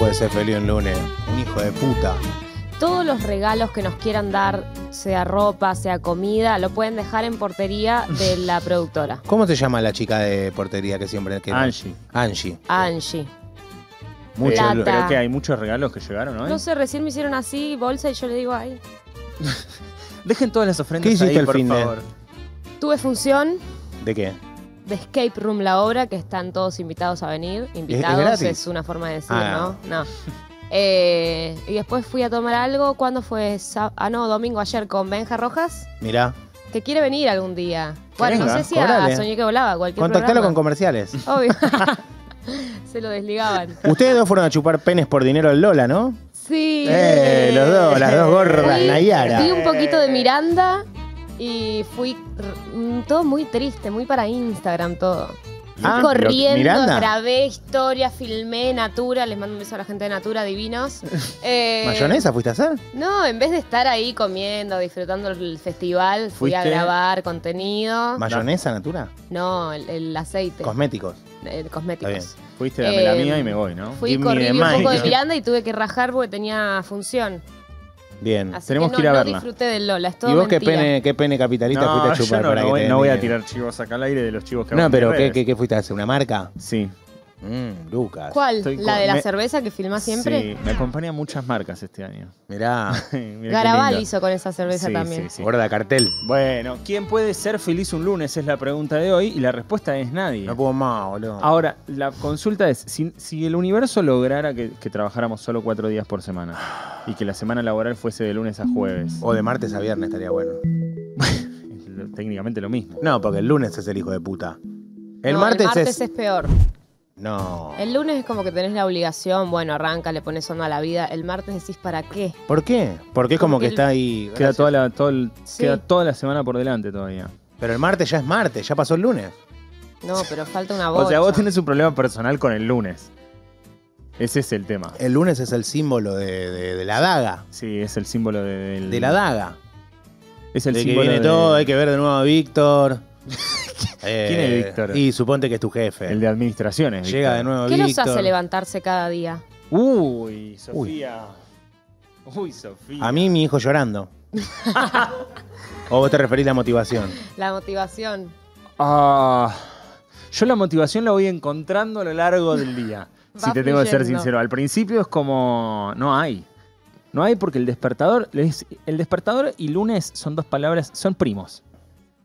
puede ser feliz un lunes? Un hijo de puta. Todos los regalos que nos quieran dar, sea ropa, sea comida, lo pueden dejar en portería de la productora. ¿Cómo se llama la chica de portería que siempre que Angie. Angie. Angie. Mucho, Plata. creo que hay muchos regalos que llegaron hoy. No sé, recién me hicieron así, bolsa, y yo le digo, ay. Dejen todas las ofrendas ¿Qué hiciste ahí, el por fin de? favor. Tuve función ¿De qué? De Escape Room, la obra, que están todos invitados a venir. Invitados es, una forma de decir, Ah, ¿no? No. Eh, y después fui a tomar algo. ¿Cuándo fue? Ah, no, domingo ayer con Benja Rojas, Mirá. que quiere venir algún día. Bueno, no sé si cobrale. a Soñé que volaba, cualquier Contactalo con comerciales. Obvio. Se lo desligaban. Ustedes dos fueron a chupar penes por dinero al Lola, ¿no? Sí. Eh, los dos, las dos gordas, Nayara. Vi un poquito de Miranda y fui mm, todo muy triste, muy para Instagram todo. Fui Ah, corriendo, grabé historia, filmé Natura, les mando un beso a la gente de Natura, divinos. Eh, ¿Mayonesa fuiste a hacer? No, en vez de estar ahí comiendo, disfrutando el festival, fui a grabar contenido. ¿Mayonesa, Natura? No, el, el aceite, Cosméticos. eh, cosméticos. Está Fuiste, dame la Eh, mía y me voy, ¿no? Fui, corrí un poco de Miranda y tuve que rajar porque tenía función. Bien. Así Tenemos que no, que ir a no verla. disfruté del Lola, es todo ¿Y vos qué pene, qué pene capitalista No, fuiste a yo chupar no, para no que voy, te no voy a tirar chivos acá al aire de los chivos que No, hago en pero mis ¿qué, redes. qué, qué fuiste a hacer? ¿Una marca? Sí, Mmm, Lucas. ¿Cuál? Estoy ¿La con- de la me- cerveza que filmás siempre? sí, me acompañan muchas marcas este año. Mirá, Mirá qué Garabal lindo. hizo con esa cerveza Sí, también. sí, sí. gorda cartel. Bueno, ¿quién puede ser feliz un lunes? Es la pregunta de hoy y la respuesta es nadie. No puedo más, boludo. Ahora, la consulta es, si, si el universo lograra que, que trabajáramos solo cuatro días por semana y que la semana laboral fuese de lunes a jueves, O de martes a viernes estaría bueno. es lo- técnicamente lo mismo. No, porque el lunes es el hijo de puta. El No, martes, el martes es... es... peor. No. El lunes es como que tenés la obligación, bueno, arranca, le pones onda a la vida. El martes decís, ¿para qué? ¿Por qué? Porque es como Porque que el- está ahí... Queda toda, la, todo el- Sí. queda toda la semana por delante todavía. Pero el martes ya es martes, ya pasó el lunes. No, pero falta una bocha. O sea, vos tenés un problema personal con el lunes. Ese es el tema. El lunes es el símbolo de, de- de la daga. Sí, es el símbolo de, del- De la daga. Es el de que símbolo viene de- todo, hay que ver de nuevo a Víctor. Eh, ¿Quién es Víctor? Y suponte que es tu jefe. el de administraciones. Llega Víctor. de nuevo ¿Qué los Víctor. hace levantarse cada día? Uy, Sofía. Uy, Sofía. A mí mi hijo llorando. ¿O vos te referís a la motivación? La motivación. Ah, yo la motivación la voy encontrando a lo largo del día. Va si te tengo que ser sincero. Al principio es como. No hay. No hay porque el despertador. es- El despertador y lunes son dos palabras. Son primos.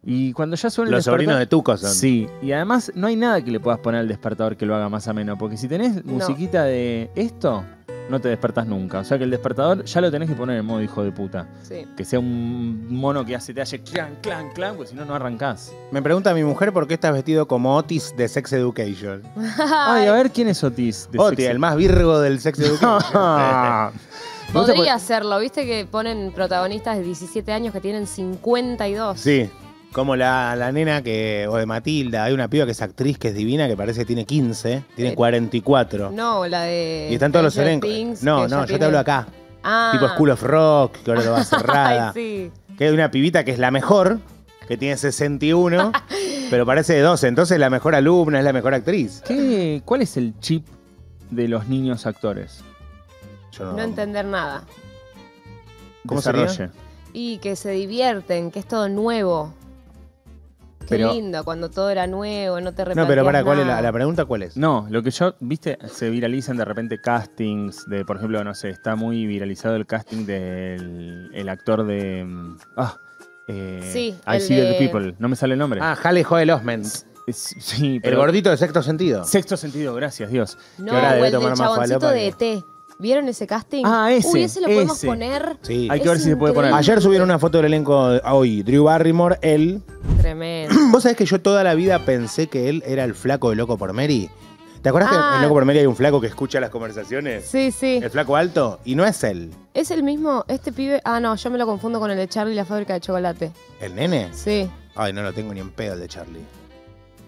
Y cuando ya suena el Los sobrinos de Tuco son. Sí, y además no hay nada que le puedas poner al despertador que lo haga más ameno. Porque si tenés No. musiquita de esto, no te despertás nunca. O sea que el despertador ya lo tenés que poner en modo hijo de puta. Sí. Que sea un mono que hace, te hace clan, clan, clan, porque si no, no arrancás. Me pregunta mi mujer por qué estás vestido como Otis de Sex Education. Ay, a ver quién es Otis. de Otis, Sex- el más virgo del Sex Education. Podría serlo, viste que ponen protagonistas de 17 años que tienen 52. sí. Como la, la nena que, o de Matilda, hay una piba que es actriz que es divina, que parece que tiene 15, tiene Eh, 44. No, la de. y están todos los elencos. No, no, yo tiene- te hablo acá. Ah. Tipo School of Rock, que ahora lo va cerrada. Ay, sí. Que hay una pibita que es la mejor, que tiene 61, pero parece de 12. Entonces la mejor alumna es la mejor actriz. ¿Qué- ¿Cuál es el chip de los niños actores? Yo No entender nada. ¿Cómo sería? Y que se divierten, que es todo nuevo. Qué Pero- lindo, cuando todo era nuevo, no te No, pero para, ¿cuál es la, pregunta? ¿Cuál es? No, lo que yo, viste, se viralizan de repente castings de, por ejemplo, no sé, está muy viralizado el casting del el actor de... mm, Ah, eh, Sí, I el See de- People. No me sale el nombre. Ah, Halle Joel Osment. Sí, El pero... gordito de sexto sentido. Sexto sentido, gracias Dios. No, que ahora o debe el del tomar más chaboncito de ET. ¿Vieron ese casting? Ah, ese, Uy, ese lo podemos ese. poner. Sí. Hay que Es ver si se puede poner. increíble. Ayer subieron una foto del elenco de- hoy. Drew Barrymore, él. Tremendo. Vos sabés que yo toda la vida pensé que él era el flaco de Loco por Mary. ¿Te acuerdas que Ah. en Loco por Mary hay un flaco que escucha las conversaciones? Sí, sí. El flaco alto. Y no es él. Es el mismo, este pibe. Ah, no, yo me lo confundo con el de Charlie y la fábrica de chocolate. ¿El nene? Sí, Ay, no lo tengo ni en pedo el de Charlie.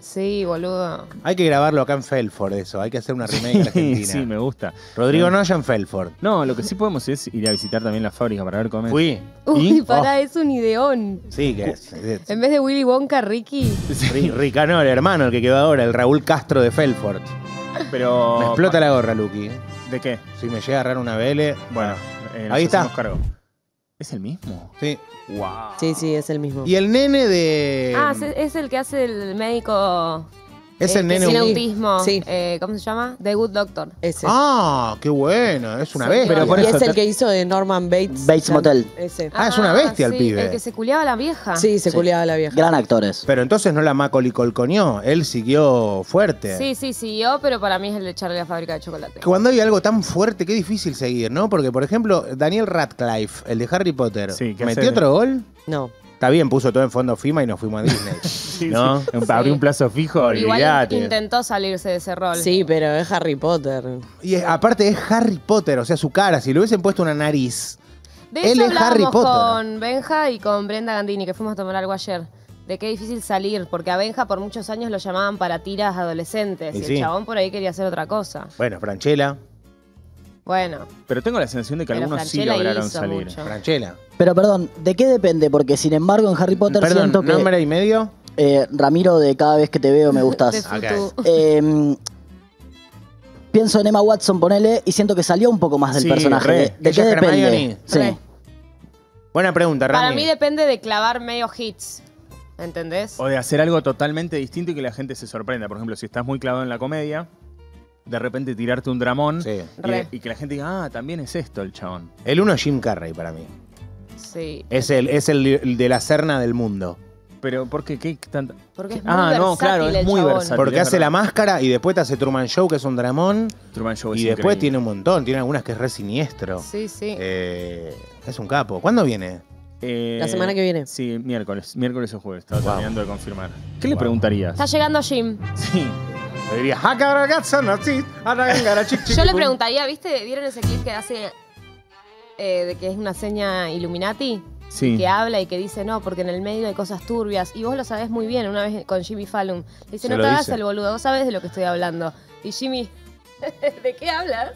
Sí, boludo. Hay que grabarlo acá en Felford, eso. Hay que hacer una remake en Argentina. sí, me gusta. Rodrigo Noya en Felford. No, lo que sí podemos es ir a visitar también la fábrica para ver cómo es. Fui. Uy, ¿Y? pará, es un ideón. Sí, que es. es- En vez de Willy Wonka, Ricky. Ri- Ricanor, hermano, el que quedó ahora, el Raúl Castro de Felford. Pero Me explota la gorra, Luqui. ¿De qué? Si me llega a agarrar una BL. Bueno, eh, nos Ahí está. hacemos cargo. ¿Es el mismo? Sí. ¡Wow! Sí, sí, es el mismo. Y el nene de. Ah, es- es el que hace el médico. Es el que nene. Autismo. Sí. Eh, ¿Cómo se llama? The Good Doctor. Ese. Ah, qué bueno. Es una Sí, bestia. pero por y eso es el te- que hizo de Norman Bates. Bates Motel. Ese. Ah, es una bestia el sí, pibe. El que se culiaba a la vieja. Sí, se Sí. culiaba la vieja. Gran actores. Pero entonces no la Macaulay colconeó. Él siguió fuerte. Sí, sí, siguió, pero para mí es el de Charlie la fábrica de chocolate. Cuando hay algo tan fuerte, qué difícil seguir, ¿no? Porque, por ejemplo, Daniel Radcliffe, el de Harry Potter, Sí, ¿qué ¿metió hace? otro gol? No. Está bien, puso todo en fondo FIMA y nos fuimos a Disney. Sí, ¿No? sí. Abrió un plazo fijo. Igual olvídate. intentó salirse de ese rol. Sí, pero es Harry Potter. Y es- aparte es Harry Potter, o sea, su cara, si le hubiesen puesto una nariz. De Él eso es Harry Potter. con Benja y con Brenda Gandini, que fuimos a tomar algo ayer. De qué difícil salir, porque a Benja por muchos años lo llamaban para tiras adolescentes. Y Y, sí. el chabón por ahí quería hacer otra cosa. Bueno, Franchella, Bueno, Pero tengo la sensación de que Pero algunos sí lograron hizo salir. mucho. Franchella. Pero perdón, ¿de qué depende? Porque sin embargo en Harry Potter Perdón, siento que nombre y medio. eh, Ramiro de cada vez que te veo me de gustas. Eh, pienso en Emma Watson, ponele, y siento que salió un poco más del Sí, personaje. re. ¿De, de Ella qué es depende? Hermione. Sí. Re. Buena pregunta, Rami. Para mí depende de clavar medio hits. ¿Entendés? O de hacer algo totalmente distinto y que la gente se sorprenda. Por ejemplo, si estás muy clavado en la comedia, de repente tirarte un dramón Sí. y, que la gente diga, ah, también es esto el chabón. El uno es Jim Carrey para mí. Sí. Es el, es el, el de la cerna del mundo. Pero, ¿por qué? ¿Qué tanta- Porque es Ah, no, claro, es muy chabón. versátil. Porque hace la máscara y después te hace Truman Show, que es un dramón. Truman Show es Y después increíble. tiene un montón. Tiene algunas que es re siniestro. Sí, sí. Eh, es un capo. ¿Cuándo viene? Eh, La semana que viene. Sí, miércoles. Miércoles o jueves. Estaba Wow. terminando de confirmar. ¿Qué le preguntarías? Está llegando Jim. Sí. Le diría, "Ah, chic, chic, Yo le pum". preguntaría, ¿viste? ¿Vieron ese clip que hace eh, de que es una seña Illuminati? Sí. Que habla y que dice, no, porque en el medio hay cosas turbias. Y vos lo sabés muy bien, una vez con Jimmy Fallon. Le dice, Se no lo te hagas dice. el boludo, vos sabés de lo que estoy hablando. Y Jimmy, ¿de qué hablas?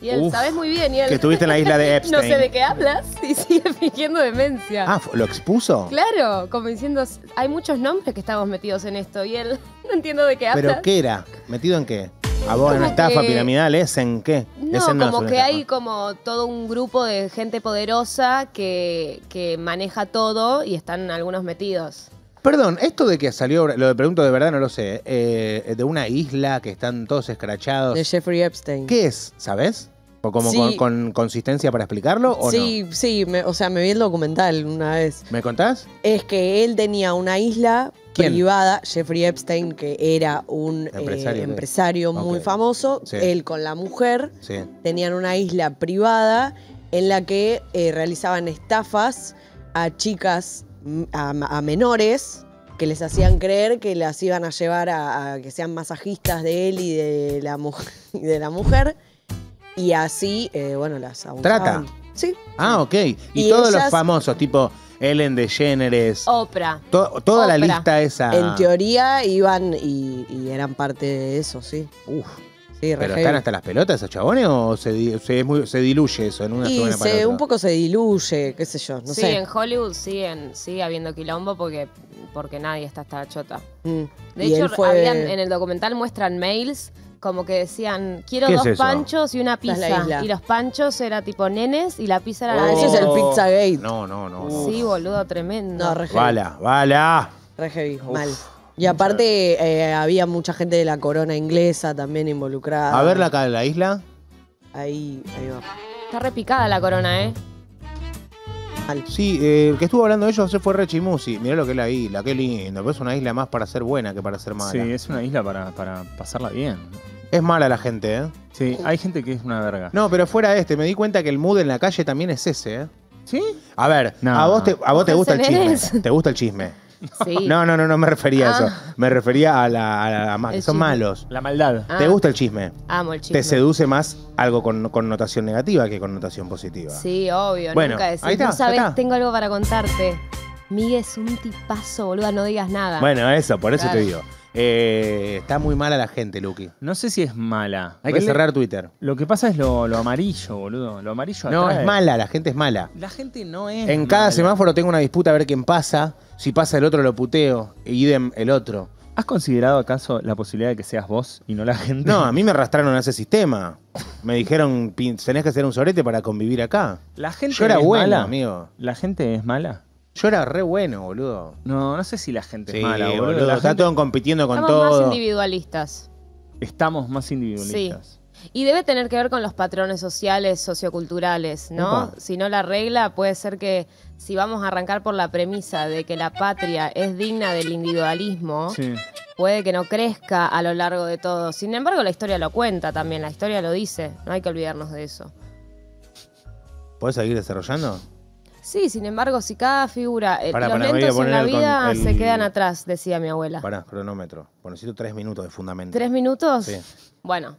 Y él, Uf. sabés muy bien. Y él, Que estuviste en la isla de Epstein. no sé de qué hablas. Y sigue fingiendo demencia. Ah, ¿lo expuso? Claro, como diciendo, hay muchos nombres que estamos metidos en esto. Y él, no entiendo de qué hablas. ¿Pero qué era? ¿Metido en qué? ¿A vos en una estafa que- piramidal? ¿Es en qué? No, como que estafa. hay como todo un grupo de gente poderosa que, que maneja todo y están algunos metidos. Perdón, esto de que salió, lo de pregunto de verdad no lo sé, eh, de una isla que están todos escrachados. De Jeffrey Epstein. ¿Qué es? ¿Sabes? ¿O como Sí. con, con consistencia para explicarlo o sí, sí, me- o sea, me vi el documental una vez. no? ¿Me contás? Es que él tenía una isla ¿Quién? privada, Jeffrey Epstein, que era un eh, Empresario, muy famoso. Sí. Él con la mujer Sí. tenían una isla privada en la que eh, realizaban estafas a chicas, a, a menores, que les hacían creer que las iban a llevar a, a que sean masajistas de él y de la, mu- y de la mujer. Y así, eh, bueno, las abusaban. ¿Trata? Sí. Ah, ok. Y, Y todos los famosos, tipo Ellen DeGeneres, Oprah. to- toda la lista esa. En teoría iban y, y eran parte de eso, sí. Uf, Sí, re ¿Pero heavy. están hasta las pelotas esos chabones o se, di- se, es muy- se diluye eso en una Y semana para se, otra? un poco se diluye, qué sé yo, no sí, sé. en Hollywood siguen, sigue habiendo quilombo porque, porque nadie está hasta la chota. Mm. De Y hecho, él fue- habían, en el documental muestran mails como que decían, quiero ¿Qué es dos eso? panchos y una Esta es la pizza. isla. Y los panchos era tipo nenes y la pizza era Ah, la ese es el Oh. Pizzagate. No, no, no. no. Sí, boludo, tremendo. No, re heavy. Bala, bala. Re heavy, mal. Y aparte eh, había mucha gente de la corona inglesa también involucrada. A verla acá en la isla. Ahí, ahí va. Está repicada la corona, ¿eh? Mal. Sí, eh, el que estuvo hablando de ellos fue Rechimusi. Mirá lo que es la isla, qué lindo. Pero es una isla más para ser buena que para ser mala. Sí, es una isla para, para pasarla bien. Es mala la gente, ¿eh? Sí, hay gente que es una verga. No, pero fuera de este, me di cuenta que el mood en la calle también es ese, ¿eh? ¿Sí? A ver, No. a vos te, a vos te gusta el chisme. ¿Te gusta el chisme? Sí. No, no, no, no me refería a Ah. eso. Me refería a la. a la- a ma- El son chisme. malos. La maldad. Ah, ¿Te gusta el chisme? Amo el chisme. Te seduce más algo con connotación negativa que connotación positiva. Sí, obvio. Bueno, nunca decís. ahí está, "Vos sabés, ya está". tengo algo para contarte. Miguel es un tipazo, boluda, no digas nada. Bueno, eso, por eso Claro. te digo. Eh, está muy mala la gente, Luqui. No sé si es mala. Hay que cerrar Twitter. Lo que pasa es lo, lo amarillo, boludo. Lo amarillo No, atrae. es mala, la gente es mala. La gente no es. En cada mala. semáforo tengo una disputa a ver quién pasa. Si pasa el otro lo puteo. E idem el otro. ¿Has considerado acaso la posibilidad de que seas vos y no la gente? No, a mí me arrastraron a ese sistema. Me dijeron, "Pin- tenés que ser un sorete para convivir acá. La gente Yo era es bueno, mala. amigo. ¿La gente es mala? Yo era re bueno, boludo. No, no sé si la gente Sí, es mala, boludo. boludo. La Está gente- todo compitiendo con Estamos más todo. individualistas. Estamos más individualistas. Y debe tener que ver con los patrones sociales, socioculturales, ¿no? Si no la regla, puede ser que si vamos a arrancar por la premisa de que la patria es digna del individualismo, Sí. puede que no crezca a lo largo de todo. Sin embargo, la historia lo cuenta también, la historia lo dice, no hay que olvidarnos de eso. ¿Puedes seguir desarrollando? Sí, sin embargo, si cada figura, eh, los pará, voy a lentos en la vida el- se quedan atrás, decía mi abuela. Pará, cronómetro. Bueno, necesito tres minutos de fundamento. ¿Tres minutos? Sí. Bueno.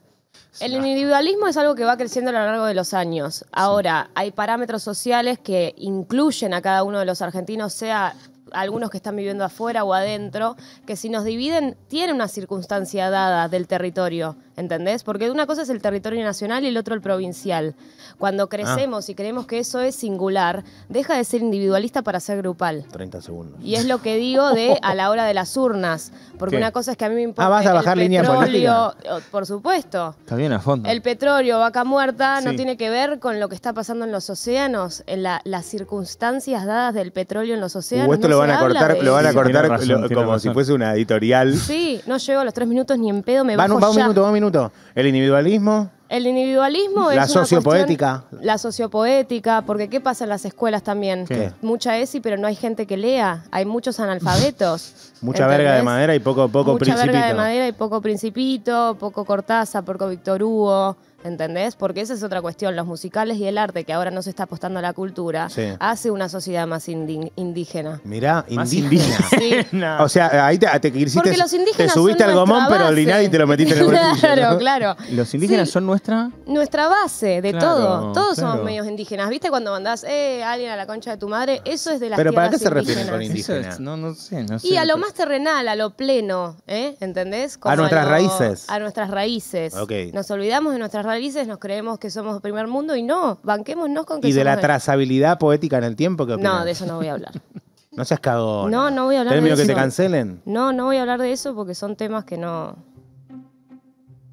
El individualismo es algo que va creciendo a lo largo de los años. Ahora, hay parámetros sociales que incluyen a cada uno de los argentinos, sea algunos que están viviendo afuera o adentro, que si nos dividen, tiene una circunstancia dada del territorio, ¿entendés? Porque una cosa es el territorio nacional y el otro el provincial. Cuando crecemos y creemos que eso es singular, deja de ser individualista para ser grupal. 30 segundos. Y es lo que digo de a la hora de las urnas. Porque ¿Qué? una cosa es que a mí me importa. Ah, ¿vas a bajar el línea petróleo, Por supuesto. Está bien a fondo. El petróleo, vaca muerta, no tiene que ver con lo que está pasando en los océanos, en la- las circunstancias dadas del petróleo en los océanos. Uh, esto no lo se van a cortar, lo van a cortar razón, lo- como razón. si fuese una editorial. Sí, no llego a los tres minutos ni en pedo, me Va, bajo un- va un ya. minuto, va un minuto. El individualismo, El individualismo es La una sociopoética. cuestión- la sociopoética, porque ¿qué pasa en las escuelas también? ¿Qué? Mucha ESI, pero no hay gente que lea. Hay muchos analfabetos. mucha verga de ¿entendés? madera y poco, poco Mucha principito. verga de madera y poco principito, poco Cortázar, poco Víctor Hugo, ¿entendés? Porque esa es otra cuestión. Los musicales y el arte, que ahora no se está apostando a la cultura, Sí. hace una sociedad más indígena. Mirá, Más indígena. Sí. O sea, ahí te, te, Porque los te subiste son al gomón, nuestra pero el base. Linadi te lo metiste en el bolsillo. Claro, ¿no? claro. Los indígenas Sí. son nuestra. Nuestra base de Claro, todo. Todos claro. somos medios indígenas. ¿Viste cuando mandás eh, a alguien a la concha de tu madre? Eso es de las Pero ¿para qué se refieren con indígenas. indígena? Eso es- no, no sé, no sé. Y a lo más terrenal, a lo pleno, ¿eh? ¿entendés? A nuestras lo- raíces. A nuestras raíces. Ok. Nos olvidamos de nuestras raíces, nos creemos que somos primer mundo y no, banquémonos con que Y de somos la trazabilidad poética en el tiempo, ¿qué opinas? No, de eso no voy a hablar. No seas cagón. No, no voy a hablar ¿Tenés de miedo que eso. te cancelen? No, no voy a hablar de eso porque son temas que no...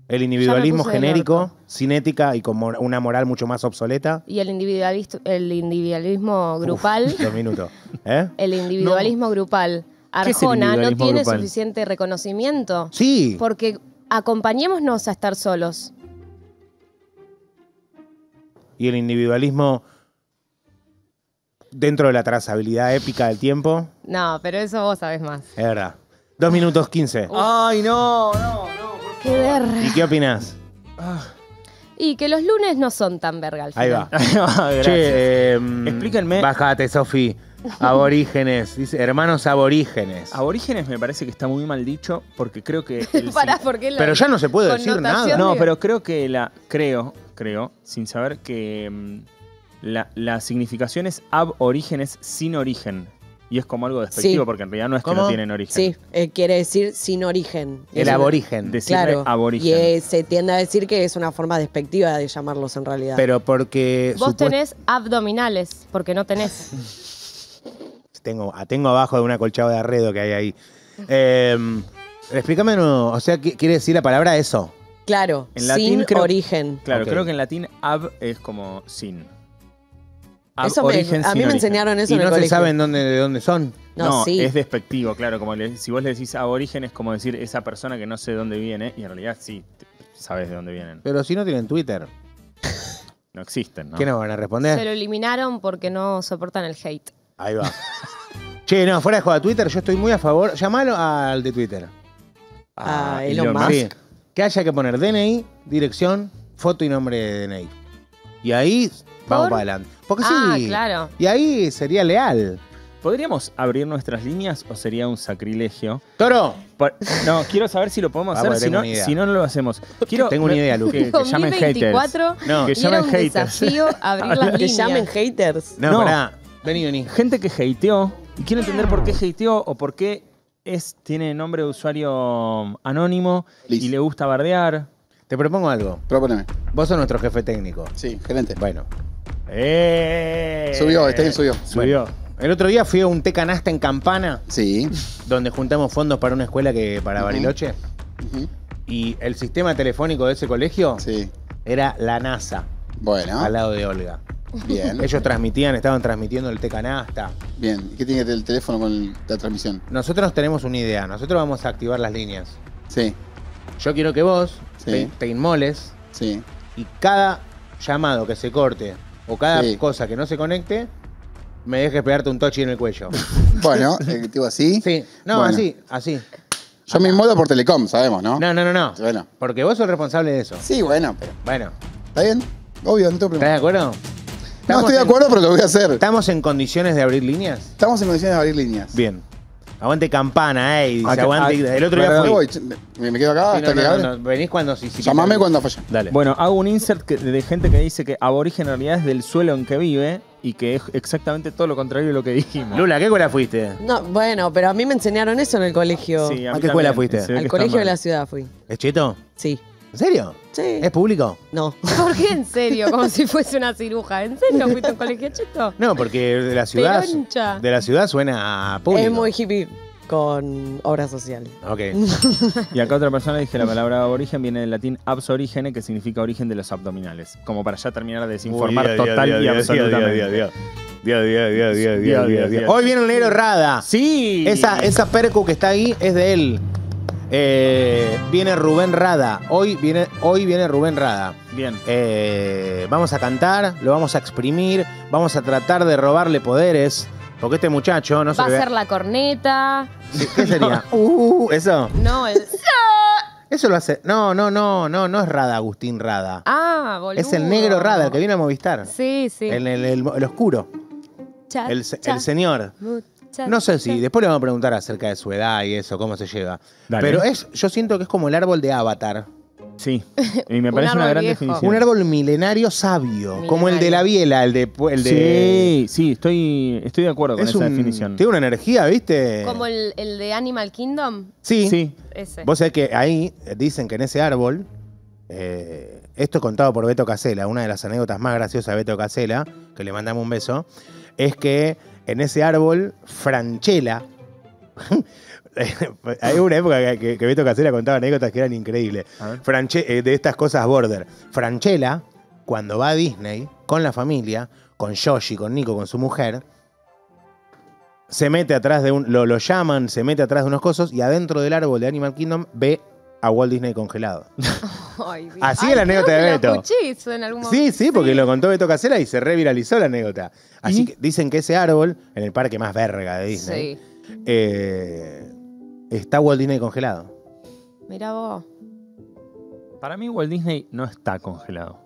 El individualismo genérico, orto. sin ética y con mor- una moral mucho más obsoleta. Y el, individualist- el individualismo grupal, Dos minutos. ¿Eh? el individualismo grupal. ¿Qué es el Arjona no tiene grupal? suficiente reconocimiento Sí. porque acompañémonos a estar solos. Y el individualismo dentro de la trazabilidad épica del tiempo. No, pero eso vos sabés más. Es verdad. Dos minutos quince. Ay, no, no, no. Qué verga. ¿Y qué opinas? Y que los lunes no son tan verga al Ahí final. va. Gracias. Che, em, Explíquenme. Bájate, Sofi. Aborígenes. Dice, hermanos aborígenes. Aborígenes me parece que está muy mal dicho porque creo que. el Pará, sin- porque la Pero ya no se puede decir connotación nada. No, pero creo que la. Creo, creo, sin saber que. mm, la, la significación es ab orígenes sin origen. Y es como algo despectivo Sí. porque en realidad no es que no tienen origen. Sí, eh, quiere decir sin origen. El Es una- aborigen. Decirle Claro. aborigen. Y eh, se tiende a decir que es una forma despectiva de llamarlos en realidad. Pero porque. Vos tenés abdominales, porque no tenés. Tengo, ah, tengo abajo de un acolchado de arredo que hay ahí. Em, explícame, no, o sea, ¿qué quiere decir la palabra eso? Claro, En sin latín creo- origen. Claro, creo que en latín ab es como sin. Ab Eso me- origen a sin mí me origen. enseñaron eso y en no el se colegio. saben dónde, de dónde son. No, sí. es despectivo, claro. Como le- si vos le decís aborigen es como decir esa persona que no sé de dónde viene y en realidad sí sabes de dónde vienen. Pero si no tienen Twitter, No existen, ¿no? ¿qué nos van a Se responder? lo eliminaron porque no soportan el hate. Ahí va. che, no, fuera de joda Twitter, yo estoy muy a favor. Llamalo al de Twitter. Ah, Elon Elon Musk. Sí. Que haya que poner DNI, dirección, foto y nombre de DNI. Y ahí vamos ¿Por? para adelante. Porque Ah, sí. claro. Y ahí sería leal. ¿Podríamos abrir nuestras líneas o sería un sacrilegio? Toro, Por- no, quiero saber si lo podemos hacer, si tengo no, una idea. si no, no lo hacemos. Quiero, Tengo una idea, Lu. Que, que llamen haters. 2024 No, Que y era llamen un haters. desafío abrir las Que líneas. llamen haters. no, No. pará. Vení, vení. Gente que hateó y quiero entender por qué hateó o por qué es, tiene nombre de usuario anónimo Liz. y le gusta bardear. Te propongo algo. Propóneme. Vos sos nuestro jefe técnico. Sí, gerente. Bueno. ¡Eh! Subió, está bien, subió. Subió. El otro día fui a un té canasta en Campana, Sí. donde juntamos fondos para una escuela que para. Bariloche. Y el sistema telefónico de ese colegio Sí. era la NASA, Bueno, al lado de Olga. Bien. Ellos transmitían, estaban transmitiendo el té canasta. Bien. ¿Y qué tiene el teléfono con el- la transmisión? Nosotros tenemos una idea, nosotros vamos a activar las líneas. Sí, Yo quiero que vos Sí. te, te inmoles sí. y cada llamado que se corte o cada Sí. cosa que no se conecte, me dejes pegarte un tochi en el cuello. Bueno, tipo así. Sí, no, Bueno. así, así. Yo me inmodo por Telecom, sabemos, ¿no? No, no, no, no. Bueno. Porque vos sos responsable de eso. Sí, bueno, pero. Bueno, ¿Está bien? Obvio, no tengo ¿estás problema. de acuerdo? No estoy de en- acuerdo, pero lo voy a hacer. ¿Estamos en condiciones de abrir líneas? Estamos en condiciones de abrir líneas. Bien. Aguante campana, eh. dice, Acá- aguante. ah, el otro día perdón. Me, fui. voy, ch- me, me quedo acá Sí, hasta no, que no, abre. no, Venís cuando si, si Llamame cuando falla. Dale. Bueno, hago un insert que- de gente que dice que aborigen en realidad es del suelo en que vive y que es exactamente todo lo contrario de lo que dijimos. Lula, ¿qué escuela fuiste? No, bueno, pero a mí me enseñaron eso en el colegio. Sí, ¿A mí qué escuela también. fuiste? Se ve Al que colegio de la ciudad fui. ¿Es cheto? Sí. ¿En serio? ¿Es público? No. ¿Por qué en serio? Como si fuese una ciruja. ¿En serio fuiste a un colegio chico? No, porque de la ciudad. Peroncha. De la ciudad suena a público. Es muy hippie con obra social. Ok. y acá otra persona dice la palabra origen viene del latín absorigene, que significa origen de los abdominales. Como para ya terminar de desinformar total y absolutamente. Hoy viene el negro Rada. Sí. Esa, esa percu que está ahí es de él. Eh, viene Rubén Rada. Hoy viene, hoy viene Rubén Rada. Bien. Eh, vamos a cantar, lo vamos a exprimir, vamos a tratar de robarle poderes. Porque este muchacho no se Va a le ve- ser la corneta. ¿Qué sería? Uh, eso. No, el. Eso lo hace. No, no, no, no, no es Rada, Agustín Rada. Ah, boludo. es el negro Rada, el que viene a Movistar. Sí, sí. El, el- el- el oscuro. Cha, El, se- cha, el señor. No sé si, después le vamos a preguntar acerca de su edad y eso, cómo se lleva. Dale. Pero es, yo siento que es como el árbol de Avatar. Sí. Y me Un parece una árbol gran viejo. definición. Un árbol milenario sabio, como el de la biela, el de... El de Sí, sí, estoy, estoy de acuerdo con es esa un- definición. Tiene una energía, ¿viste? Como el, el de Animal Kingdom. Sí. Sí. Ese. Vos sabés que ahí dicen que en ese árbol, eh, esto contado por Beto Casela, una de las anécdotas más graciosas de Beto Casela, que le mandamos un beso, es que en ese árbol, Franchella, hay una época que, que- Beto contaba anécdotas que eran increíbles. Franche- eh, de estas cosas border. Franchella, cuando va a Disney con la familia, con Yoshi, con Nico, con su mujer, se mete atrás de un. Lo, lo llaman, se mete atrás de unos cosos y adentro del árbol de Animal Kingdom ve a Walt Disney congelado. Ay. Así Ay, es la anécdota de Beto. escuché eso en algún Sí, momento. sí, porque lo contó Beto Casela y se reviralizó la anécdota. Así ¿Y? que dicen que ese árbol, en el parque más verga de Disney, Sí. eh, está Walt Disney congelado. Mira vos. Para mí Walt Disney no está congelado.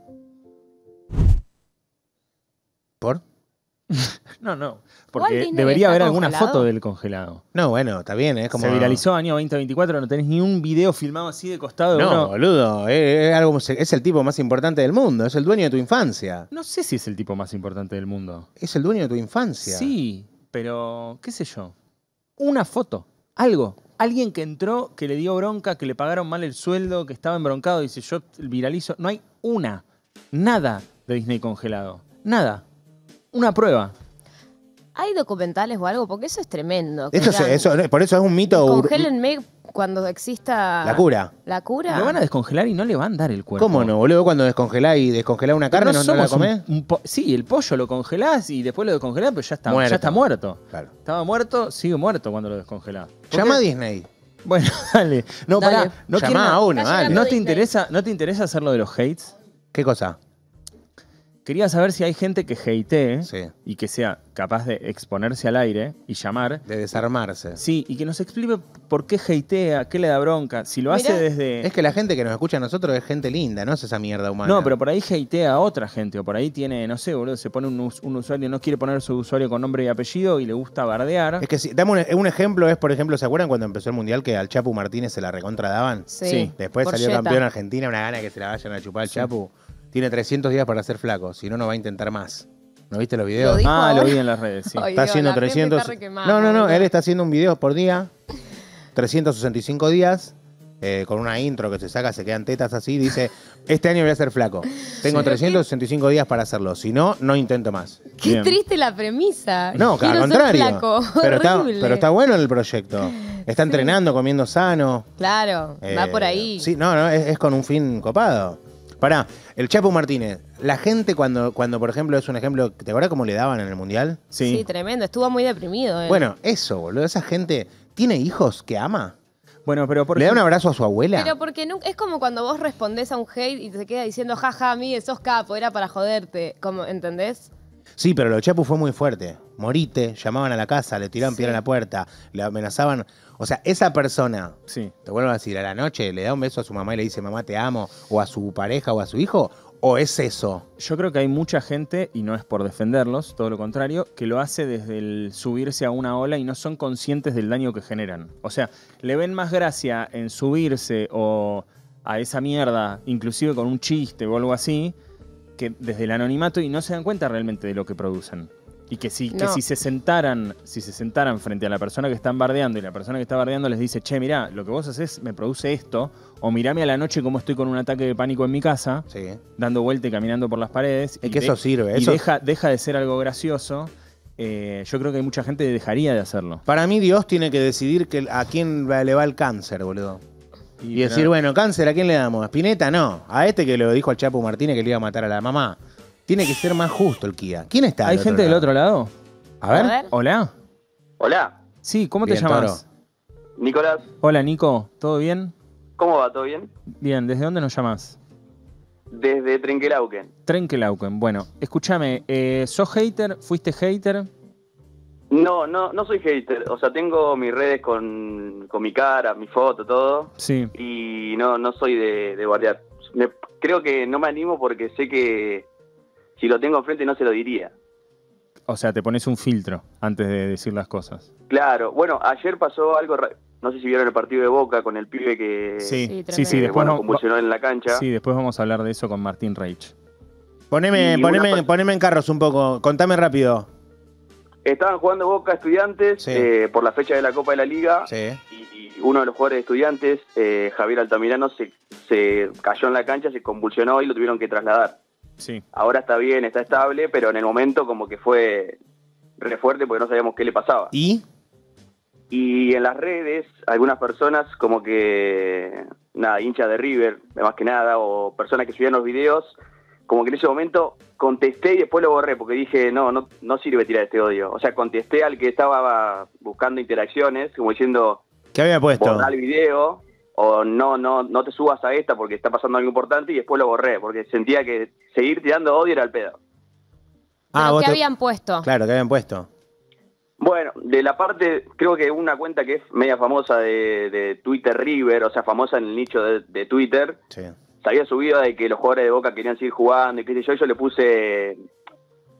No, no. Porque debería haber alguna congelado. foto del congelado. No, bueno, está bien, es como. Se viralizó año 2024, no tenés ni un video filmado así de costado. No, uno. boludo, es, es algo, es el tipo más importante del mundo, es el dueño de tu infancia. No sé si es el tipo más importante del mundo. Es el dueño de tu infancia. Sí, pero qué sé yo. Una foto, algo. Alguien que entró, que le dio bronca, que le pagaron mal el sueldo, que estaba embroncado, dice yo viralizo. No hay una, nada de Disney congelado. Nada. Una prueba. ¿Hay documentales o algo? Porque eso es tremendo. Eso, eso, por eso es un mito. Congélenme cuando exista. La cura. La cura. Lo van a descongelar y no le van a dar el cuerpo. ¿Cómo no, boludo? Cuando descongelás y descongelás una carne, ¿no, no la un- comés? un sí, el pollo lo congelás y después lo descongelás, pero ya está Muerto. ya está muerto. Claro. Estaba muerto, sigue muerto cuando lo descongelás. ¿Por Llama a? Disney. Bueno, dale. No, Dale. pará. No, Llamá a uno, dale. ¿No te, interesa, ¿No te interesa hacer lo de los hates? ¿Qué cosa? Quería saber si hay gente que hatee Sí. y que sea capaz de exponerse al aire y llamar. De desarmarse. Sí, y que nos explique por qué hatea, qué le da bronca. Si lo hace desde. Es que la gente que nos escucha a nosotros es gente linda, no es esa mierda humana. No, pero por ahí hatea a otra gente. O por ahí tiene, no sé, boludo, se pone un, us- un usuario, no quiere poner su usuario con nombre y apellido y le gusta bardear. Es que si, dame un, un ejemplo, es por ejemplo, ¿se acuerdan cuando empezó el mundial que al Chapu Martínez se la recontradaban? Sí. Sí. Después Por salió Jetta. campeón Argentina, una gana que se la vayan a chupar al Chapu. Tiene 300 días para ser flaco, si no, no va a intentar más. ¿No viste los videos? Lo dijo Ah, lo vi en las redes, sí. Está Dios, haciendo la gente 300. está re quemada, no, no, no, él está haciendo un video por día, 365 días, eh, con una intro que se saca, se quedan tetas así, dice, este año voy a ser flaco. Tengo Sí. 365 días para hacerlo, si no, no intento más. Qué Bien. triste la premisa. No, al Quiero ser contrario. flaco. Pero está, Horrible. pero está bueno el proyecto. Está entrenando, comiendo sano. Claro, va Eh, por ahí. Sí, no, no, es, es con un fin copado. Pará, el Chapo Martínez, la gente cuando, cuando por ejemplo, es un ejemplo, ¿te acuerdas cómo le daban en el Mundial? Sí. Sí. tremendo. Estuvo muy deprimido. él. Bueno, eso, boludo, esa gente tiene hijos que ama. Bueno, pero por ¿Le da un abrazo a su abuela? Pero porque nunca, es como cuando vos respondés a un hate y te queda diciendo, jaja, mí, sos capo, era para joderte. Como, ¿Entendés? Sí, pero lo de Chapu fue muy fuerte. Morite, llamaban a la casa, le tiraban piedra en la puerta, le amenazaban. O sea, esa persona, Sí. te vuelvo a decir, a la noche le da un beso a su mamá y le dice, mamá, te amo, o a su pareja o a su hijo, o es eso. Yo creo que hay mucha gente, y no es por defenderlos, todo lo contrario, que lo hace desde el subirse a una ola y no son conscientes del daño que generan. O sea, le ven más gracia en subirse o a esa mierda, inclusive con un chiste o algo así, que desde el anonimato y no se dan cuenta realmente de lo que producen. Y que si, que No. si se sentaran, si se sentaran frente a la persona que están bardeando y la persona que está bardeando les dice, che, mirá, lo que vos haces me produce esto, o mirame a la noche cómo estoy con un ataque de pánico en mi casa, Sí. dando vuelta y caminando por las paredes. Es y que de- eso sirve. y Eso, deja, deja de ser algo gracioso. eh, yo creo que mucha gente dejaría de hacerlo. Para mí Dios tiene que decidir que, a quién le va el cáncer, boludo. Y, decir, bueno, cáncer, ¿a quién le damos? ¿A Spinetta? No. A este que lo dijo al Chapo Martínez que le iba a matar a la mamá. Tiene que ser más justo el Kia. ¿Quién está? ¿Hay gente del otro lado? A ver. ¿Hola? Hola, Sí, ¿cómo te Bien, llamas? Nicolás, Hola, Nico. ¿Todo bien? ¿cómo va? ¿Todo bien? Bien, ¿desde dónde nos llamas? Desde Trenquelauquen. Trenkelauken. Bueno, escúchame, eh, ¿sos hater? ¿Fuiste hater? No, no, no soy hater. O sea, tengo mis redes con, con mi cara, mi foto, todo. Sí. Y no, no soy de, de bardear. Me- creo que no me animo porque sé que si lo tengo enfrente no se lo diría. O sea, te pones un filtro antes de decir las cosas. Claro, bueno, ayer pasó algo, no sé si vieron el partido de Boca con el pibe que Sí, Sí, sí, después, bueno, no- convulsionó en la cancha. sí, después vamos a hablar de eso con Martín Reich. Poneme, poneme, poneme en carros un poco. Contame rápido. Estaban jugando Boca estudiantes Sí. eh, por la fecha de la Copa de la Liga. Sí. y, y uno de los jugadores de estudiantes, eh, Javier Altamirano, se, se cayó en la cancha, se convulsionó y lo tuvieron que trasladar. Sí. Ahora está bien, está estable, pero en el momento como que fue re fuerte porque no sabíamos qué le pasaba. ¿Y? Y en las redes, algunas personas como que, nada, hinchas de River, más que nada, o personas que subían los videos, como que en ese momento contesté y después lo borré, porque dije, no, no, no sirve tirar este odio. O sea, contesté al que estaba buscando interacciones, como diciendo, ¿Qué había puesto? borrar el video o no no no te subas a esta porque está pasando algo importante y después lo borré porque sentía que seguir tirando odio era el pedo. Ah, Pero ¿qué te- habían puesto? Claro, que habían puesto. Bueno, de la parte, creo que una cuenta que es media famosa de, de Twitter River, o sea, famosa en el nicho de, de Twitter, Sí. se había subido de que los jugadores de Boca querían seguir jugando y qué sé yo, yo le puse,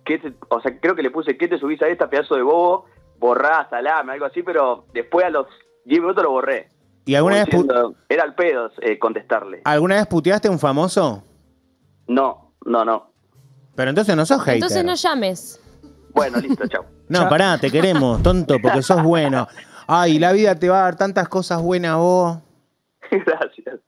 ¿qué te- o sea, creo que le puse, ¿qué te subís a esta pedazo de bobo? Borrá, salame, algo así, pero después a los 10 minutos lo borré. ¿Y alguna vez, diciendo, era el pedo eh, contestarle. alguna vez puteaste a un famoso? No, no, no. Pero entonces no sos hater. Entonces no llames. Bueno, listo, chao. No, Cha- pará, te queremos, tonto, porque sos bueno. Ay, la vida te va a dar tantas cosas buenas a vos. Gracias.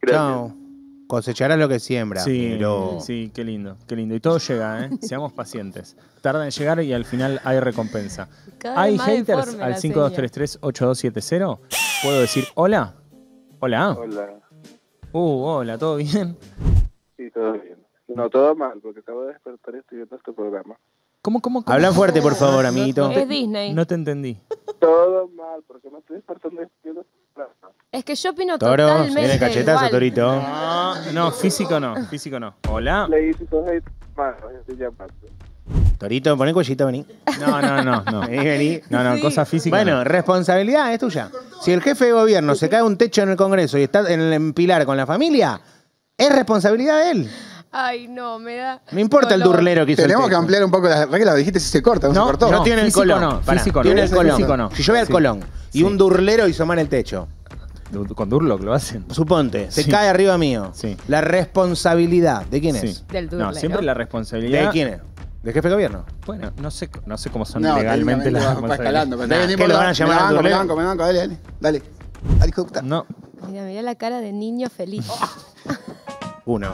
Gracias. Chao. Cosecharás lo que siembra. Sí, pero- sí, qué lindo, qué lindo. Y todo llega, ¿eh? Seamos pacientes. Tarda en llegar y al final hay recompensa. Cada ¿Hay haters al la 5233-8270? ¿Puedo decir hola? ¿Hola? Hola, Uh, hola, ¿todo bien? sí, todo bien. No, todo mal, porque acabo de despertar y estoy viendo este programa. ¿Cómo, cómo, cómo? Habla fuerte, por favor, amiguito. Es Disney. No te entendí. Todo mal, porque me estoy despertando y viendo este. Es que yo opino Toro, totalmente viene cachetazo, igual. Torito. No, no, físico no, físico no. ¿Hola? Torito, poné cuellito, vení. No, no, no, no. Vení, vení. No, no, Sí. cosa física. Bueno, no. responsabilidad es tuya. Si el jefe de gobierno se cae un techo en el Congreso y está en el en Pilar con la familia, es responsabilidad de él. Ay, no, me da. No importa el dolor. durlero que hizo el Tenemos que ampliar un poco las reglas. Dijiste si se corta, no, se No, cortó. No, tiene el físico colón. no, Pará, físico no, tiene el colón. físico no. Si yo voy al Sí. colón y Sí. un durlero hizo mal el techo, Du- Con Durlock lo hacen. suponte, se Sí. cae arriba mío. Sí. La responsabilidad, ¿de quién Sí. es? Del No, siempre la responsabilidad. ¿De quién es? ¿Del jefe de gobierno? Bueno, no sé, no sé cómo son No, legalmente técnicamente las va- va responsabilidades. escalando. pero dale, ¿qué lo van a me llamar banco, me banco, me banco, dale, dale. Dale. Dale, hijo de puta. No, Mira, mira la cara de niño feliz. Uno.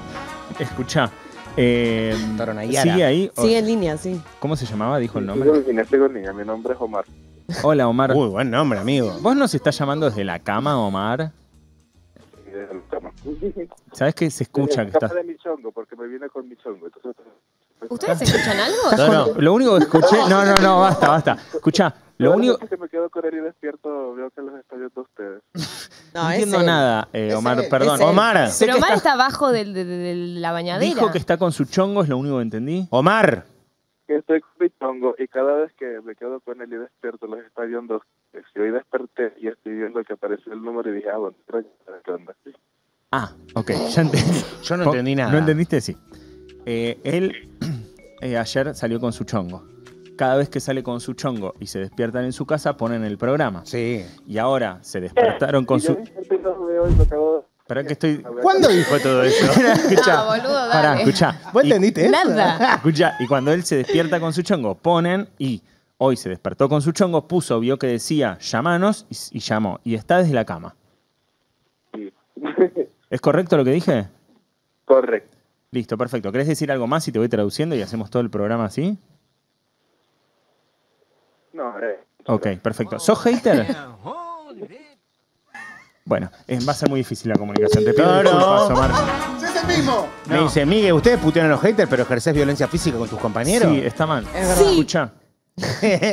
Escuchá. Eh, Toro Nayara. ¿Sigue ahí? Sigue en línea, sí. ¿Cómo se llamaba? Dijo el Sigo nombre. en línea, sigo en línea. Mi nombre es Omar. Hola, Omar. Uy, buen nombre, amigo. ¿Vos nos estás llamando desde la cama, Omar? Desde la cama. ¿Sabes que se escucha que Desde la estás... cama de mi chongo, porque me viene con mi chongo. Entonces, ¿Ustedes escuchan algo? No, con- Lo único que escuché... No, no, no, basta, basta. Escuchá, lo Cada único... vez que me quedo con él y despierto, veo que los estoy viendo ustedes. No No, entiendo él. nada, eh, Omar, él, perdón. Omar. Sé Pero que Omar está- está abajo del- de, de- de la bañadera. Dijo que está con su chongo, es lo único que entendí. Omar. Que estoy con mi chongo y cada vez que me quedo con él y despierto, los estoy viendo ustedes. Y hoy desperté y estoy viendo que apareció el número y dije, ah, bueno, ¿qué onda? Ah, ok, ya entendí. Yo no entendí nada. ¿No entendiste? Sí. Eh, él eh, ayer salió con su chongo. Cada vez que sale con su chongo y se despiertan en su casa, ponen el programa. Sí. Y ahora se despertaron con yo su... Espera que estoy... ¿Cuándo dijo todo eso? escucha, Ah, boludo, pará, escucha. ¿Vos Y- entendiste eso? Nada. Escucha, y cuando él se despierta con su chongo, ponen y hoy se despertó con su chongo, puso, vio que decía llamanos y, y llamó. Y está desde la cama. Sí. ¿Es correcto lo que dije? Correcto. Listo, perfecto. ¿Querés decir algo más y te voy traduciendo y hacemos todo el programa así? No, eh. Ok, perfecto. ¿Sos hater? Bueno, eh, va a ser muy difícil la comunicación. Te pido Claro. disculpas, Omar. ¡Es el mismo! Me dice, Miguel, ustedes putean a los haters, pero ejercés violencia física con tus compañeros. Sí, está mal. Es verdad. Escucha,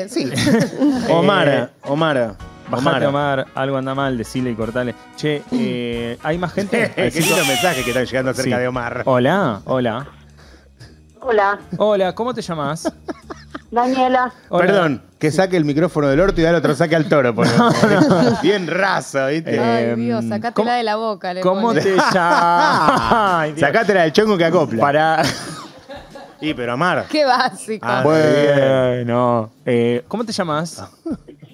sí. Omar, Omar. bajate, Omar. Algo anda mal, decile y cortale. Che, eh, ¿hay más gente? Qué lindo mensaje que están llegando cerca Sí. de Omar. Hola, hola. Hola, Hola, ¿cómo te llamas? Daniela. Hola. Perdón, que saque el micrófono del orto y dale otro saque al toro. por. Bien raso, ¿viste? Eh, Ay, Dios, sacátela ¿cómo- de la boca. le ¿Cómo pone. te llamas? Sacátela del chongo que acopla. Para. Y pero Omar. Qué básico. Ah, Bueno. Eh, ¿Cómo te llamas?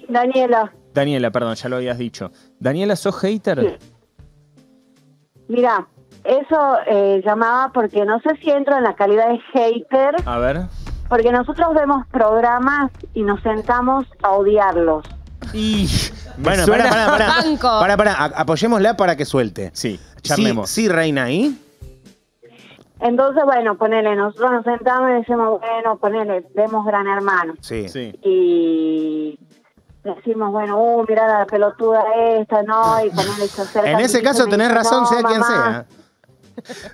Daniela, Daniela, perdón, ya lo habías dicho. Daniela, ¿sos hater? mira, eso eh, llamaba porque no sé si entro en la calidad de hater, A ver. Porque nosotros vemos programas y nos sentamos a odiarlos. Y. Bueno, pará, pará, pará. Banco. Pará, pará, a- apoyémosla para que suelte. Sí, Sí, charlemos. sí, reina ahí. Entonces, bueno, ponele, nosotros nos sentamos y decimos, bueno, ponele, vemos Gran Hermano. Sí. Sí. Y decimos, bueno, uh, mira la pelotuda esta, ¿no? Y ponele, se acerca En ese caso me tenés dice, razón, "No, sea quien mamá". sea.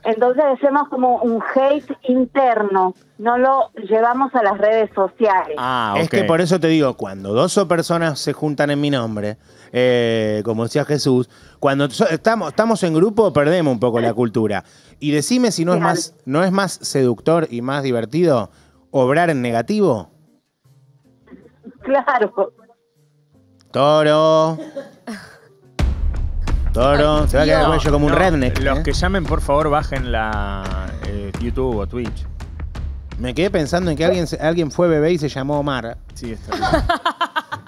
Entonces hacemos como un hate interno, no lo llevamos a las redes sociales. Ah, Es que por eso te digo, cuando dos o personas se juntan en mi nombre, eh, como decía Jesús, cuando so- estamos, estamos en grupo perdemos un poco la cultura. Y decime si no es más, no es más seductor y más divertido obrar en negativo. Claro. Toro. Toro, se va a quedar el cuello como un redneck. Los ¿eh? que llamen, por favor, bajen la eh, YouTube o Twitch. Me quedé pensando en que alguien, se- alguien fue bebé y se llamó Omar. Sí, es terrible.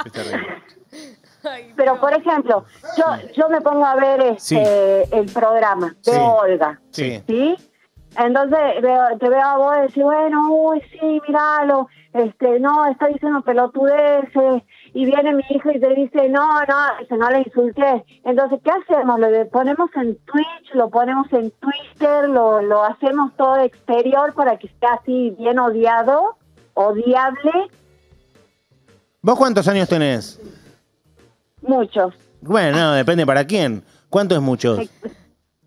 es terrible. Pero por ejemplo, yo yo me pongo a ver este, el programa, veo Sí. Olga, Sí. ¿sí? Entonces veo- te veo a vos y decís, bueno, uy, sí, míralo, este, no, está diciendo pelotudeces, y viene mi hijo y te dice, no, no, dice, no le insulté. Entonces, ¿qué hacemos? Lo ponemos en Twitch, lo ponemos en Twitter, lo, lo hacemos todo exterior para que esté así bien odiado, odiable, ¿Vos cuántos años tenés? muchos, Bueno, no, depende para quién. ¿Cuánto es mucho?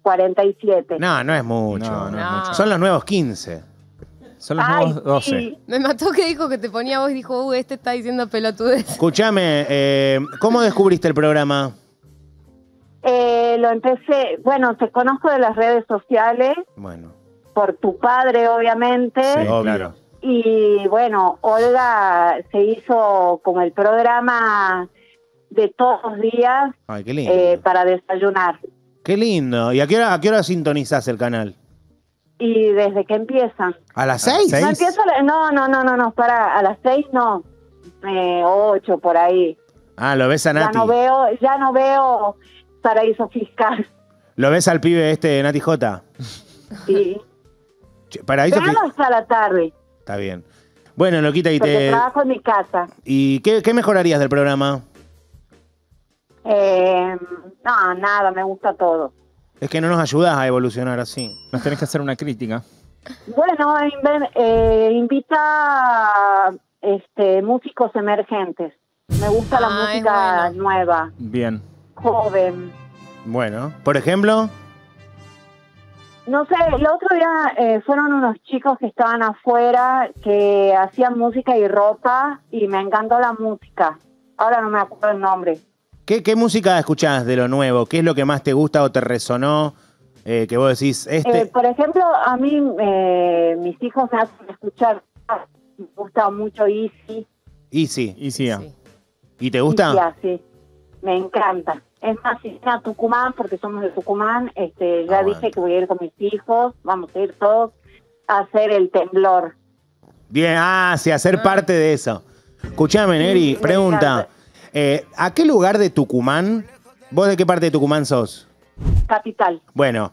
47. No, no es mucho. No, no es mucho. Son los nuevos 15. Son los Ay, nuevos 12. sí. Me mató que dijo que te ponía vos y dijo, uh, este está diciendo pelotudez. Escúchame, eh, ¿cómo descubriste el programa? Eh, lo empecé, bueno, te conozco de las redes sociales, Bueno, por tu padre, obviamente. Sí, obvio. claro. Y bueno, Olga se hizo como el programa de todos los días Ay, qué lindo. eh, para desayunar. Qué lindo. ¿Y a qué hora, a qué hora sintonizás el canal? Y desde que empiezan. ¿A las ¿A las 6? seis? No empieza, la- no, no, no, no, no, para, a las seis no, eh, ocho por ahí. Ah, lo ves a Ya Nati. no veo, ya no veo paraíso fiscal. Lo ves al pibe este Nati J. Sí. Che, Paraíso Pero Fi- no hasta la tarde, Está bien. Bueno, Loquita, ¿y, porque te, trabajo en mi casa. ¿y qué, qué mejorarías del programa? Eh, no, nada, me gusta todo. Es que no nos ayudas a evolucionar así. Nos tenés que hacer una crítica. Bueno, inven- eh, invita este, músicos emergentes. Me gusta la música bueno. nueva, Bien. joven. Bueno, por ejemplo, No sé, el otro día eh, fueron unos chicos que estaban afuera que hacían música y ropa y me encantó la música. Ahora no me acuerdo el nombre. ¿Qué, qué música escuchás de lo nuevo? ¿Qué es lo que más te gusta o te resonó? Eh, que vos decís, este. Eh, por ejemplo, a mí eh, mis hijos me hacen escuchar, me gusta mucho Easy. Easy. Y sí, ah. Sí. ¿Y te gusta? Easy, así. Me encanta. Es más, si a Tucumán, porque somos de Tucumán, este, ya Aguante. dije que voy a ir con mis hijos, vamos a ir todos a hacer el temblor. Bien, ah, sí, hacer parte de eso. Escuchame, Neri, me pregunta. Eh, ¿A qué lugar de Tucumán? ¿Vos de qué parte de Tucumán sos? Capital. Bueno,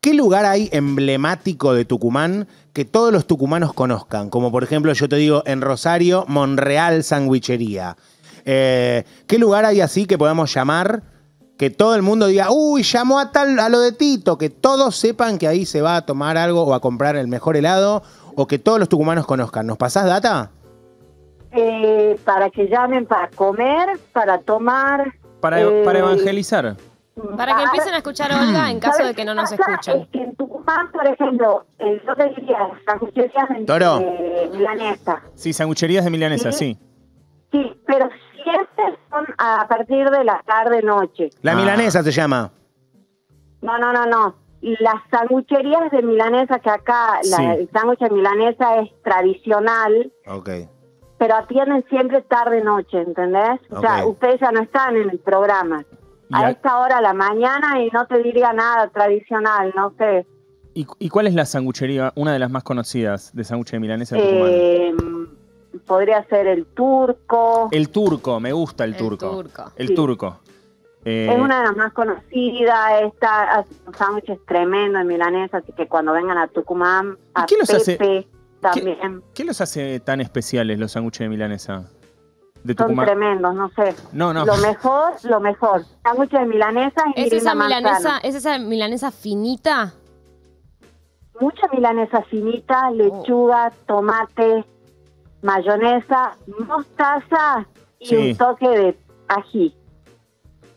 ¿qué lugar hay emblemático de Tucumán que todos los tucumanos conozcan? Como por ejemplo, yo te digo, en Rosario, Monreal Sandwichería. Eh, ¿Qué lugar hay así que podamos llamar? Que todo el mundo diga, uy, llamó a tal, a lo de Tito, que todos sepan que ahí se va a tomar algo o a comprar el mejor helado, o que todos los tucumanos conozcan. ¿Nos pasás data? Eh, para que llamen para comer, para tomar. Para, eh, para evangelizar. Para que empiecen a escuchar a Olga en caso ¿Sabes de que no nos escuchen. Es que en Tucumán, por ejemplo, eh, yo te diría, sangucherías de Toro. de milanesa. Sí, sangucherías de milanesa, sí. Sí, pero siempre son a partir de la tarde-noche. La Ah. milanesa se llama. No, no, no, no. Las sangucherías de milanesa, que acá la, Sí. el sándwich de milanesa es tradicional, Ok. Pero atienden siempre tarde-noche, ¿entendés? O sea, ustedes ya no están en el programa. Y A a- esta hora de la mañana y no te diría nada tradicional, no sé. ¿Y, y cuál es la sanguchería, una de las más conocidas de sándwich de milanesa de? Eh, podría ser el turco. El turco, me gusta el El turco. turco. El Sí. turco. Eh, Es una de las más conocidas, está sándwiches tremendos en milanesa, así que cuando vengan a Tucumán, a qué los hace- también. ¿Qué los hace tan especiales los sándwiches de milanesa? De Son Tucumán. tremendos, no sé. No, no. Lo mejor, lo mejor. Sándwiches de milanesa y ¿Es esa, manzana. milanesa, ¿Es esa milanesa finita? Mucha milanesa finita, lechuga, tomate, mayonesa, mostaza y Sí. un toque de ají.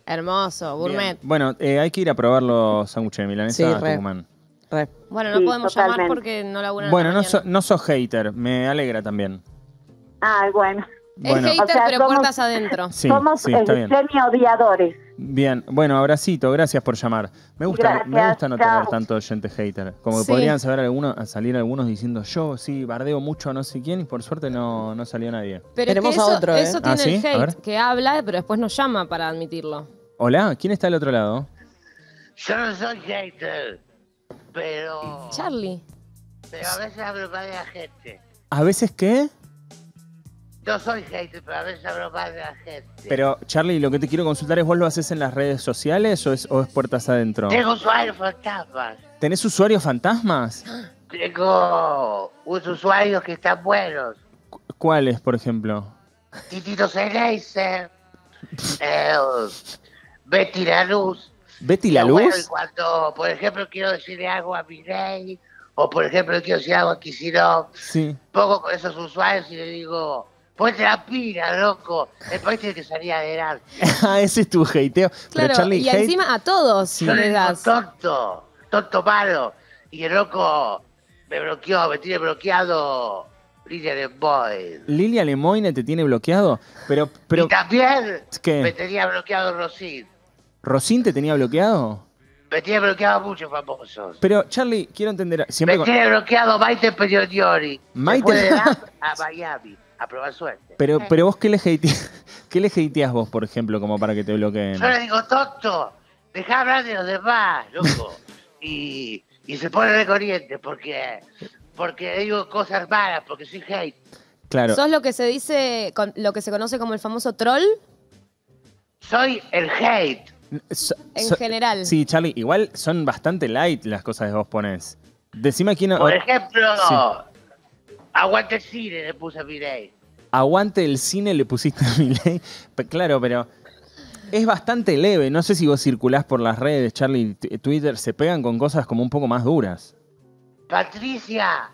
Hermoso, gourmet. Bueno, eh, hay que ir a probar los sándwiches de milanesa Sí, a. Tucumán. Re. Bueno, no Sí, podemos llamar porque no laburan Bueno, en la no, so- no sos hater, me alegra también. Ah, bueno. Es hater, O sea, pero somos- puertas adentro. sí, Somos sí, está eh, bien. semi-odiadores. Bien, bueno, abracito, gracias por llamar. Me gusta, me gusta no tener tanto oyente hater. Como que Sí. podrían saber algunos, salir algunos diciendo yo sí, bardeo mucho a no sé quién y por suerte no, no salió nadie. Pero es Tenemos que a eso, otro, ¿eh? eso Ah, tiene ¿sí? A el hate, que habla, pero después nos llama para admitirlo. Hola, ¿quién está al otro lado? Yo no soy hater, pero, Charlie. pero a veces hablo mal de la gente. ¿A veces qué? No soy hater, pero a veces hablo mal de la gente. Pero, Charlie, lo que te quiero consultar es, ¿vos lo haces en las redes sociales o es, o es puertas adentro? Tengo usuarios fantasmas. ¿Tenés usuarios fantasmas? Tengo unos usuarios que están buenos. Cu- ¿Cuáles, por ejemplo? Titito Ceneice, eh, Betty la Luz. ¿Betty la Y bueno, Luz? y cuando, por ejemplo, quiero decirle algo a Mirei, o por ejemplo, quiero decir algo a Kicillof, Sí. pongo con esos usuarios y le digo, ponte la pila, loco. El país tiene que salir adelante. Ah, ese es tu hateo. Pero, Claro, Charlie, y hate- encima a todos Yo le das. tonto, tonto malo. Y el loco me bloqueó, me tiene bloqueado Lilian de Boy. Lilia Lemoine te tiene bloqueado, pero, pero y también ¿Qué? me tenía bloqueado Rosín. ¿Rosín te tenía bloqueado? Me tiene bloqueado muchos famosos. Pero, Charlie, quiero entender, siempre Me con- tiene bloqueado Maite Periodiori. Maite- la a Miami a probar suerte. Pero, pero vos, ¿qué le, hateás, ¿qué le hateás vos, por ejemplo, como para que te bloqueen? Yo le digo, tonto, dejá hablar de los demás, loco. y, y se pone de corriente porque, porque digo cosas malas, porque soy hate. Claro. ¿Sos lo que se dice, con- lo que se conoce como el famoso troll? Soy el hate. So- En so- general. Sí, Charlie, igual son bastante light las cosas que vos pones. Decime a quién... Por ejemplo, Sí. aguante el cine, le puse a Mirei. Aguante el cine le pusiste a mi ley. Claro, pero... es bastante leve. No sé si vos circulás por las redes, Charlie, Twitter, se pegan con cosas como un poco más duras. Patricia,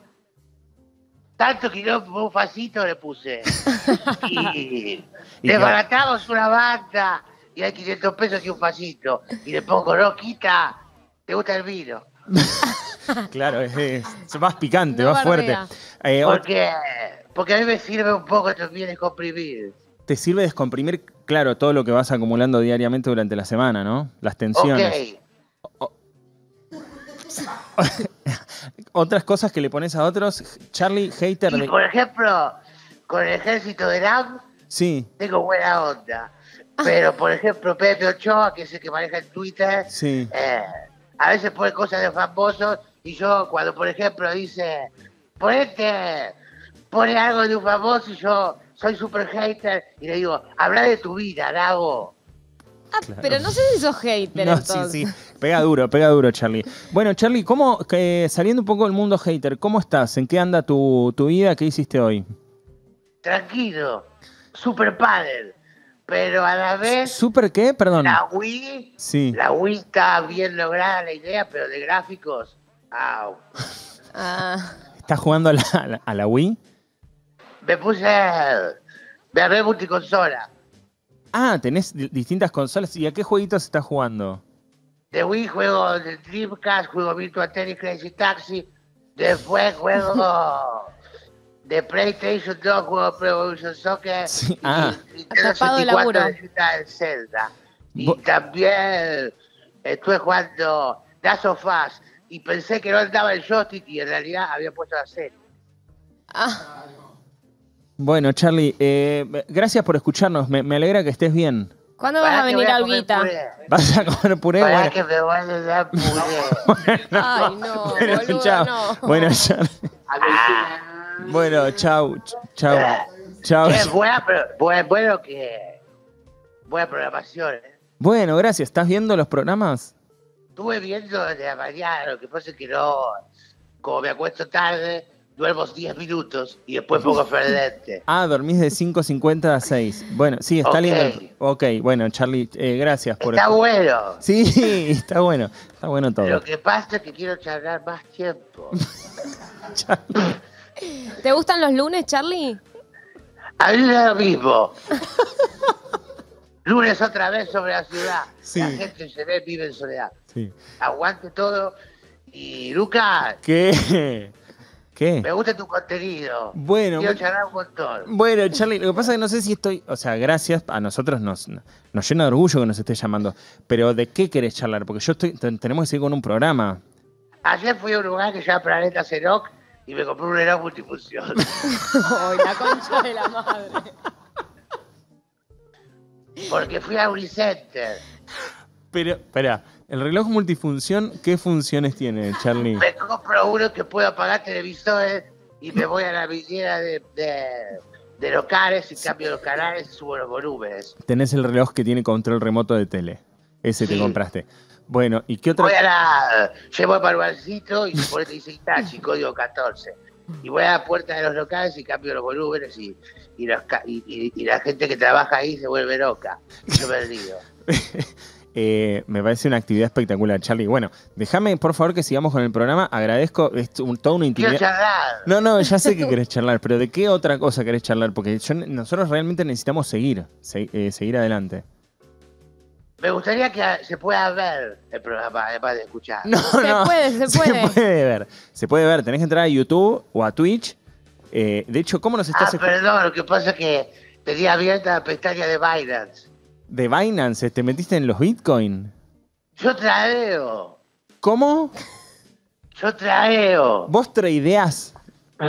tanto que no un facito le puse. Y Y desbaratamos una banda y hay 500 pesos y un facito. Y le pongo, no, quita, ¿te gusta el vino? Claro, es, es más picante, No más fuerte. Eh, o- Porque, porque a mí me sirve un poco también de comprimir. te sirve descomprimir, claro, todo lo que vas acumulando diariamente durante la semana, ¿no? Las tensiones. Ok. Otras cosas que le pones a otros, Charlie, hater Y de... por ejemplo, con el ejército de RAM Sí, tengo buena onda. Pero, por ejemplo, Pepe Ochoa, que es el que maneja el Twitter, sí. eh, a veces pone cosas de famosos y yo cuando, por ejemplo, dice, ponete, pone algo de un famoso y yo soy super hater y le digo, habla de tu vida, Dago. Ah, pero no sé si sos hater No, sí, entonces. sí. Pega duro, pega duro, Charlie. Bueno, Charlie, ¿cómo, que, saliendo un poco del mundo hater, ¿cómo estás? ¿En qué anda tu, tu vida? ¿Qué hiciste hoy? Tranquilo, super padre. Pero a la vez, ¿Súper qué? Perdón. la Wii, Sí. la Wii está bien lograda la idea, pero de gráficos, au. Ah, ¿Estás jugando a la, a Wii? Me puse, me armé multiconsola. Ah, tenés di- distintas consolas. ¿Y a qué jueguitos estás jugando? De Wii juego de Dreamcast, juego Virtua Tennis Crazy Taxi. Después juego de PlayStation 2, juego Pro Evolution Soccer. Sí, y ah. Tapado de 64 laburo. Legend of Zelda. Y también estuve jugando Last of Us. Y pensé que no andaba el joystick y en realidad había puesto la serie. ah, Bueno, Charlie, eh, gracias por escucharnos. Me, me alegra que estés bien. ¿Cuándo vas a venir a puré. ¿Vas a comer puré? Pará Bueno, que me voy a dar puré. Ay, no, bueno, boludo, chao. no. Bueno, Charlie. Bueno, chau, ch- chau, chau. Che, buena, pro- buen- bueno que. Buena programación, ¿eh? Bueno, gracias. ¿Estás viendo los programas? Estuve viendo desde la mañana, lo que pasa es que no. Como me acuesto tarde, duermo 10 minutos y después pongo Ferdente. Ah, dormís de 5.50 a 6. Bueno, sí, está Ok. lindo. el- Ok, bueno, Charlie, eh, gracias por Está bueno. Sí, está bueno. Está bueno todo. Lo que pasa es que quiero charlar más tiempo. ¿Te gustan los lunes, Charlie? A mí me da lo mismo. Lunes otra vez sobre la ciudad. Sí. La gente se ve, vive en soledad. Sí. Aguante todo. Y Lucas, ¿Qué? ¿Qué? me gusta tu contenido. Bueno, Quiero charlar un montón. Bueno, Charlie, lo que pasa es que no sé si estoy. O sea, gracias. A nosotros nos, nos llena de orgullo que nos estés llamando. Pero ¿de qué querés charlar? Porque yo estoy. ten- Tenemos que seguir con un programa. Ayer fui a un lugar que se llama Planeta Xerox y me compré un reloj multifunción. Ay, la concha de la madre. Porque fui a Unicenter. Pero, espera, el reloj multifunción, ¿qué funciones tiene, Charlie? Me compro uno que puedo apagar televisores y me voy a la vidriera de, de, de locales y cambio los canales y subo los volúmenes. Tenés el reloj que tiene control remoto de tele. Ese te Sí. compraste. Bueno, ¿y qué otra? Voy a la. Llevo el manualcito y por eso dice Itachi, código 14. Y voy a la puerta de los locales y cambio los volúmenes y, y, los y, y- la gente que trabaja ahí se vuelve loca. Yo me río. Eh, me parece una actividad espectacular, Charlie. Bueno, déjame, por favor, que sigamos con el programa. Agradezco, es un- toda una Quiero intimidad. charlar. No, no, ya sé que querés charlar, pero ¿de qué otra cosa querés charlar? Porque yo- nosotros realmente necesitamos seguir, se- eh, seguir adelante. Me gustaría que se pueda ver el programa, además de escuchar. No, Se no, puede, se puede. Se puede ver, se puede ver. Tenés que entrar a YouTube o a Twitch. Eh, de hecho, ¿cómo nos Ah, estás escuchando? perdón, lo que pasa es que tenía abierta la pestaña de Binance. De Binance, ¿te metiste en los Bitcoin? Yo tradeo, ¿Cómo? yo tradeo. ¿Vos tradeás?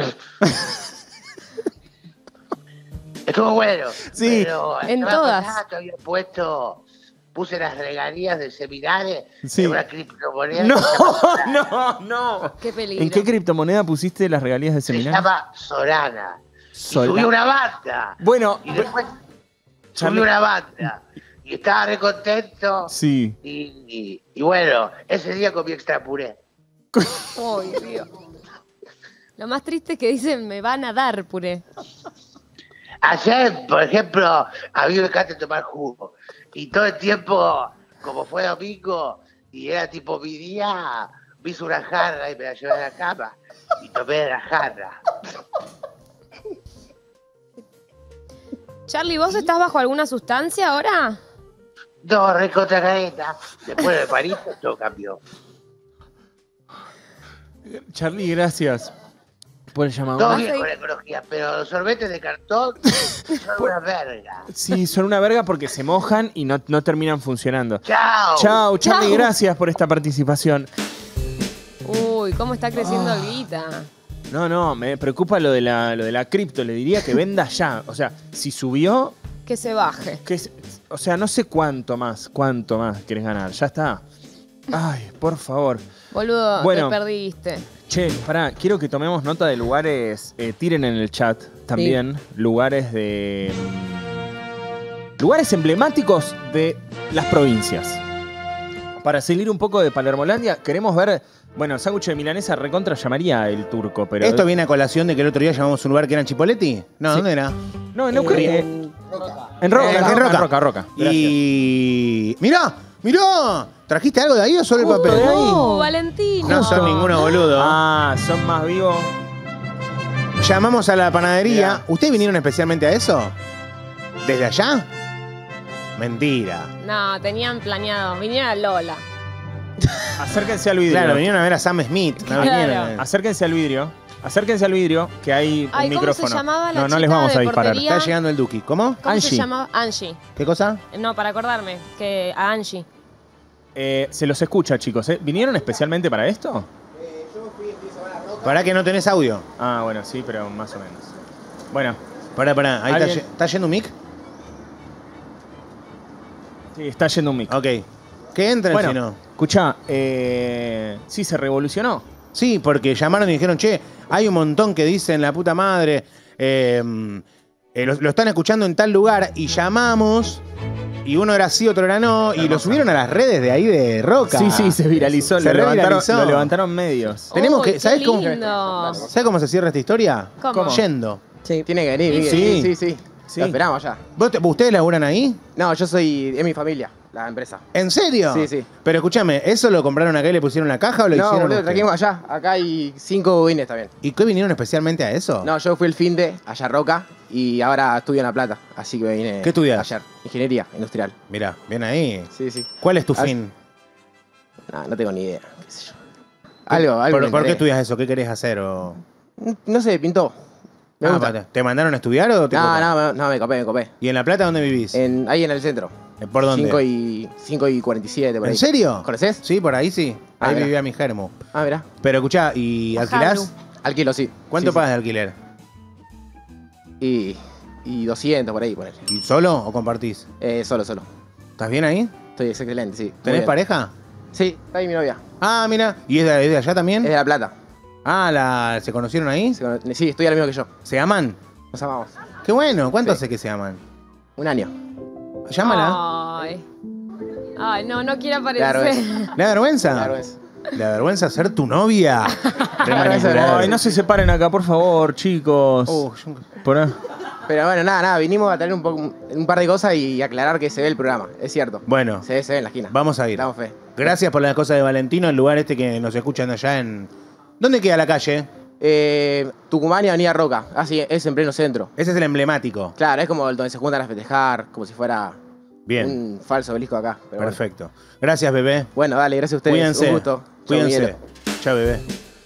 Estuvo bueno. Sí. Pero En todas. pasada te había puesto, puse las regalías del seminario Sí. en una criptomoneda. No, se Solana. no, no. Qué peligro. ¿En qué criptomoneda pusiste las regalías de Se seminario? llama Solana. Y Sola- subí una banda. Bueno, Y después subí una banda. Y estaba re contento. sí. Y, y- y bueno, ese día comí extra puré. Ay, Dios. Lo más triste es que dicen, me van a dar puré. Ayer, por ejemplo, a mí me encanta tomar jugo. Y todo el tiempo, como fue domingo, y era tipo mi día, me hizo una jarra y me la llevé a la cama. Y tomé de la jarra. Charlie, ¿vos estás bajo alguna sustancia ahora? No, recontra careta. Después del parito, todo cambió. Charlie, gracias por el llamado. Todo bien con la ecología, pero los sorbetes de cartón son una verga. Sí, son una verga porque se mojan y no, no terminan funcionando. Chao. Chao, Charlie, Chao. gracias por esta participación. Uy, cómo está creciendo Ah. el guita. No, no, me preocupa lo de la, lo de la cripto. Le diría que venda ya. O sea, si subió, Que se baje. que o sea, no sé cuánto más, cuánto más querés ganar. Ya está. Ay, por favor. Boludo, Bueno. te perdiste. Che, pará, quiero que tomemos nota de lugares, eh, tiren en el chat también, lugares de... Lugares emblemáticos de las provincias. Para salir un poco de Palermolandia, queremos ver... Bueno, sándwich de milanesa recontra llamaría el turco, pero... ¿Esto viene a colación de que el otro día llamamos un lugar que era en Chipoletti? No, Sí. ¿dónde era? No, en Neuquén, eh, En- en Roca, Eh, en Roca, Roca. en Roca, Roca. Gracias. Y. ¡Mirá! ¡Mirá! ¿Trajiste algo de ahí o solo el Justo papel? de ahí. ¡Uh, Valentino! No son ninguno boludo. Ah, son más vivos. Llamamos a la panadería. Mirá. ¿Ustedes vinieron especialmente a eso? ¿Desde allá? Mentira. No, tenían planeado. Vinieron a Lola. Acérquense al vidrio. Claro, vinieron a ver a Sam Smith. No Claro. vinieron. Acérquense al vidrio. Acérquense al vidrio, que hay un Ay, ¿cómo se micrófono. llamaba la no, no les chica vamos de a disparar. portería? Está llegando el Duki. ¿Cómo? ¿Cómo se Angie. llamaba? Angie. ¿Qué cosa? No, para acordarme. Que a Angie. Eh, se los escucha, chicos. ¿eh? ¿Vinieron especialmente para esto? Pará que no tenés audio. Ah, bueno, sí, pero más o menos. Bueno, Pará, pará. Ahí está, ¿Alguien? ye- ¿está yendo un mic? sí, está yendo un mic. Ok. Que entren Bueno, si no. escucha, eh, sí, se revolucionó. Sí, porque llamaron y dijeron, che, hay un montón que dicen la puta madre, eh, eh, lo, lo están escuchando en tal lugar y llamamos y uno era sí, otro era no y lo subieron a las redes de ahí de Roca. Sí, sí, se viralizó. Se lo, levantaron, reviralizó. lo levantaron medios. Tenemos Uy, que- qué ¿sabés cómo- lindo. ¿Sabes cómo se cierra esta historia? ¿Cómo? Yendo. Sí. Tiene que venir. Sí. Sí, sí, sí. Sí. Lo esperamos ya. ¿Vos te- ¿Ustedes laburan ahí? No, yo soy. Es mi familia, la empresa. ¿En serio? Sí, sí. Pero escúchame, ¿eso lo compraron acá y le pusieron la caja o lo No, hicieron boludo, ustedes? trajimos allá. Acá hay cinco bobines también. ¿Y qué vinieron especialmente a eso? No, yo fui el fin de allá Roca y ahora estudio en La Plata. Así que me vine. ¿Qué estudiás? Ayer. Ingeniería industrial. Mirá, bien ahí. Sí, sí. ¿Cuál es tu fin? No, no tengo ni idea. ¿Qué sé yo? Algo, algo. ¿Por, por qué estudias eso? ¿Qué querés hacer? O... No sé, pintó. Me Ah, gusta. ¿Te mandaron a estudiar o te No, copa? no, no, me copé, me copé. ¿Y en La Plata dónde vivís? En, ahí en el centro. Eh, ¿Por dónde? 5 y, 5 y 47, por ahí. ¿En serio? ¿Conoces? Sí, por ahí sí. Ah, Ahí mirá. vivía mi germo. Ah, mirá. Pero escuchá, ¿y alquilás? Lu. Alquilo, sí. ¿Cuánto Sí, pagas de alquiler? Y, y 200 por ahí, por ahí. ¿Y solo o compartís? Eh, solo, solo. ¿Estás bien ahí? Estoy excelente, sí. Muy ¿Tenés bien. pareja? Sí, está ahí mi novia. Ah, mira. ¿Y es de, es de allá también? Es de La Plata. Ah, la, ¿se conocieron ahí? Se cono- Sí, estudia lo mismo que yo. ¿Se aman? Nos amamos. Qué bueno. ¿Cuánto Sí. hace que se aman? Un año. Llámala. Ay. Ay, no, no quiero Claro, aparecer. ¿Le da vergüenza? Claro es. ¿Le da vergüenza ser tu novia? Re manipulador. Ay, no se separen acá, por favor, chicos. Uh, yo- Por ahí. Pero bueno, nada, nada. Vinimos a traer un, poco, un par de cosas y aclarar que se ve el programa. Es cierto. Bueno, Se ve, se ve en la esquina. vamos a ir. Damos fe. Gracias por las cosas de Valentino, el lugar este que nos escuchan allá en... ¿Dónde queda la calle? Eh, Tucumán y Avenida Roca. Ah, sí, es en pleno centro. Ese es el emblemático. Claro, es como el donde se juntan a festejar, como si fuera Bien, un falso obelisco acá. bueno. perfecto. Gracias, bebé. Bueno, dale, gracias a ustedes. Cuídense. Un gusto. Cuídense. Chao, bebé.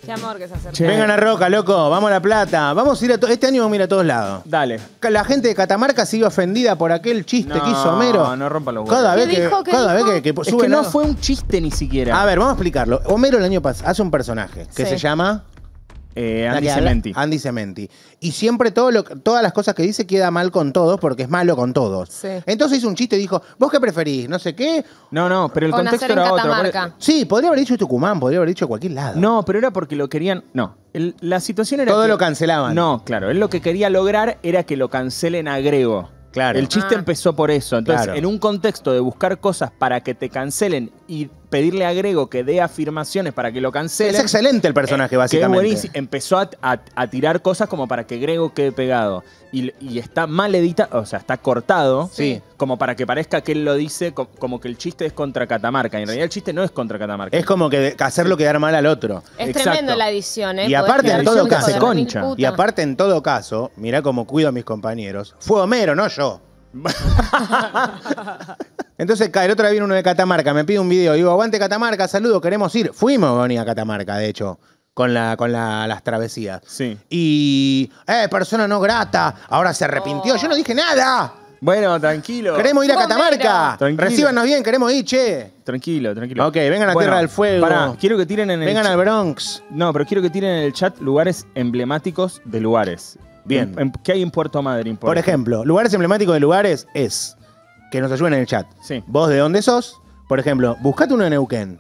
Qué amor que se acerca. Che. Vengan a Roca, loco. Vamos a La Plata. Vamos a ir a to- Este año vamos a ir a todos lados. Dale. La gente de Catamarca sigue ofendida por aquel chiste No, que hizo Homero. no rompa los huevos. Cada ¿Qué vez que, dijo? ¿Qué cada dijo? vez que, que Es sube que no algo- fue un chiste ni siquiera. A ver, vamos a explicarlo. Homero el año pasado hace un personaje que Sí. se llama Eh, Andy Cementi. Andy Cementi. Y siempre todo lo, todas las cosas que dice queda mal con todos porque es malo con todos. Sí. Entonces hizo un chiste y dijo, ¿vos qué preferís? No sé qué. No, no, pero el O contexto nacer en era otro. Sí, podría haber dicho Tucumán, podría haber dicho cualquier lado. No, pero era porque lo querían. No. El- la situación era. Todo que- lo cancelaban. No, claro. Él lo que quería lograr era que lo cancelen a Grego. Claro. El chiste Ah. empezó por eso. Entonces, Claro. en un contexto de buscar cosas para que te cancelen y pedirle a Grego que dé afirmaciones para que lo cancelen. Es excelente el personaje, Que es básicamente. buenísimo. Empezó a, a- a tirar cosas como para que Grego quede pegado. Y, y está mal editado, o sea, está cortado. Sí. Como para que parezca que él lo dice co- como que el chiste es contra Catamarca. Y en realidad el chiste no es contra Catamarca. Es como que hacerlo quedar mal al otro. Es Exacto. tremendo la edición, ¿eh? Y aparte, en todo caso, concha. Y aparte, en todo caso, mirá cómo cuido a mis compañeros. Fue Homero, no yo. Entonces, el otro día vino uno de Catamarca, me pide un video, digo, aguante Catamarca, saludo, queremos ir. Fuimos venir a Catamarca, de hecho, con, la, con la- las travesías. Sí. Y, eh, persona no grata, ahora se arrepintió. Oh. Yo no dije nada. Bueno, tranquilo. Queremos ir a Catamarca. Tranquilo. Recíbanos bien, queremos ir, che. Tranquilo, tranquilo. Ok, vengan a Tierra del Fuego. Pará, quiero que tiren en el Vengan chat- al Bronx. No, pero quiero que tiren en el chat lugares emblemáticos de lugares. Bien. En- en- ¿Qué hay en Puerto Madryn? Por ejemplo, lugares emblemáticos de lugares es que nos ayuden en el chat. Sí. ¿Vos de dónde sos? Por ejemplo, buscate uno de Neuquén.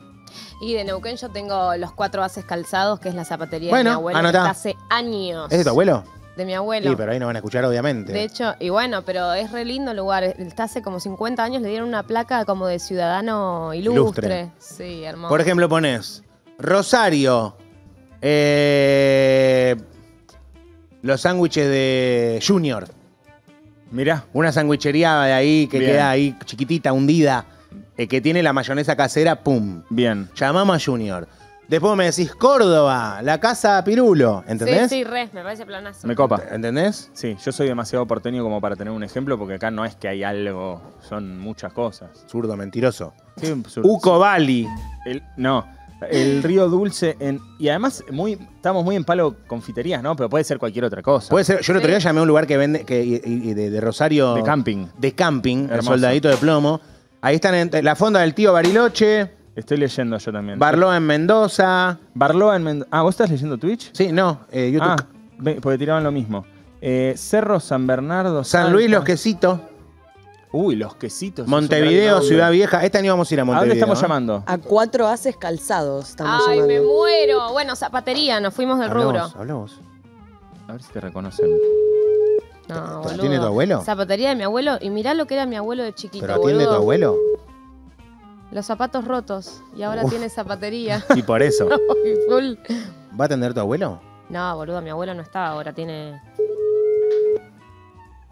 Y de Neuquén yo tengo los cuatro bases calzados, que es la zapatería Bueno, de mi abuelo. anotá. que está hace años. ¿Es de tu abuelo? De mi abuelo. Sí, pero ahí no van a escuchar, obviamente. De hecho, y bueno, pero es re lindo el lugar. Está hace como 50 años, le dieron una placa como de ciudadano ilustre. Ilustre. Sí, hermoso. Por ejemplo, pones Rosario, eh, los sándwiches de Junior. Mirá. Una sandwichería de ahí que Bien. queda ahí chiquitita, hundida, eh, que tiene la mayonesa casera, pum. Bien. Llamamos a Junior. Después me decís Córdoba, la casa Pirulo, ¿entendés? Sí, sí, re, me parece planazo. Me copa. ¿Entendés? Sí, yo soy demasiado porteño como para tener un ejemplo, porque acá no es que hay algo, son muchas cosas. Zurdo, mentiroso. Sí, sur- Uco Valley. el- no, el río Dulce, en, y además muy, estamos muy en palo confiterías, ¿no? Pero puede ser cualquier otra cosa. Puede ser, yo el otro día llamé a un lugar que vende, que, y- y de, de Rosario. De camping. De camping, el Hermoso. soldadito de plomo. Ahí están en- la fonda del tío Bariloche, Estoy leyendo yo también. Barloa en Mendoza. Barloa en Mendoza. Ah, ¿vos estás leyendo Twitch? Sí, no, eh, YouTube. Ah, ve- porque tiraban lo mismo. Eh, Cerro San Bernardo. San Luis, Salta. Los Quesitos. Uy, los quesitos. Montevideo, Ciudad Vieja. Este año vamos a ir a ¿A Montevideo. dónde estamos ¿eh? llamando? A cuatro haces calzados estamos Ay, me muero. Bueno, zapatería, nos fuimos del Habla rubro. vos, habla vos. A ver si te reconocen. No, ¿Pero boludo. atiende tu abuelo? Zapatería de mi abuelo. Y mirá lo que era mi abuelo de chiquito, ¿Pero atiende tu abuelo? Los zapatos rotos. Y ahora Uf. tiene zapatería. Y por eso. Full. ¿Va a atender tu abuelo? No, boludo, mi abuelo no está ahora, tiene...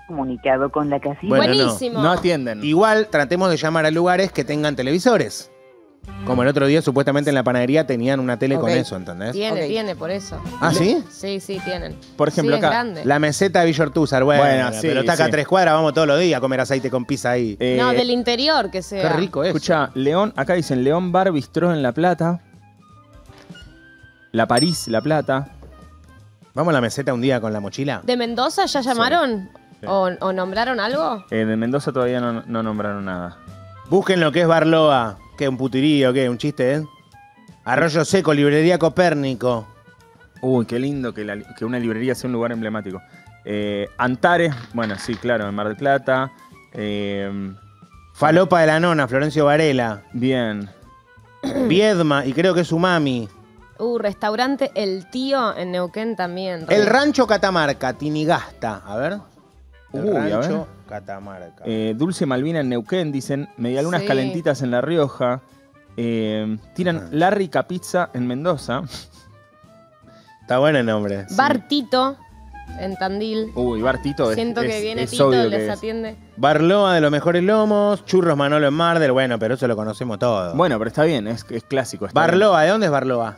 Comunicado con la casilla. Bueno, no. Buenísimo. No atienden. Igual tratemos de llamar a lugares que tengan televisores. Como el otro día, supuestamente en la panadería tenían una tele con eso, ¿entendés? Tiene, Ok. tiene, por eso. ¿Ah, sí? Sí, sí, tienen. Por ejemplo, Sí, es acá, grande. La meseta de Villortúzar, bueno, Bueno, sí, pero está acá a sí. tres cuadras, vamos todos los días a comer aceite con pizza ahí. eh, No, del interior que Qué sea. rico es. Escucha, León, acá dicen León Bar Bistró en La Plata. La París, La Plata. ¿Vamos a la meseta un día con la mochila? ¿De Mendoza ya llamaron? Sí. ¿O, o nombraron algo? Eh, de Mendoza todavía no, no nombraron nada. Busquen lo que es Barloa. ¿Qué? ¿Un putirío? ¿Qué? ¿Un chiste, eh? Arroyo Seco, Librería Copérnico. Uy, qué lindo que, la- que una librería sea un lugar emblemático. Eh, Antares, bueno, sí, claro, en Mar del Plata. Eh, Falopa de la Nona, Florencio Varela. bien. Viedma, y creo que es Umami. Uh, restaurante El Tío en Neuquén también. El Rancho Catamarca, Tinigasta. A ver. El Uy, Rancho. Catamarca. Eh, Dulce Malvina en Neuquén, dicen. Medialunas Sí. calentitas en La Rioja. Eh, tiran Larry Capizza en Mendoza. Está bueno el nombre. Bar Tito en Tandil. Uy, Bartito es, Siento que es- viene es Tito, obvio les atiende. Barloa de los mejores lomos, Churros Manolo en Mardel, bueno, pero eso lo conocemos todo. Bueno, pero está bien, es, es clásico. está Barloa, ¿de dónde es Barloa?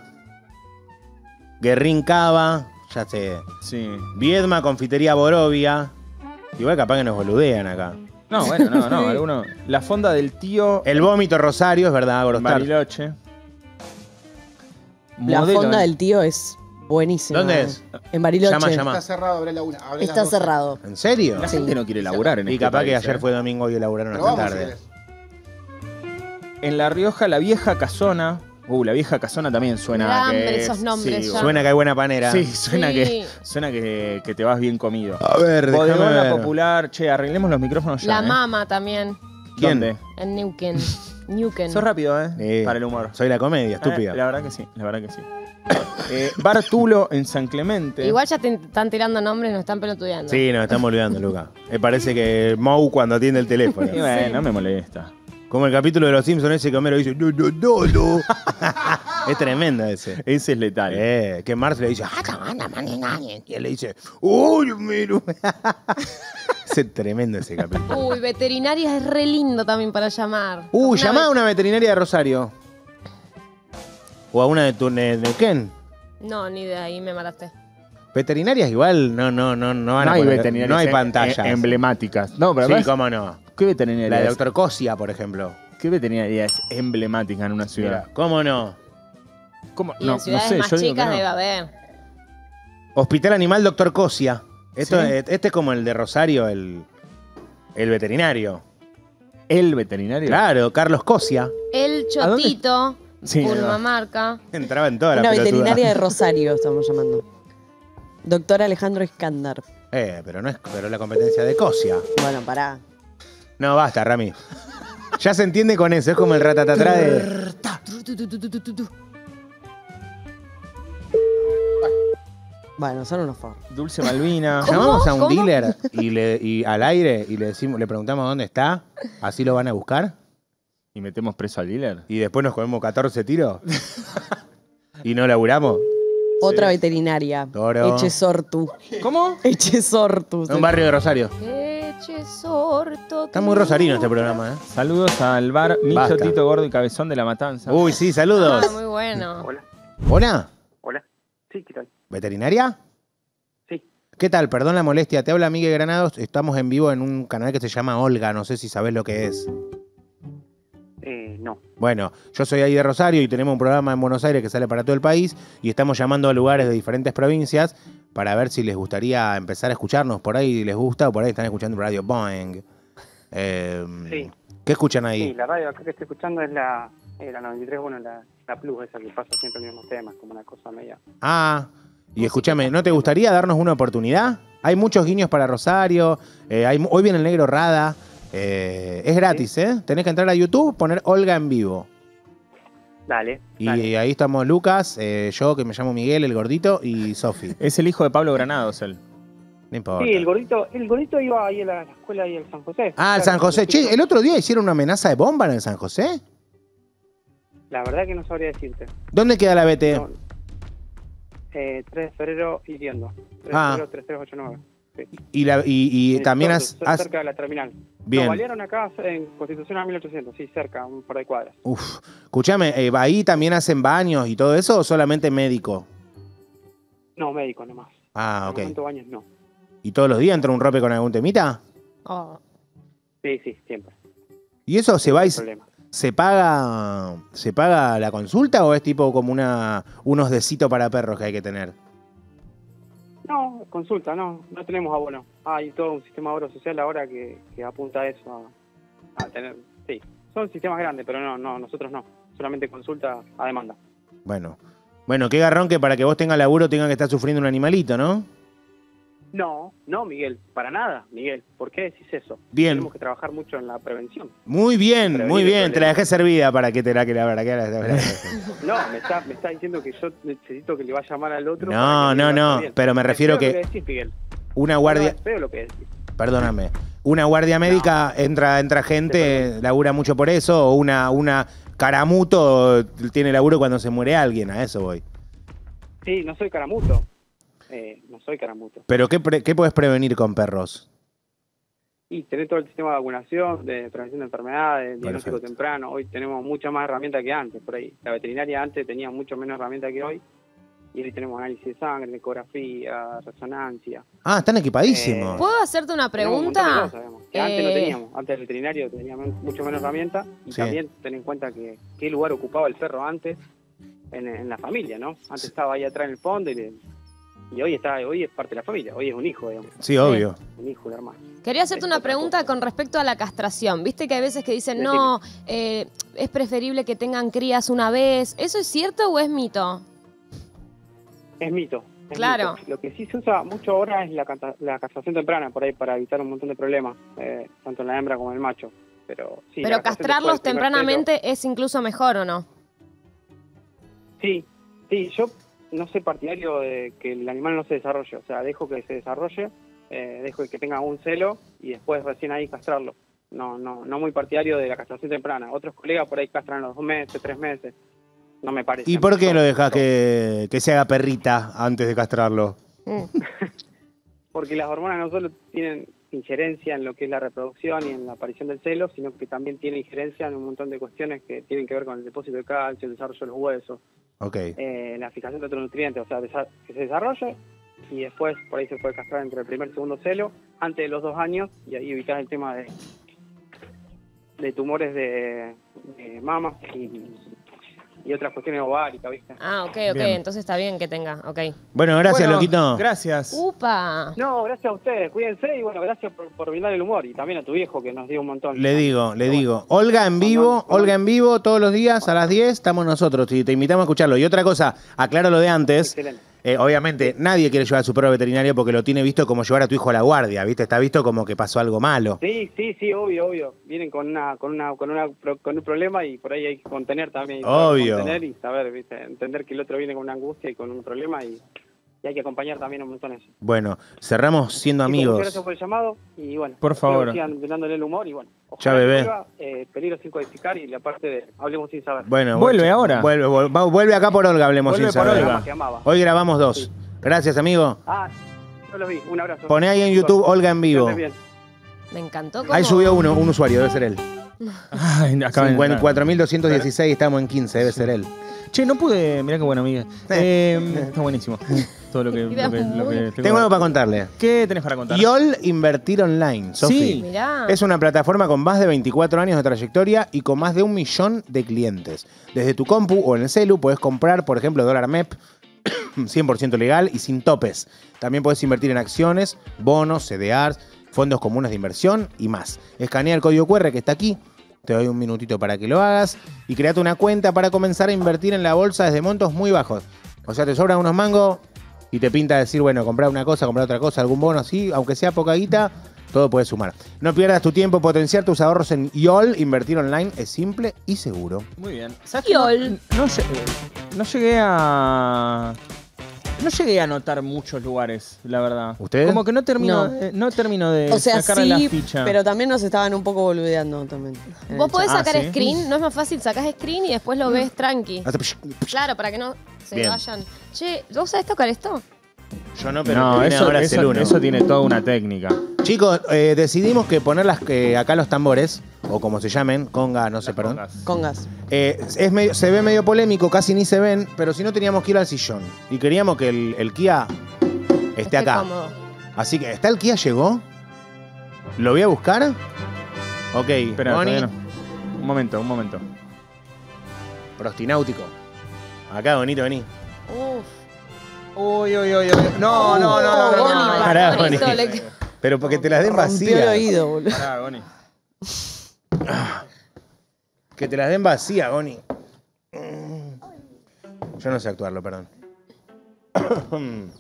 Guerrín Cava, ya sé. Sí. Viedma, Confitería Borovia. Igual capaz que nos boludean acá. No, bueno, no, no. alguno. La fonda del tío El vómito Rosario, es verdad, en Gorostar. Bariloche. La Modelo fonda en- del tío es buenísima. ¿Dónde eh. es? En Bariloche. Llama, llama. Está cerrado, abre la una. abre las Está 12. cerrado. ¿En serio? La Sí. gente no quiere laburar en Y este capaz que país, ayer ¿eh? fue domingo y elaboraron Pero hasta vamos, si tarde. querés. En La Rioja, la vieja casona. Uh, la vieja casona también suena. Me da hambre esos nombres sí, ya. Suena que hay buena panera. Sí, suena, Sí. Que, suena que, que te vas bien comido. A ver, Bodegona ver. popular. Che, arreglemos los micrófonos ya. La ¿eh? Mama también ¿Quién? ¿Dónde? en Neuquén. Neuquén. Sos rápido, ¿eh? Sí. Para el humor. Soy la comedia, estúpida. Eh, la verdad que sí, la verdad que sí. Eh, Bar Tulo en San Clemente. Igual ya te están tirando nombres, nos están pelotudeando. Sí, nos estamos olvidando, Luca. Me parece que Mou cuando atiende el teléfono. Bueno, no me molesta. Como el capítulo de los Simpsons ese que Homero dice, no, no, no, no. es tremendo ese. Ese es letal. Eh, que Marx le dice, "Ah, y él le dice, uy, Homero. es tremendo ese capítulo. Uy, veterinaria es re lindo también para llamar. Uh, Una llamá a una veterinaria de Rosario. O a una de tu de Neuquén. No, ni de ahí me mataste. Veterinarias igual no, no, no, no van No a hay poner- veterinarias No hay em- pantallas. em- emblemáticas. No, pero sí, además, cómo no. ¿qué veterinaria La de es? Doctor Cosia, por ejemplo. ¿Qué veterinaria es emblemática en una ciudad? Mira, ¿Cómo no? ¿Cómo? Y No, en no ciudades sé, más yo digo que chicas no. debe haber. Hospital Animal Doctor Cosia. Esto, ¿Sí? eh, Este es como el de Rosario, el, el veterinario. ¿El veterinario? Claro, Carlos Cosia. El. Chotito, Sí, Pulma no. marca. Entraba en toda la Una pelotuda. veterinaria de Rosario estamos llamando. Doctor Alejandro Escándar. Eh, pero no es pero la competencia de Cosia. Bueno, pará. No, basta, Rami. Ya se entiende con eso, es como el ratatatrá de. Bueno, son unos forros. Dulce Malvina. ¿Cómo? Llamamos a un ¿Cómo? dealer y, le, y al aire y le decimos, le preguntamos dónde está, así lo van a buscar, ¿Y metemos preso al dealer? y después nos comemos 14 tiros y no laburamos. Otra veterinaria. Toro. Echesortu. ¿Cómo? Echesortu. En un barrio de Rosario. Eche sorto. Está muy rosarino este programa, ¿eh? Saludos al bar Micho Basta. Tito Gordo y Cabezón de la Matanza. Uy, sí, Ah, saludos. muy bueno. Hola. ¿Hola? Hola. Sí, ¿qué tal? ¿Veterinaria? Sí. ¿Qué tal? Perdón la molestia. Te habla Miguel Granados. Estamos en vivo en un canal que se llama Olga. No sé si sabes lo que es. No. Bueno, yo soy ahí de Rosario y tenemos un programa en Buenos Aires que sale para todo el país y estamos llamando a lugares de diferentes provincias para ver si les gustaría empezar a escucharnos. Por ahí les gusta o por ahí están escuchando Radio Boeing. Eh, Sí. ¿Qué escuchan Sí, ahí? la radio acá que estoy escuchando es la, eh, la 93, bueno, la, la Plus, esa que pasa siempre los mismos temas, como una cosa media. Ah, y escúchame, ¿no te gustaría darnos una oportunidad? Hay muchos guiños para Rosario. eh, hay, hoy viene el negro Rada. Eh, es gratis, ¿eh? Tenés que entrar a YouTube, poner Olga en vivo. Dale, Y dale. ahí estamos Lucas, eh, yo que me llamo Miguel, el gordito, y Sofi. Es el hijo de Pablo Granados, él. No importa. Sí, el gordito, el gordito iba ahí a la, la escuela ahí en San José. Ah, el Claro, San José. Che, el otro día hicieron una amenaza de bomba en el San José. La verdad que no sabría decirte. ¿Dónde queda la BT? No. Eh, 3 de febrero hiriendo. 3 Ah. de febrero 3389. Sí. Y, la, y, y En también has, has- Cerca de la terminal. Bien. No, balearon acá en Constitución 1800, sí, cerca, un par de cuadras. Uf, escúchame, eh, ¿ahí también hacen baños y todo eso o solamente médico? No, médico nomás. Ah, En ok. momento baños no. ¿Y todos los días entra un rope con algún temita? Oh. Sí, sí, siempre. ¿Y eso se va y se- paga se paga la consulta o es tipo como una unos decitos para perros que hay que tener? No, consulta, no, no tenemos abono. Hay todo un sistema de obra social ahora que, apunta a eso, a, tener, sí, son sistemas grandes, pero no, no, nosotros no, solamente consulta a demanda. Bueno. Bueno, qué garrón que para que vos tengas laburo tenga que estar sufriendo un animalito, ¿no? No, no, Miguel, para nada, Miguel, ¿por qué decís eso? Bien. Tenemos que trabajar mucho en la prevención. Muy bien, Prevenir muy bien, te la dejé servida para que te la que la que la- No, me está, me está diciendo que yo necesito que le vaya a llamar al otro. No, no, no, bien. pero me refiero que- que decís, Miguel. una No, guardia, es feo lo que decís. perdóname, una guardia médica entra entra gente, labura mucho por eso o una una caramuto tiene laburo cuando se muere alguien, a eso voy. Sí, no soy caramuto. Eh, no soy caramuto. Pero qué pre- qué puedes prevenir con perros? Y tener todo el sistema de vacunación, de prevención de enfermedades, diagnóstico temprano. Hoy tenemos muchas más herramientas que antes, por ahí. La veterinaria antes tenía mucho menos herramientas que hoy. Y hoy tenemos análisis de sangre, ecografía, resonancia. Ah, están equipadísimos. ¿Puedo hacerte una un pregunta? cosas, que antes no Eh, teníamos. Antes el veterinario tenía mucho menos herramientas. Y Sí. también ten en cuenta que qué lugar ocupaba el perro antes en, en la familia, ¿no? Antes estaba ahí atrás en el fondo y, le- y hoy está hoy es parte de la familia. Hoy es un hijo, digamos. Sí, obvio. Un hijo, un hermano. Quería hacerte una pregunta con respecto a la castración. Viste que hay veces que dicen, no, eh, es preferible que tengan crías una vez. ¿Eso es cierto o es mito? Es mito. es Claro. mito. Lo que sí se usa mucho ahora es la, la castración temprana, por ahí, para evitar un montón de problemas, eh, tanto en la hembra como en el macho. Pero, sí, Pero castrarlos tempranamente es incluso mejor, ¿o no? Sí, sí, yo no soy partidario de que el animal no se desarrolle. O sea, dejo que se desarrolle, eh, dejo que tenga un celo y después recién ahí castrarlo. no, no, no muy partidario de la castración temprana. Otros colegas por ahí castran los dos meses, tres meses. No me parece. ¿Y por qué lo dejas que, que se haga perrita antes de castrarlo? Porque las hormonas no solo tienen injerencia en lo que es la reproducción y en la aparición del celo, sino que también tienen injerencia en un montón de cuestiones que tienen que ver con el depósito de calcio, el desarrollo de los huesos, eh, la fijación de otros nutrientes, o sea, que se desarrolle y después por ahí se puede castrar entre el primer y segundo celo antes de los dos años y ahí evitar el tema de, de tumores de, de mama y, y otras cuestiones ováricas, ¿viste? Ah, ok, ok. Bien. Entonces está bien que tenga. Ok. Bueno, gracias, Bueno, loquito. Gracias. Upa. No, gracias a ustedes, cuídense y bueno, gracias por, por brindar el humor y también a tu viejo que nos dio un montón. Le digo, le digo. Olga en vivo, Olga en vivo todos los días a las 10 estamos nosotros y te invitamos a escucharlo. Y otra cosa, aclaro lo de antes. Excelente. Eh, obviamente, nadie quiere llevar a su perro veterinario porque lo tiene visto como llevar a tu hijo a la guardia, ¿viste? Está visto como que pasó algo malo. Sí, sí, sí, obvio, obvio. Vienen con una, con una, con una, con un problema y por ahí hay que contener también. Obvio. Contener y saber, ¿viste? entender que el otro viene con una angustia y con un problema y, y hay que acompañar también un montón eso. Bueno, cerramos siendo Chicos, Muchas amigos. gracias por el llamado y bueno. Por favor. que Sigan brindándole el humor y bueno. Ya, que bebé. eh, peligro sin codificar y la parte de hablemos sin saber. Bueno, Vuelve ahora. Vuelve, vuelve acá por Olga, hablemos Vuelve sin por saber. Olga. Que amaba. Hoy grabamos dos. Gracias, amigo. Ah, no los vi. Un abrazo. Poné ahí en YouTube Olga en que vivo. Me encantó cómo... Ahí subió uno, un usuario, debe ser él. Ay, acaba de entrar. 54.216, estamos en 15, debe ser él. Che, no pude. Mirá qué buena amiga. Eh, está buenísimo. Todo lo que. Lo Mira, que, lo que muy- Tengo algo para contarle. ¿Qué tenés para contar? YOL Invertir Online, Sofi. Sí. Mirá. Es una plataforma con más de 24 años de trayectoria y con más de un millón de clientes. Desde tu compu o en el celu puedes comprar, por ejemplo, dólar MEP, 100% legal y sin topes. También puedes invertir en acciones, bonos, CDRs, fondos comunes de inversión y más. Escanea el código QR que está aquí. Te doy un minutito para que lo hagas y créate una cuenta para comenzar a invertir en la bolsa desde montos muy bajos. O sea, te sobran unos mangos y te pinta decir, bueno, comprar una cosa, comprar otra cosa, algún bono así, aunque sea poca guita, todo puede sumar. No pierdas tu tiempo, potenciar tus ahorros en YOL, invertir online es simple y seguro. Muy bien. ¿Sabes qué? No, no lle- no llegué a. No llegué a notar muchos lugares, la verdad. ¿Usted? Como que no termino, No. eh, no termino de O sea, sacarle la sí, ficha. pero también nos estaban un poco boludeando también. Vos podés Ah, sacar ¿sí? screen, no es más fácil, sacás screen y después lo ves tranqui. Claro, para que no se Bien. vayan. Che, ¿vos sabés tocar esto? Yo no, pero no, eso, ahora es el eso, uno. eso tiene toda una técnica. Chicos, eh, decidimos que poner las, que acá los tambores, o como se llamen, conga, no sé, perdón. Congas. Congas. Eh, es medio- se ve medio polémico, casi ni se ven, pero si no teníamos que ir al sillón. Y queríamos que el, el Kia esté Esté acá. cómodo. Así que, ¿está el Kia? ¿Llegó? ¿Lo voy a buscar? Ok, Espera, Bonnie, todavía no. Un momento, un momento. prostináutico. Acá, bonito, vení. Uf. Uy, uy, uy, uy. No, no, no, no, no. Bonnie, no, no. Pará, le- Pero porque te las den el vacías. oído, boludo. Pará, Bonnie. Que te las den vacías, Bonnie. Yo no sé actuarlo, perdón.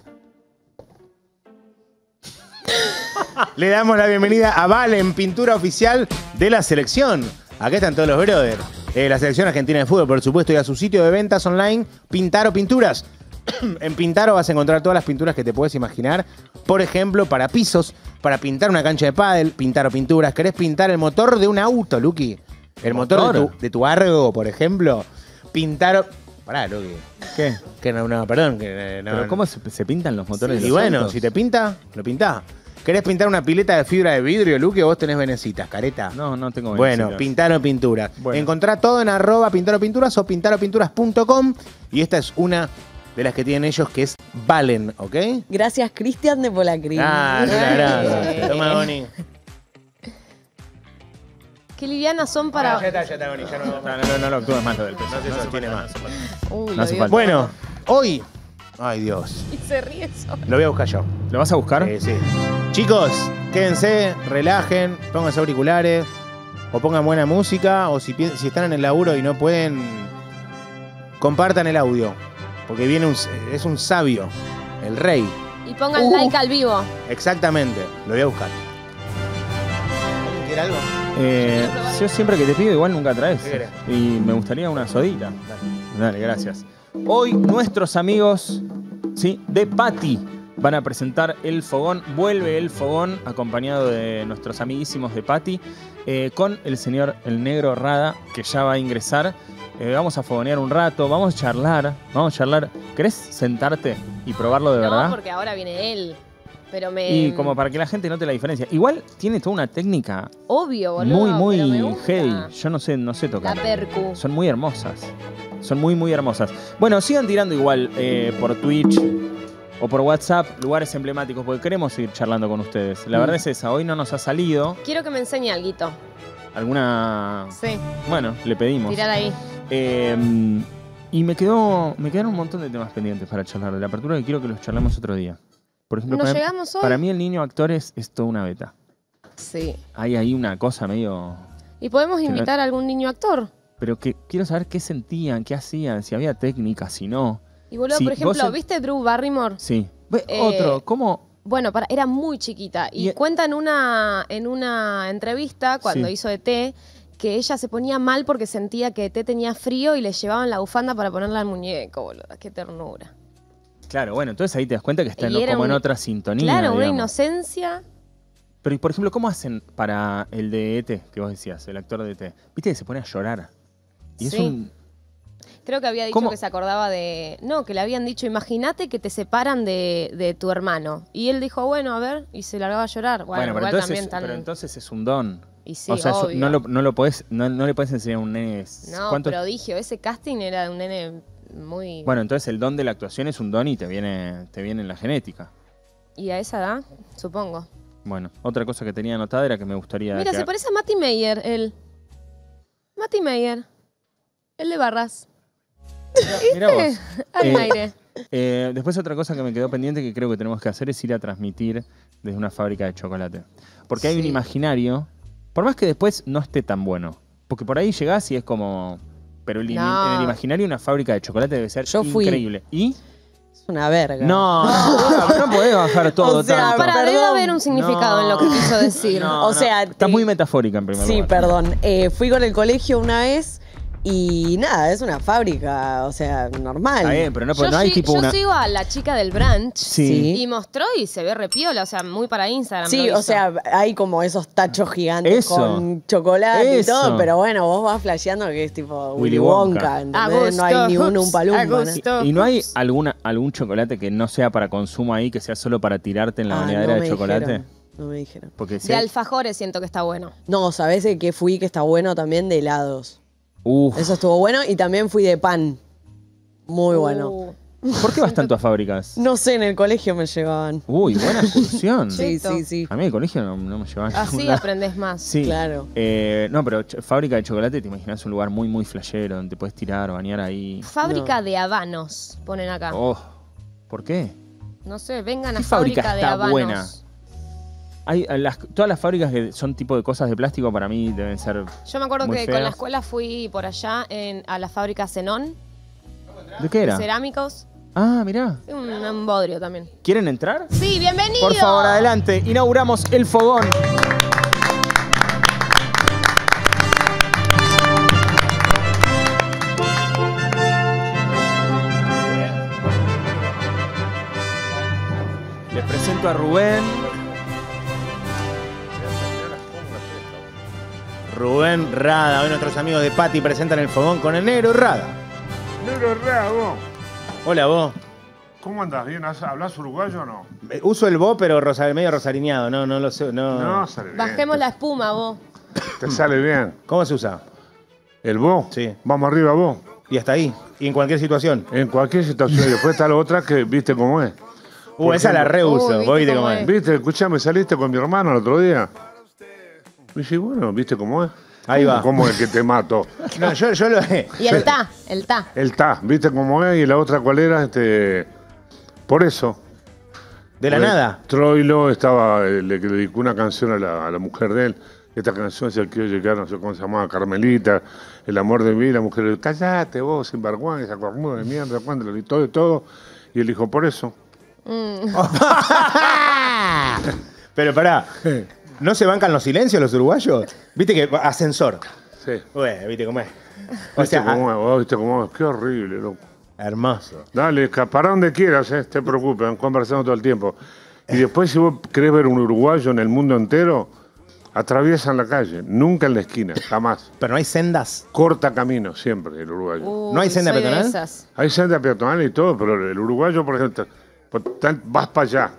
Le damos la bienvenida a Valen, pintura oficial de la selección. Acá están todos los brothers. Eh, la selección argentina de fútbol, por supuesto, y a su sitio de ventas online, Pintaro Pinturas. en Pintaro vas a encontrar todas las pinturas que te puedes imaginar. Por ejemplo, para pisos, para pintar una cancha de pádel, Pintaro Pinturas. ¿Querés pintar el motor de un auto, Luqui? El motor, de, tu, de tu Argo, por ejemplo. Pintaro... Pará, Luqui. ¿Qué? Que no, no, perdón. Que, no, ¿Pero cómo se, se pintan los motores de y los bueno, autos? si te pinta, lo pintás. ¿Querés pintar una pileta de fibra de vidrio, Luque, o vos tenés venecitas, careta? No, no tengo Bueno, venecitas. Pintaro Pintura. Bueno. Encontrá todo en arroba Pintaro Pinturas o pintaropinturas.com y esta es una de las que tienen ellos que es Valen, ¿ok? Gracias, Cristian de Polacri. Ah, una gracia. Toma, Boni. Qué livianas son para. Ah, ya está, ya está, Boni, ya no, No, no, no, lo actúes más lo del peso. no se sostiene más. Uy, No hace falta. Bueno, hoy... Ay, Dios. Y se ríe solo. Lo voy a buscar yo. ¿Lo vas a buscar? Sí, sí. Chicos, quédense, relajen, pónganse auriculares, o pongan buena música, o si, pi- si están en el laburo y no pueden, compartan el audio. Porque viene un, es un sabio, el rey. Y pongan like al vivo. Exactamente, lo voy a buscar. ¿Quiere algo? Eh, yo siempre que te pido, igual nunca traes. Y me gustaría una sodita. Dale, gracias. Hoy nuestros amigos ¿sí? de Patti van a presentar El Fogón. Vuelve El Fogón, acompañado de nuestros amiguísimos de Patti, eh, con el señor El Negro Rada, que ya va a ingresar. Eh, vamos a fogonear un rato, vamos a charlar, vamos a charlar. ¿Querés sentarte y probarlo de no, verdad? porque ahora viene él. Pero me. Y como para que la gente note la diferencia. Igual tiene toda una técnica Obvio, boludo. muy, muy heavy. Yo no sé, no sé La tocar. percu. Son muy hermosas. Son muy, muy hermosas. Bueno, sigan tirando igual eh, por Twitch o por WhatsApp lugares emblemáticos, porque queremos seguir charlando con ustedes. La Mm. verdad es esa, hoy no nos ha salido Quiero que me enseñe algo. Alguna... Sí, Bueno, le pedimos. tirar ahí. Eh, y me quedó me quedaron un montón de temas pendientes para charlar de la apertura que quiero que los charlemos otro día. Por ejemplo, ¿No para, llegamos hoy? para mí el niño actor es, es toda una beta. Sí. Hay ahí una cosa medio... ¿Y podemos no- invitar a algún niño actor? Pero que quiero saber qué sentían, qué hacían, si había técnica, si no. Y boludo, por ejemplo, vos ¿viste Drew Barrymore? Sí. Eh, Otro, ¿cómo? Bueno, para, era muy chiquita. Y, Y- cuenta en una, en una entrevista, cuando Sí. hizo ET, que ella se ponía mal porque sentía que ET tenía frío y le llevaban la bufanda para ponerla al muñeco, boludo. Qué ternura. Claro, bueno, entonces ahí te das cuenta que está en- como en otra sintonía. claro, una inocencia. Pero, y por ejemplo, ¿cómo hacen para el de ET, que vos decías, el actor de ET? Viste que se pone a llorar. Y Sí. es un. Creo que había dicho ¿Cómo? que se acordaba de. No, que le habían dicho, imagínate que te separan de, de tu hermano. Y él dijo, bueno, a ver, y se largaba a llorar. Bueno, Bueno, pero igual entonces, también tan. pero entonces es un don. Y sí, o sea, obvio. no lo, no lo podés, no, no le puedes enseñar a un nene. No, ¿Cuánto- prodigio. Ese casting era de un nene muy. Bueno, entonces el don de la actuación es un don y te viene, te viene en la genética. Y a esa edad, supongo. Bueno, otra cosa que tenía anotada era que me gustaría. Mira, que- se parece a Mati Meyer, él. Mati Meyer. El de Barras. Mirá vos. Al Eh, aire. eh, después otra cosa que me quedó pendiente que creo que tenemos que hacer es ir a transmitir desde una fábrica de chocolate. Porque hay un Sí. imaginario, por más que después no esté tan bueno. Porque por ahí llegás y es como... Pero el- No. en el imaginario una fábrica de chocolate debe ser Yo fui. increíble. ¿Y? Es una verga. No, no, no podés bajar todo O sea, tanto. Para, debe haber un significado en lo que quiso decir. No, O sea, Está te- muy metafórica en primer Sí, lugar. perdón. Eh, fui con el colegio una vez y nada, es una fábrica, o sea, normal. Está bien, pero no, yo no hay sí- tipo yo una... sigo a la chica del brunch Sí. y mostró y se ve repiola, o sea, muy para Instagram. Sí, o sea, hay como esos tachos gigantes Eso. con chocolate Eso. y todo, pero bueno, vos vas flasheando que es tipo Willy Wonka. Wonka, ¿entendés? no hay ni un Umpa ¿Y, y no hay alguna, algún chocolate que no sea para consumo ahí, que sea solo para tirarte en la Ah, bañadera no de chocolate? dijeron, No me dijeron. Porque si De hay- alfajores siento que está bueno. No, ¿sabés de qué fui que está bueno también? De helados. Uf. Eso estuvo bueno y también fui de pan. Muy bueno. Uh, ¿Por qué vas tanto a fábricas? No sé, en el colegio me llevaban. Uy, buena excursión. Sí, sí, sí. A mí el colegio no, no me llevaban. así aprendes más. Sí. Claro. Eh, no, pero ch- fábrica de chocolate, te imaginas un lugar muy, muy flashero donde te puedes tirar o bañar ahí. Fábrica de habanos, ponen acá. Oh, ¿por qué? No sé, vengan a ¿Qué fábrica fábrica de está habanos. buena? Hay, eh, las, todas las fábricas que son tipo de cosas de plástico para mí deben ser. Yo me acuerdo muy que con la escuela fui por allá en- a la fábrica Zenón, ¿De qué era? cerámicos. Ah, mirá. Un, un bodrio también. ¿Quieren entrar? Sí, bienvenido. Por favor, adelante. Inauguramos el fogón. Les presento a Rubén. Rubén Rada. Hoy nuestros amigos de Pati presentan el fogón con el negro Rada. Negro Herrera, vos. Hola, vos. ¿Cómo andás? ¿Bien? ¿Hablas uruguayo o no? Eh, Uso el vos, pero rosa- medio rosariñado. No, no lo sé. No. No, sale bien. Bajemos la espuma, vos. Te sale bien. ¿Cómo se usa? ¿El vos? Sí. Vamos arriba, vos. Y hasta ahí. Y en cualquier situación. En cualquier situación. Y después está la otra que viste cómo es. Uh, Por esa la ejemplo- reuso. Uy, ¿viste Vos viste cómo es. ¿Viste? Escuchame, saliste con mi hermano el otro día. Me dije, bueno, ¿viste cómo es? Ahí va. ¿Cómo es que te mato? No, yo, yo lo. Y el ta, el ta. El ta, ¿viste cómo es? Y la otra, ¿cuál era? Este, por eso. De la Porque nada. Troilo estaba, eh, le, le dedicó una canción a la, a la mujer de él. Esta canción es el que llegar, no sé cómo se llamaba, Carmelita, El amor de mí, la mujer le dijo, callate vos, sinvergüenza, cornudo de mierda, cuando le gritó de todo. Y él dijo, por eso. Mm. Pero pará. ¿No se bancan los silencios los uruguayos? Viste que ascensor. Sí. Ué, viste cómo es. O ¿Viste sea, cómo es? vos? ¿Viste cómo es? Qué horrible, loco. Hermoso. Dale, para donde quieras, eh, te preocupes, conversando todo el tiempo. Y después, si vos querés ver un uruguayo en el mundo entero, atraviesan la calle, nunca en la esquina, jamás. Pero no hay sendas. Corta camino siempre el uruguayo. Uy, ¿No hay senda peatonal? Hay senda peatonal y todo, pero el uruguayo, por ejemplo, vas para allá,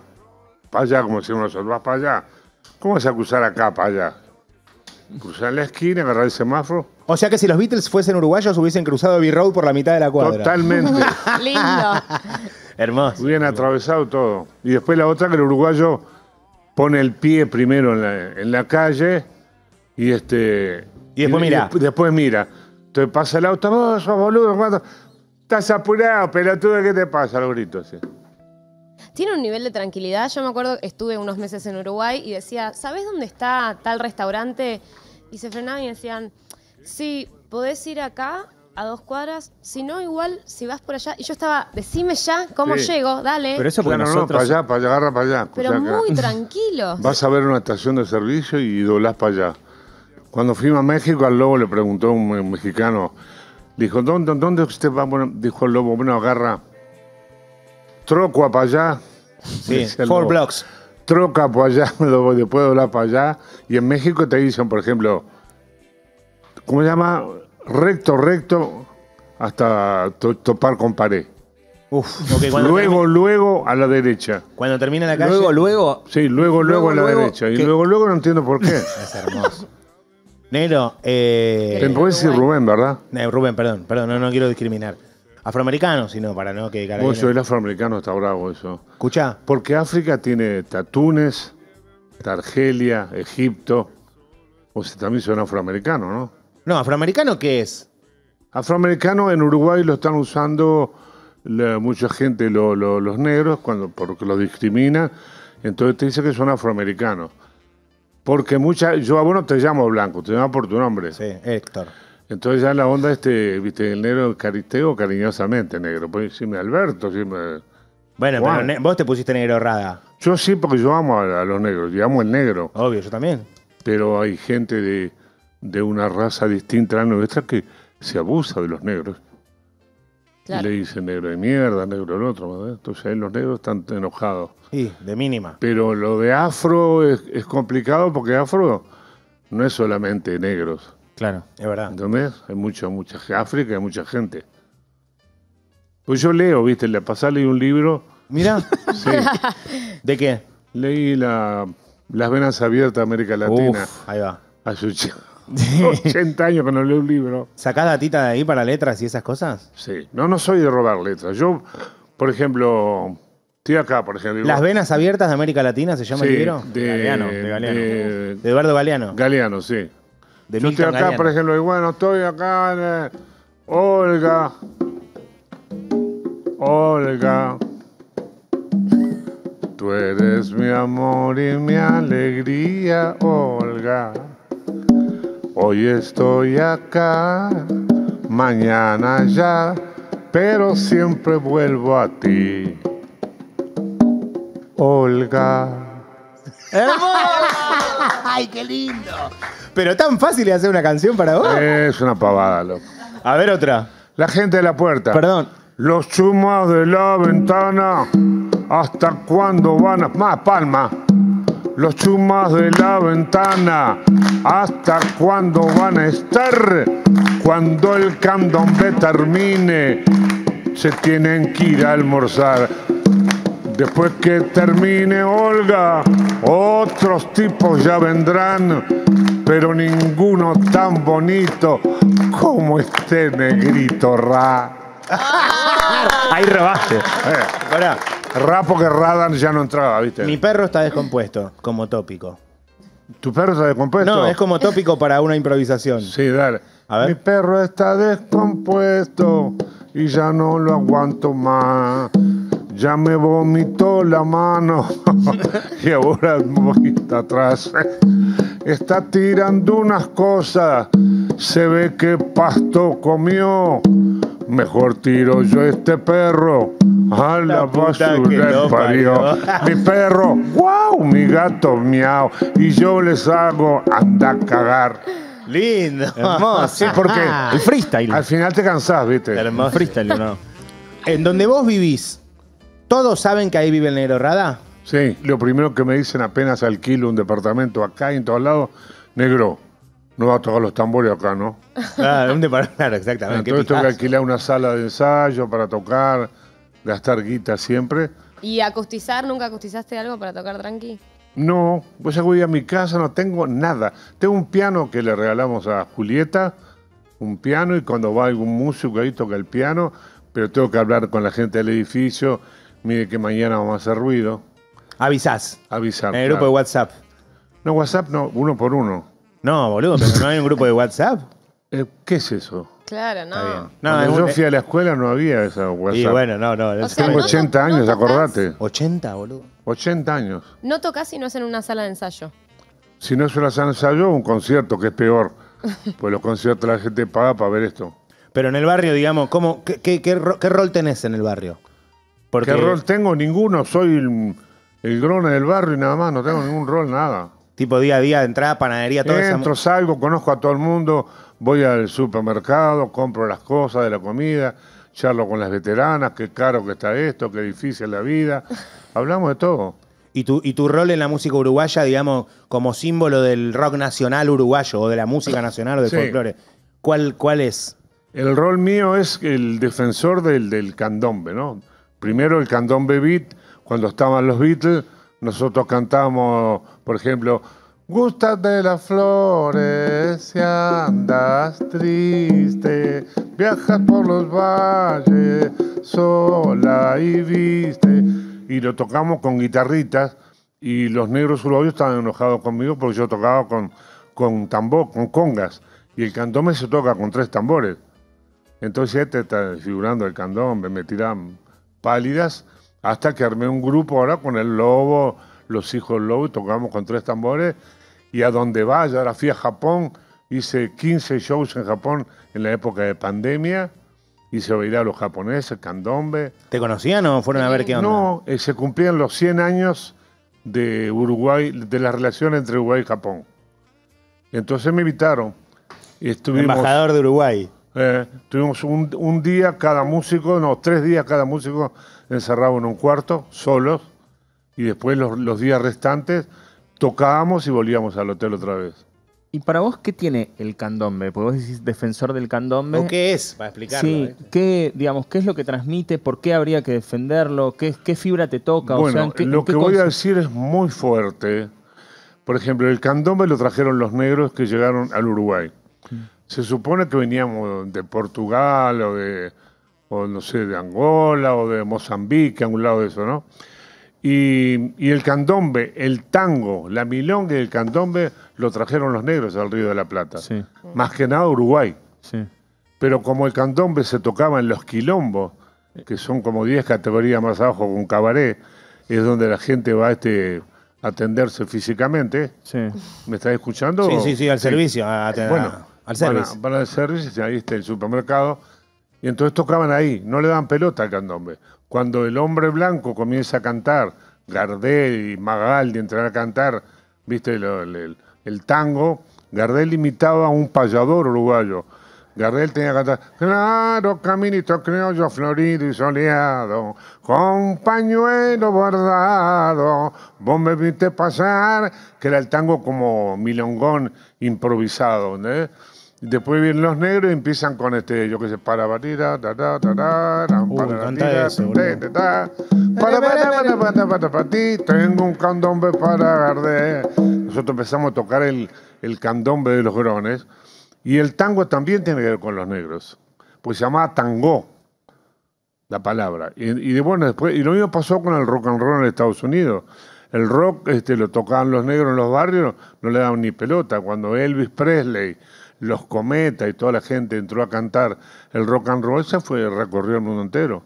para allá, como decimos nosotros, vas para allá. ¿Cómo vas a cruzar acá para allá? Cruzar la esquina, agarrar el semáforo. O sea que si los Beatles fuesen uruguayos hubiesen cruzado B-Road por la mitad de la cuadra. Totalmente. Lindo. Hermoso. Bien atravesado todo. Y después la otra que el uruguayo pone el pie primero en la, en la calle y este. Y después mira. desp- después mira. Entonces pasa el auto, vos sos boludo, ¿cuánto? Estás apurado, pelotudo, ¿qué te pasa? Lo grito así. Tiene un nivel de tranquilidad. Yo me acuerdo, estuve unos meses en Uruguay y decía, ¿sabes dónde está tal restaurante? Y se frenaban y decían, sí, podés ir acá a dos cuadras. Si no, igual, si vas por allá. Y yo estaba, decime ya cómo Sí. llego, dale. Pero eso porque no, nosotros... para allá, para allá, agarra para allá. Pero muy tranquilo. Vas a ver una estación de servicio y doblás para allá. Cuando fuimos a México, al lobo le preguntó un me- mexicano, dijo, ¿dónde, dónde usted va? Bueno, dijo el lobo, bueno, agarra troco para allá. Sí, four lobo. blocks. Troca para allá, luego después doblar para allá. Y en México te dicen, por ejemplo, ¿cómo se llama? Recto, recto, hasta to- topar con pared. Uf, Luego, luego a la derecha. cuando termina la calle. Luego, luego... Sí, luego, luego, Luego, a la luego, derecha. Y luego, luego no entiendo por qué. Es hermoso. Negro, eh, Te puedes decir Rubén, ¿verdad? eh, Rubén, perdón, perdón, no, no quiero discriminar. Afroamericano, sino para no que Vos carabinero- soy el afroamericano, está bravo eso. Escuchá, Porque África tiene está Túnez, está Argelia, Egipto. O sea, también son afroamericanos, ¿no? no, afroamericano, ¿qué es? Afroamericano en Uruguay lo están usando la- mucha gente, lo- lo- los negros, cuando porque los discrimina. Entonces te dice que son afroamericanos. Porque mucha, yo a vos no te llamo blanco, te llamo por tu nombre. Sí, Héctor. Entonces ya la onda este, viste, el negro cariteo cariñosamente negro. Pues decirme Alberto, decirme... Bueno, Juan. pero ne- vos te pusiste negro rada. Yo sí, porque yo amo a, a los negros, yo amo el negro. Obvio, yo también. Pero hay gente de, de una raza distinta a la nuestra que se abusa de los negros. Claro. Y le dicen negro de mierda, negro del otro. ¿verdad? Entonces ahí los negros están enojados. Sí, de mínima. Pero lo de afro es, es complicado porque afro no es solamente negros. Claro. Es verdad. ¿Entendés? Hay mucha, mucha África, hay mucha gente. Pues yo leo, ¿viste? Le pasé leí un libro. Mira, Sí. ¿de qué? leí la, Las Venas Abiertas de América Latina. Uf, ahí va. Hace och- 80 años que no leo un libro. ¿Sacás datita de ahí para letras y esas cosas? Sí. No, no soy de robar letras. Yo, por ejemplo, estoy acá, por ejemplo. Las venas abiertas de América Latina se llama sí, el libro. de Galeano, de Galeano. de- De Eduardo Galeano. Galeano, sí. De Yo estoy acá, Galeano. por ejemplo, y bueno, estoy acá en eh, Olga. Olga. Tú eres mi amor y mi alegría, Olga. Hoy estoy acá, mañana ya, pero siempre vuelvo a ti. Olga. ¡Ay, qué lindo! Pero tan fácil de hacer una canción para vos. Es una pavada, loco. A ver otra. La gente de la puerta. Perdón. Los chumas de la ventana, ¿hasta cuándo van a...? Más palma. Los chumas de la ventana, ¿hasta cuándo van a estar? Cuando el candombe termine, se tienen que ir a almorzar. Después que termine Olga, otros tipos ya vendrán, pero ninguno tan bonito como este negrito Ra. Ahí robaste. Eh, Pará. Ra porque Radan ya no entraba, ¿viste? Mi perro está descompuesto, como tópico. ¿Tu perro está descompuesto? No, es como tópico para una improvisación. Sí, dale. A ver. Mi perro está descompuesto y ya no lo aguanto más. Ya me vomitó la mano y ahora voy atrás. Está tirando unas cosas. Se ve que pasto comió. Mejor tiro yo este perro a la, La basura el parió. parió. Mi perro, wow, mi gato miau. Y yo les hago anda a cagar. Lindo. Hermoso. Sí, porque El freestyle. al final te cansás, ¿viste? Hermoso. Freestyle, ¿no? En donde vos vivís, ¿todos saben que ahí vive el negro Rada? Sí, lo primero que me dicen apenas alquilo un departamento acá y en todos lados, negro, no va a tocar los tambores acá, ¿no? Claro, un depart- claro, exactamente. Entonces tengo que alquilar una sala de ensayo para tocar, gastar guita siempre. ¿Y acustizar? ¿Nunca acustizaste algo para tocar tranqui? No, pues ya voy a mi casa, no tengo nada. Tengo un piano que le regalamos a Julieta, un piano, y cuando va algún músico ahí toca el piano, pero tengo que hablar con la gente del edificio, mire que mañana vamos a hacer ruido. Avisás. Avisar. En el grupo de WhatsApp. No, WhatsApp no, uno por uno. No, boludo, pero no hay un grupo de WhatsApp. Eh, ¿Qué es eso? Claro, no. No, Cuando es yo un- fui a la escuela no había esa WhatsApp. Y bueno, no, no. O sea, Tengo no- 80 años, acordate. 80, boludo. 80 años. No tocas si no es en una sala de ensayo. Si no es una sala de ensayo, un concierto, que es peor. Pues los conciertos la gente paga para ver esto. Pero en el barrio, digamos, ¿cómo, qué, qué- qué ro- qué rol tenés en el barrio? Porque ¿Qué rol tengo? Ninguno. Soy el, el grone del barrio y nada más. No tengo ningún rol, nada. tipo día a día, entrada, panadería, todo eso. Entro, salgo, conozco a todo el mundo, voy al supermercado, compro las cosas de la comida, charlo con las veteranas, qué caro que está esto, qué difícil es la vida. Hablamos de todo. ¿Y tu, y tu rol en la música uruguaya, digamos, como símbolo del rock nacional uruguayo o de la música nacional o del Sí. folclore, ¿cuál, ¿cuál es? El rol mío es el defensor del, del candombe, ¿no? Primero el candombe beat, cuando estaban los Beatles, nosotros cantamos, por ejemplo, Gustate las flores si andas triste, viajas por los valles sola y viste. Y lo tocamos con guitarritas y los negros uruguayos estaban enojados conmigo porque yo tocaba con, con tambor, con congas. Y el candombe se toca con tres tambores. Entonces este está figurando el candombe, me tiran pálidas, hasta que armé un grupo ahora con el lobo, los hijos del lobo, y tocamos con tres tambores. Y a donde vaya, ahora fui a Japón, hice 15 shows en Japón en la época de pandemia, hice bailar a los japoneses, candombe. ¿Te conocían o fueron a ver qué onda? No, eh, se cumplían los 100 años de Uruguay, de la relación entre Uruguay y Japón. Entonces me invitaron. Estuvimos, Embajador de Uruguay. Eh, tuvimos un, un día cada músico, no, tres días cada músico encerrado en un cuarto, solos, y después los, los días restantes tocábamos y volvíamos al hotel otra vez. ¿Y para vos qué tiene el candombe? Porque vos decís defensor del candombe. ¿O qué es? Para explicarlo. Sí, ¿eh? ¿qué, digamos, ¿qué es lo que transmite? ¿Por qué habría que defenderlo? ¿Qué, qué fibra te toca? o sea, Bueno, ¿en qué- lo que voy a decir es muy fuerte. Por ejemplo, el candombe lo trajeron los negros que llegaron al Uruguay. Se supone que veníamos de Portugal o de, o no sé, de Angola o de Mozambique, a un lado de eso, ¿no? Y, y el candombe, el tango, la milonga y el candombe lo trajeron los negros al Río de la Plata. Más que nada Uruguay. Pero como el candombe se tocaba en los quilombos, que son como 10 categorías más abajo con cabaret, es donde la gente va este, a atenderse físicamente. ¿Me estás escuchando? Sí, sí, sí, al servicio, a- a- bueno, al van service. a- Van al servicio, ahí está el supermercado. Y entonces tocaban ahí, no le daban pelota al candombe. Cuando el hombre blanco comienza a cantar, Gardel y Magaldi entran a cantar, viste, el, el- el tango, Gardel imitaba a un payador uruguayo. Gardel tenía que cantar, claro, caminito criollo florido y soleado, con pañuelo bordado, vos me viste pasar, que era el tango como milongón improvisado, ¿entendés? Después vienen los negros y empiezan con este, yo qué sé, para batida, ta ta ta ta, para para para para para para para ti, tengo un candombe para Gardel. Nosotros empezamos a tocar el, el candombe de los grones y el tango también tiene que ver con los negros, pues se llamaba tango la palabra. Y, y de, bueno, después, y lo mismo pasó con el rock and roll en Estados Unidos. El rock este, lo tocaban los negros en los barrios, no le daban ni pelota. Cuando Elvis Presley, los Cometa y toda la gente entró a cantar el rock and roll, se fue, recorrió el mundo entero.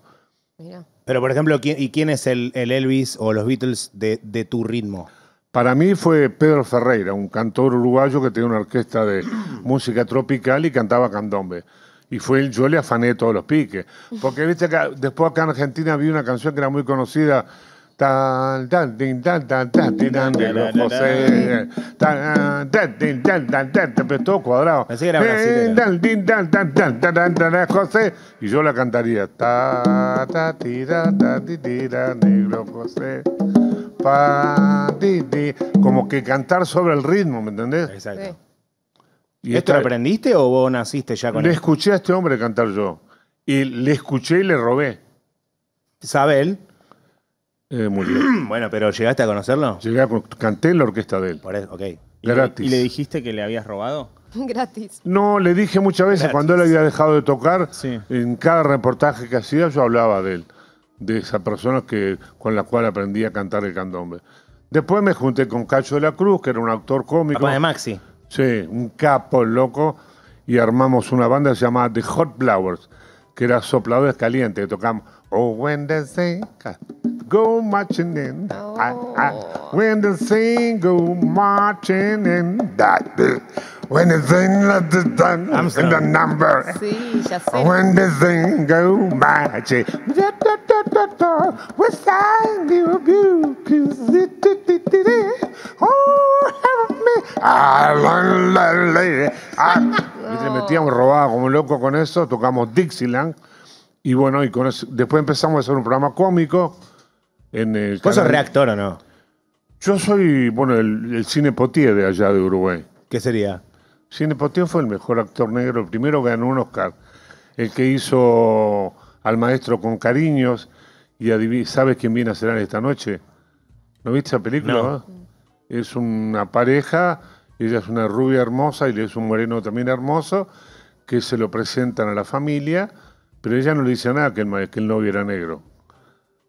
Pero, por ejemplo, ¿quién- ¿y quién es el, el Elvis o los Beatles de, de tu ritmo? Para mí fue Pedro Ferreira, un cantor uruguayo que tenía una orquesta de música tropical y cantaba candombe. Y fue el, yo le afané todos los piques. Porque viste que después acá en Argentina había una canción que era muy conocida, Tan, tan, tin, tan, tan, tan, tin, tan, negro José. Tan, tan, tin, tan, tan, tan, tan, pero todo cuadrado. Pensé que era brasilero. Tin, tan, tin, tan, tan, tan, tan, tan, tan, tan, José. Y yo la cantaría. Ta, ta, tira, ta, ti, tira, negro José. Pa, ti, ti. Como que cantar sobre el ritmo, ¿me entendés? Exacto. Y ¿Esto lo aprendiste o vos naciste ya con le él? escuché a este hombre cantar yo. Y le escuché y le robé. ¿Sabe él? Eh, murió. bueno, pero ¿llegaste a conocerlo? Llegué a con- canté en la orquesta de él. Por eso, ok. ¿Y le, Gratis. y le dijiste que le habías robado? Gratis. No, le dije muchas veces Gratis. cuando él había dejado de tocar, Sí. en cada reportaje que hacía yo hablaba de él, de esa persona que, con la cual aprendí a cantar el candombe. Después me junté con Cacho de la Cruz, que era un actor cómico. Papá de Maxi. Sí, un capo loco, y armamos una banda llamada The Hot Flowers, que era sopladores calientes, que tocamos Oh, when the sing go marching in, I, I, when the sing go marching in, that, when the sing let the dun, I'm and the sorry. number, Sí, ya sé. when the sing go marching, da, da, da, da, da, we sang you Oh, help me. Ah, la, la, la. Ah, y le metíamos robada como loco con eso, tocamos Dixieland. Y bueno, y con eso- después empezamos a hacer un programa cómico en el ¿Vos sos canal- reactor o no? Yo soy, bueno, el, el cine Potier de allá de Uruguay. ¿Qué sería? Cine Potier fue el mejor actor negro. El primero ganó un Oscar. El que hizo al maestro con cariños. Y adivi- ¿sabes quién viene a cenar esta noche? ¿No viste esa película? No. va? Es una pareja, ella es una rubia hermosa y él es un moreno también hermoso, que se lo presentan a la familia, pero ella no le dice nada que el, ma- que el novio era negro.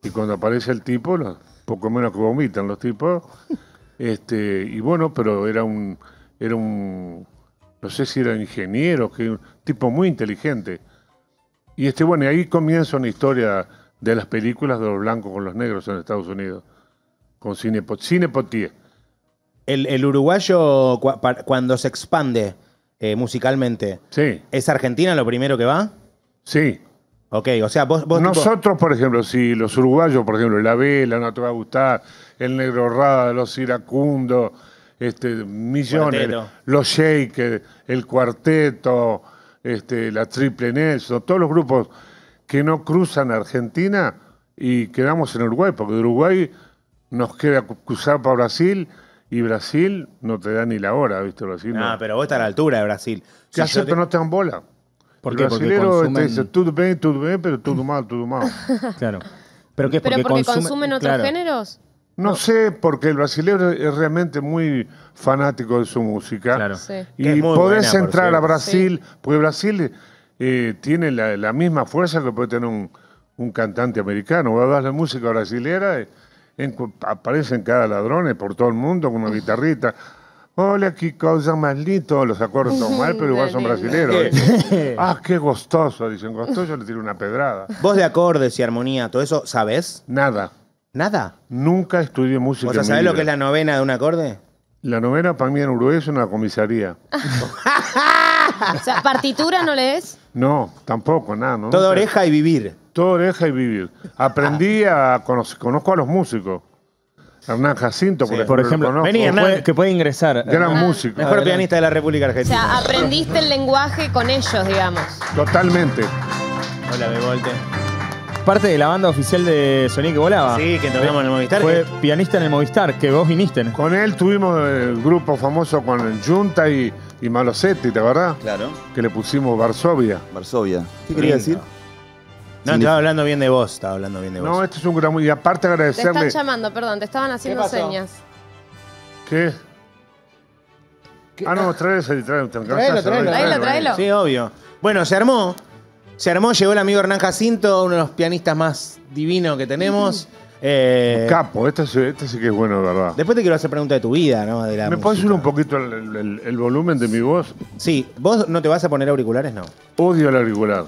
Y cuando aparece el tipo, lo- poco menos que vomitan los tipos. Este, y bueno, pero era un, era un, no sé si era ingeniero, que un tipo muy inteligente. Y este, bueno, y ahí comienza una historia de las películas de los blancos con los negros en Estados Unidos. Con Cine, Pot- Cine Potier. El, el uruguayo, cua- pa- cuando se expande eh, musicalmente, Sí, ¿es Argentina lo primero que va? Sí. Ok, o sea, vos, vos tipo- Nosotros, por ejemplo, si los uruguayos, por ejemplo, La Vela, no te va a gustar, El Negro Rada, Los Iracundos, este, millones, Cuarteto. Los Shakers, El Cuarteto, este, la Triple Nelson, todos los grupos que no cruzan Argentina y quedamos en Uruguay, porque de Uruguay nos queda cruzar para Brasil y Brasil no te da ni la hora, ¿viste? Brasil Ah, no. pero vos estás a la altura de Brasil. Si ¿Qué haces? yo te- no te dan bola. ¿Por El qué? Porque brasilero consumen- te dice, todo bien, todo bien, pero todo mal, todo mal. Claro. ¿Pero qué es ¿Pero porque consumen, consumen otros claro. géneros? No sé, porque el brasileño es realmente muy fanático de su música. Claro. Sí. Y podés buena, entrar a. Brasil, porque Brasil eh, tiene la, la misma fuerza que puede tener un, un cantante americano. Vos vas a la música brasilera, eh, en aparecen cada ladrones por todo el mundo con una guitarrita. Hola, qué cosa más lindo. Los acordes son mal, pero igual son brasileros. eh. ah, qué gustoso. Dicen, gustoso le tiro una pedrada. Vos de acordes y armonía, todo eso, ¿sabés? Nada. Nada. Nunca estudié música. ¿Vos en mi sabés lo vida. que es la novena de un acorde? La novena para mí en Uruguay es una comisaría. O sea, ¿partitura no lees? No, tampoco, nada. No, Todo nunca. oreja y vivir. Todo oreja y vivir. Aprendí a conocer, conozco a los músicos. Hernán Jacinto, por, Sí. Por ejemplo. Vení, que Hernán. puede, que puede ingresar. Gran músico. Mejor Adelante. pianista de la República O Argentina. sea, aprendiste el lenguaje con ellos, digamos. Totalmente. Hola, Bevolte. Parte de la banda oficial de Sonic que volaba. Sí, que tocamos en el Movistar. Fue pianista en el Movistar, que vos viniste. Con él tuvimos el grupo famoso con el Junta y, y Malosetti, ¿te acordás? Claro, Que le pusimos Varsovia. Varsovia. ¿Qué quería decir? No, estaba hablando bien de vos, estaba hablando bien de vos. No, este es un gran... Y aparte Te están llamando, perdón, te estaban haciendo pasó? señas. ¿Qué? Ah, no, trae ese, trae, te alcanzás Traelo, traelo. Sí, obvio. Bueno, se armó. Se armó, llegó el amigo Hernán Jacinto, uno de los pianistas más divinos que tenemos. Eh, Capo, este, sí- este sí que es bueno, de verdad. después te quiero hacer pregunta de tu vida, ¿no? De la ¿Me puedes subir un poquito el, el- el- el volumen de mi voz? Sí, ¿vos no te vas a poner auriculares? No. Odio el auricular.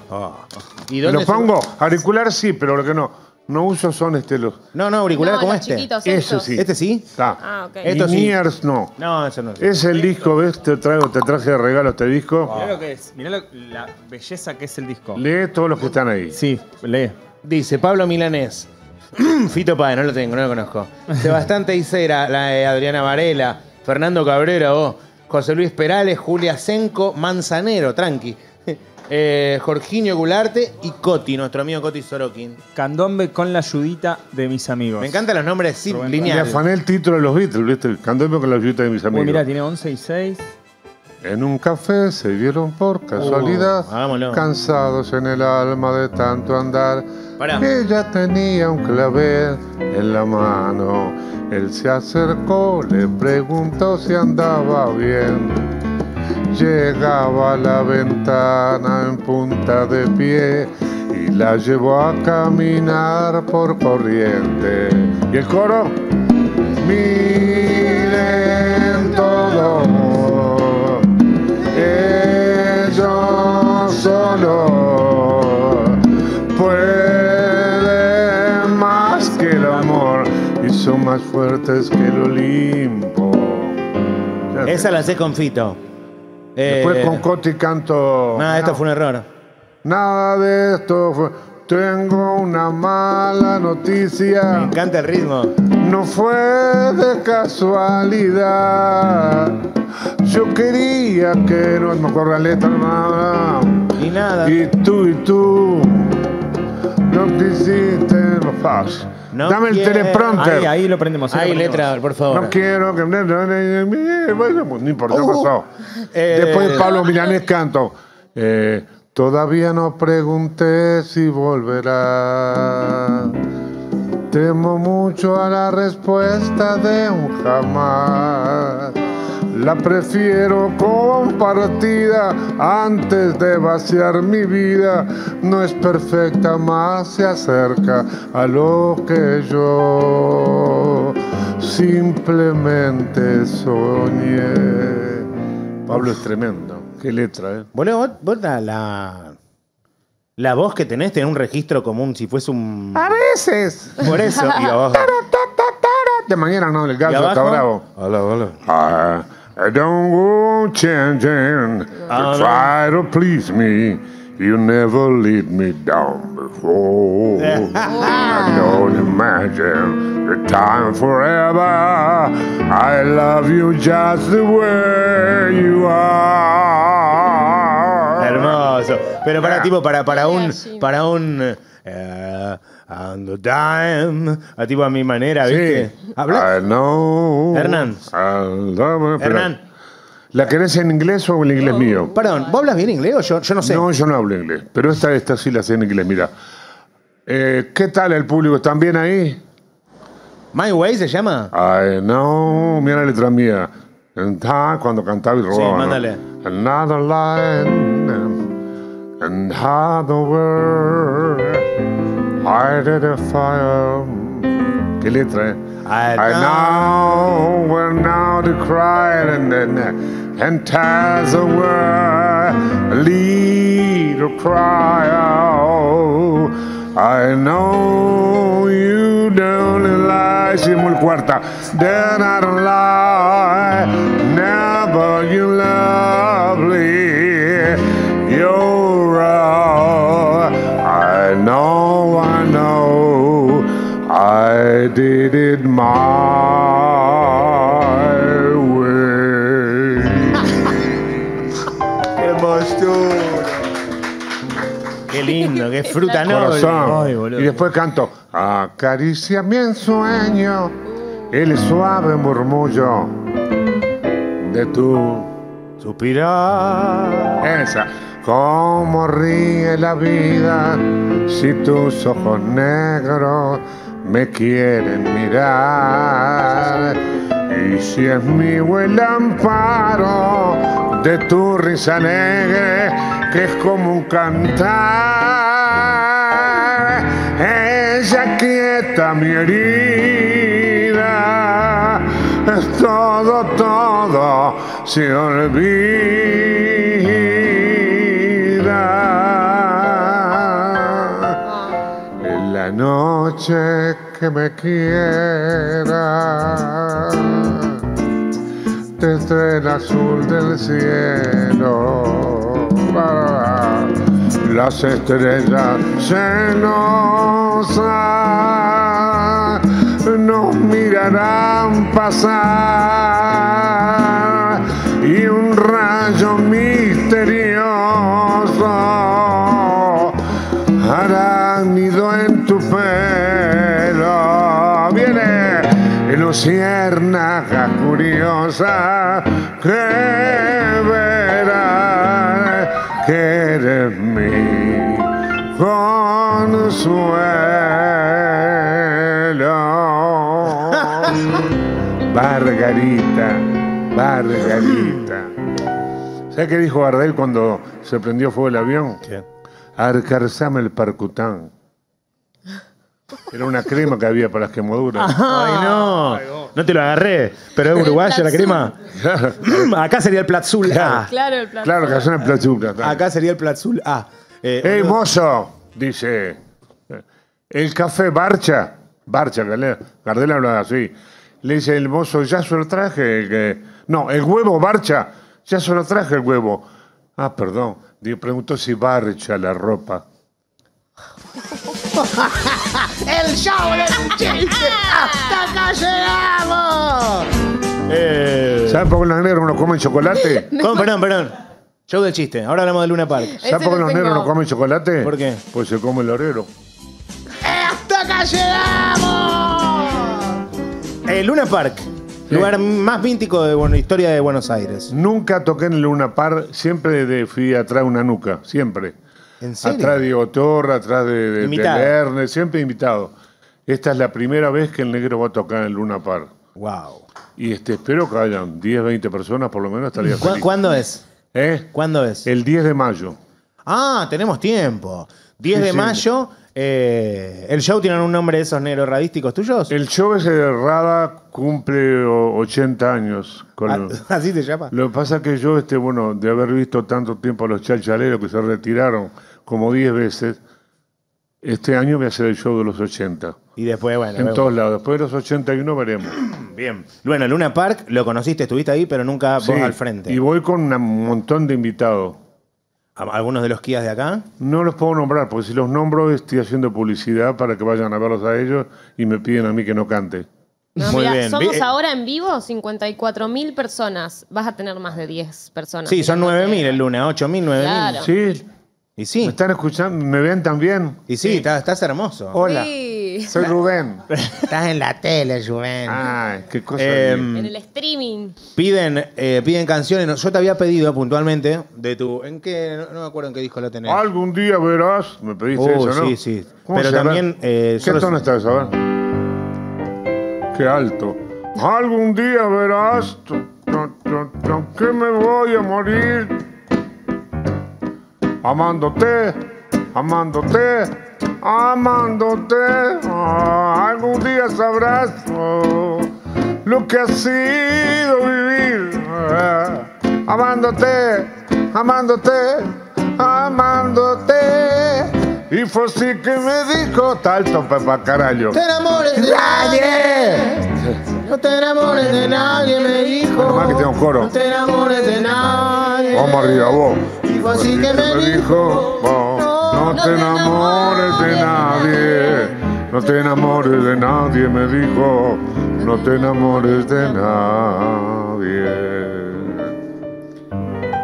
¿Y ¿Me dónde lo pongo? Auricular sí, pero lo que no, no uso son este los. No, no, auriculares No, como los este. chiquitos estos. sí. ¿Este sí? Está. Ah, ok. Esto sí. Niers no. No, eso no es. Es el disco, ¿ves? Te traigo, te traje de regalo este disco. Mirá lo que es. Mirá lo- la belleza que es el disco. Lee todos los que están ahí. Sí, lee. Dice Pablo Milanés. Fito Páez, no lo tengo, no lo conozco. Sebastián Teisera, la de Adriana Varela, Fernando Cabrera, vos, José Luis Perales, Julia Senco, Manzanero, tranqui. Eh, Jorginho Gularte y Coti, nuestro amigo Coti Sorokin. Candombe con la ayudita de mis amigos. Me encantan los nombres sí, Rubén Le lineales. afané el título de los Beatles, ¿viste? Candombe con la ayuda de mis Uy, amigos. mira, tiene 11 y 6. En un café se vieron por casualidad, hagámoslo. cansados en el alma de tanto andar. Pará. Ella tenía un clavel en la mano. Él se acercó, le preguntó si andaba bien. Llegaba a la ventana en punta de pie y la llevó a caminar por corriente. ¿Y el coro? Miren son más fuertes que el Olimpo. Esa la sé con Fito. Después Eh, con Coti canto. Nada, esto fue un error. Nada de esto fue. Tengo una mala noticia. Me encanta el ritmo. No fue de casualidad. Yo quería que no me acuerdo la letra nada. Y nada. Y tú y tú no quisiste lo faz. No Dame el quiero- teleprompter. Ahí, ahí lo prendemos. ahí Ahí, lo prendemos. letra, por favor. No quiero que. Bueno, pues, no importa, Uh, pasó. eh, Después Pablo Milanés canto. eh, todavía no pregunté si volverá. Temo mucho a la respuesta de un jamás. La prefiero compartida antes de vaciar mi vida. No es perfecta, más se acerca a lo que yo simplemente soñé. Pablo es tremendo. Qué letra, ¿eh? Boludo, vos, vos la, la, la voz que tenés tenés un registro común si fuese un. A veces. Por eso. Y abajo. De mañana no, el ¿Y gallo está bravo. Hola, hola. I, I don't go changing to no. try to please me. You never let me down before. I don't imagine the time forever. I love you just the way you are. Hermoso. Pero para tipo, para, para un. Para un. eh, and the dime. A tipo a mi manera, ¿viste? Sí. Habla. I know. Hernán. Hernán. ¿La querés en inglés o en inglés mío? Perdón, ¿vos hablas bien inglés o yo, yo no sé? No, yo no hablo inglés, pero esta, esta sí la sé en inglés, mira. Eh, ¿Qué tal el público? ¿Están bien ahí? My Way se llama. Ay, no, mira la letra mía. Cuando cantaba y robaba. ¿no? mándale. Another line and another word. I did a fire. ¿Qué letra? I I know we're now to cry and then and tells a word lead to cry out. I know you don't lie. Sí, muy cuarta. Then I don't lie. Never you lovely. Did it my way. ¡Qué hermosura! Qué lindo, qué fruta. Corazón. Ay, boludo. y después canto, acariciame en sueño el suave murmullo de tu Suspirar. esa. Cómo ríe la vida si tus ojos negros me quieren mirar. Y si es mi buen amparo de tu risa alegre, que es como un cantar, ella quieta mi herida, es todo, todo se olvida. noche que me quiera. Desde el azul del cielo. Ah, las estrellas cenosas nos mirarán pasar y un rayo misterioso luciérnaga curiosa que verá que eres mi consuelo. Margarita, Margarita. ¿Sabes qué dijo Gardel cuando se prendió fuego el avión? Arcarzame el parcután. Era una crema que había para las quemaduras. Ay, no. No te lo agarré. Pero es uruguaya la crema. Acá sería el Platzul A. Claro, el plan. Claro que hacen el plachuca. Acá sería el Platzul A. Eh, ¡Ey, uno- mozo! Dice. El café Barcha. Barcha, Gardel, Gardel habla así. Le dice el mozo, ya se lo traje. que- No, el huevo Barcha. Ya se lo traje el huevo. Ah, perdón. Preguntó si Barcha la ropa. El show del chiste. Hasta acá llegamos. Eh, ¿Sabes por qué los negros no comen chocolate? ¿Cómo? Perdón, perdón. Show del chiste. Ahora hablamos de Luna Park. ¿Sabes por qué los negros no comen chocolate? ¿Por qué? Pues se come el orero. Hasta acá llegamos. Eh, Luna Park. Lugar más mítico de bueno, historia de Buenos Aires. Nunca toqué en el Luna Par, siempre de- fui atrás de una nuca, siempre. ¿En serio? Atrás de Diego Torra, atrás de, de, siempre invitado. Esta es la primera vez que el negro va a tocar en Luna Par. Wow. Y este, espero que hayan 10, 20 personas, por lo menos estaría ¿Cu- feliz. ¿Cuándo es? ¿Eh? ¿Cuándo es? El 10 de mayo. Ah, tenemos tiempo. 10 Sí, de sí. mayo. eh, ¿El show tiene un nombre de esos negros radísticos tuyos? El show ese de Rada cumple o- 80 años. Con Ah, ¿Así te llama? Lo que pasa es que yo, este, bueno, de haber visto tanto tiempo a los chalchaleros que se retiraron como 10 veces, este año voy a hacer el show de los 80. Y después, bueno. En todos lados. Después de los 81 veremos. Bien. Bueno, Luna Park lo conociste, estuviste ahí, pero nunca Sí, vos al frente. Y voy con un montón de invitados. ¿A- ¿Algunos de los Kias de acá? No los puedo nombrar, porque si los nombro estoy haciendo publicidad para que vayan a verlos a ellos y me piden a mí que no cante. No, Muy mira, bien. somos Vi- eh, ahora en vivo 54 mil personas. Vas a tener más de 10 personas. Sí, son 9.000 el Luna, 8.000, 9.000. Claro. ¿Sí? Y sí. ¿Me están escuchando? ¿Me ven también? Y sí, estás, estás hermoso. Hola, Sí. soy Rubén. Estás en la tele, Juven. Ay, qué cosa. Linda. En el streaming. Piden, eh, piden canciones. Yo te había pedido puntualmente de tu. ¿En qué? No, no me acuerdo en qué disco lo tenés. Algún día verás. Me pediste Oh, eso, ¿no? sí, sí. ¿Cómo Pero se llama? también, eh, ¿Qué solo- tono está eso? A ver. Qué alto. Algún día verás tu- tu- tu- tu- que me voy a morir. Amándote, amándote, amándote. Ah, algún día sabrás oh, lo que ha sido vivir. Ah, amándote, amándote, amándote. Y fue así que me dijo talto pepa carallo. te enamores de nadie. No te enamores de nadie, me dijo. Que tenga un coro. No te enamores de nadie. Vamos arriba, vos. Así que me dijo, no te enamores de nadie, no te enamores de nadie, me dijo, no te enamores de nadie.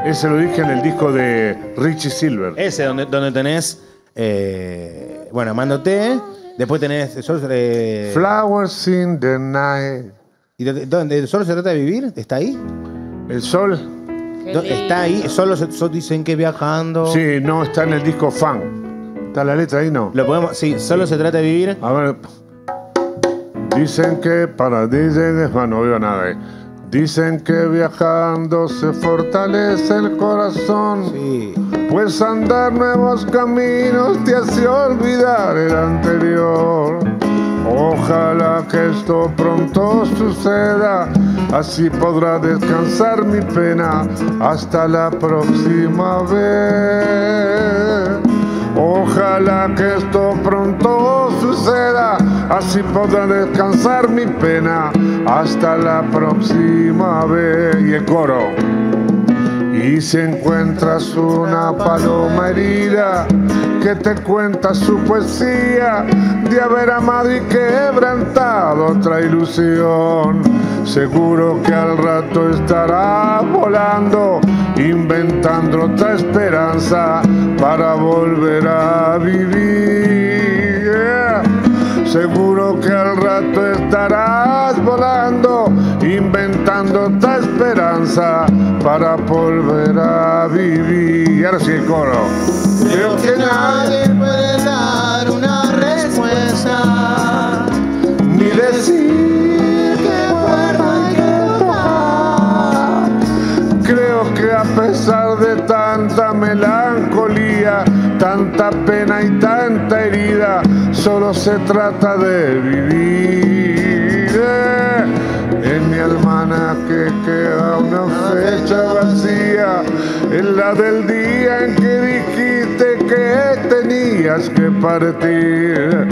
Ese lo dije en el disco de Richie Silver. Ese, donde, donde tenés. eh, bueno, amándote. Después tenés. Solo, eh, Flowers in the night. ¿Y de- dónde- ¿Solo se trata de vivir? ¿Está ahí? El sol. ¿Está ahí? Solo se- so- dicen que viajando. Sí, no, está en el disco Fan. ¿Está la letra ahí? No. Lo podemos. Sí, solo se trata de vivir. A ver. Dicen que para dicen es no veo nada ahí. Dicen que viajando se fortalece el corazón. Sí. Pues andar nuevos caminos te hace olvidar el anterior. Ojalá que esto pronto suceda, así podrá descansar mi pena hasta la próxima vez. Ojalá que esto pronto suceda, así podrá descansar mi pena hasta la próxima vez. Y coro. Y si encuentras una paloma herida que te cuenta su poesía de haber amado y quebrantado otra ilusión, Seguro que al rato estarás volando, inventando otra esperanza para volver a vivir. Seguro que al rato estarás volando, inventando otra esperanza para volver a vivir. Y ahora sí el coro. Creo que nadie puede dar una respuesta Ni decir tanta pena y tanta herida, solo se trata de vivir. Eh, En mi hermana que queda una fecha vacía, en la del día en que dijiste que tenías que partir.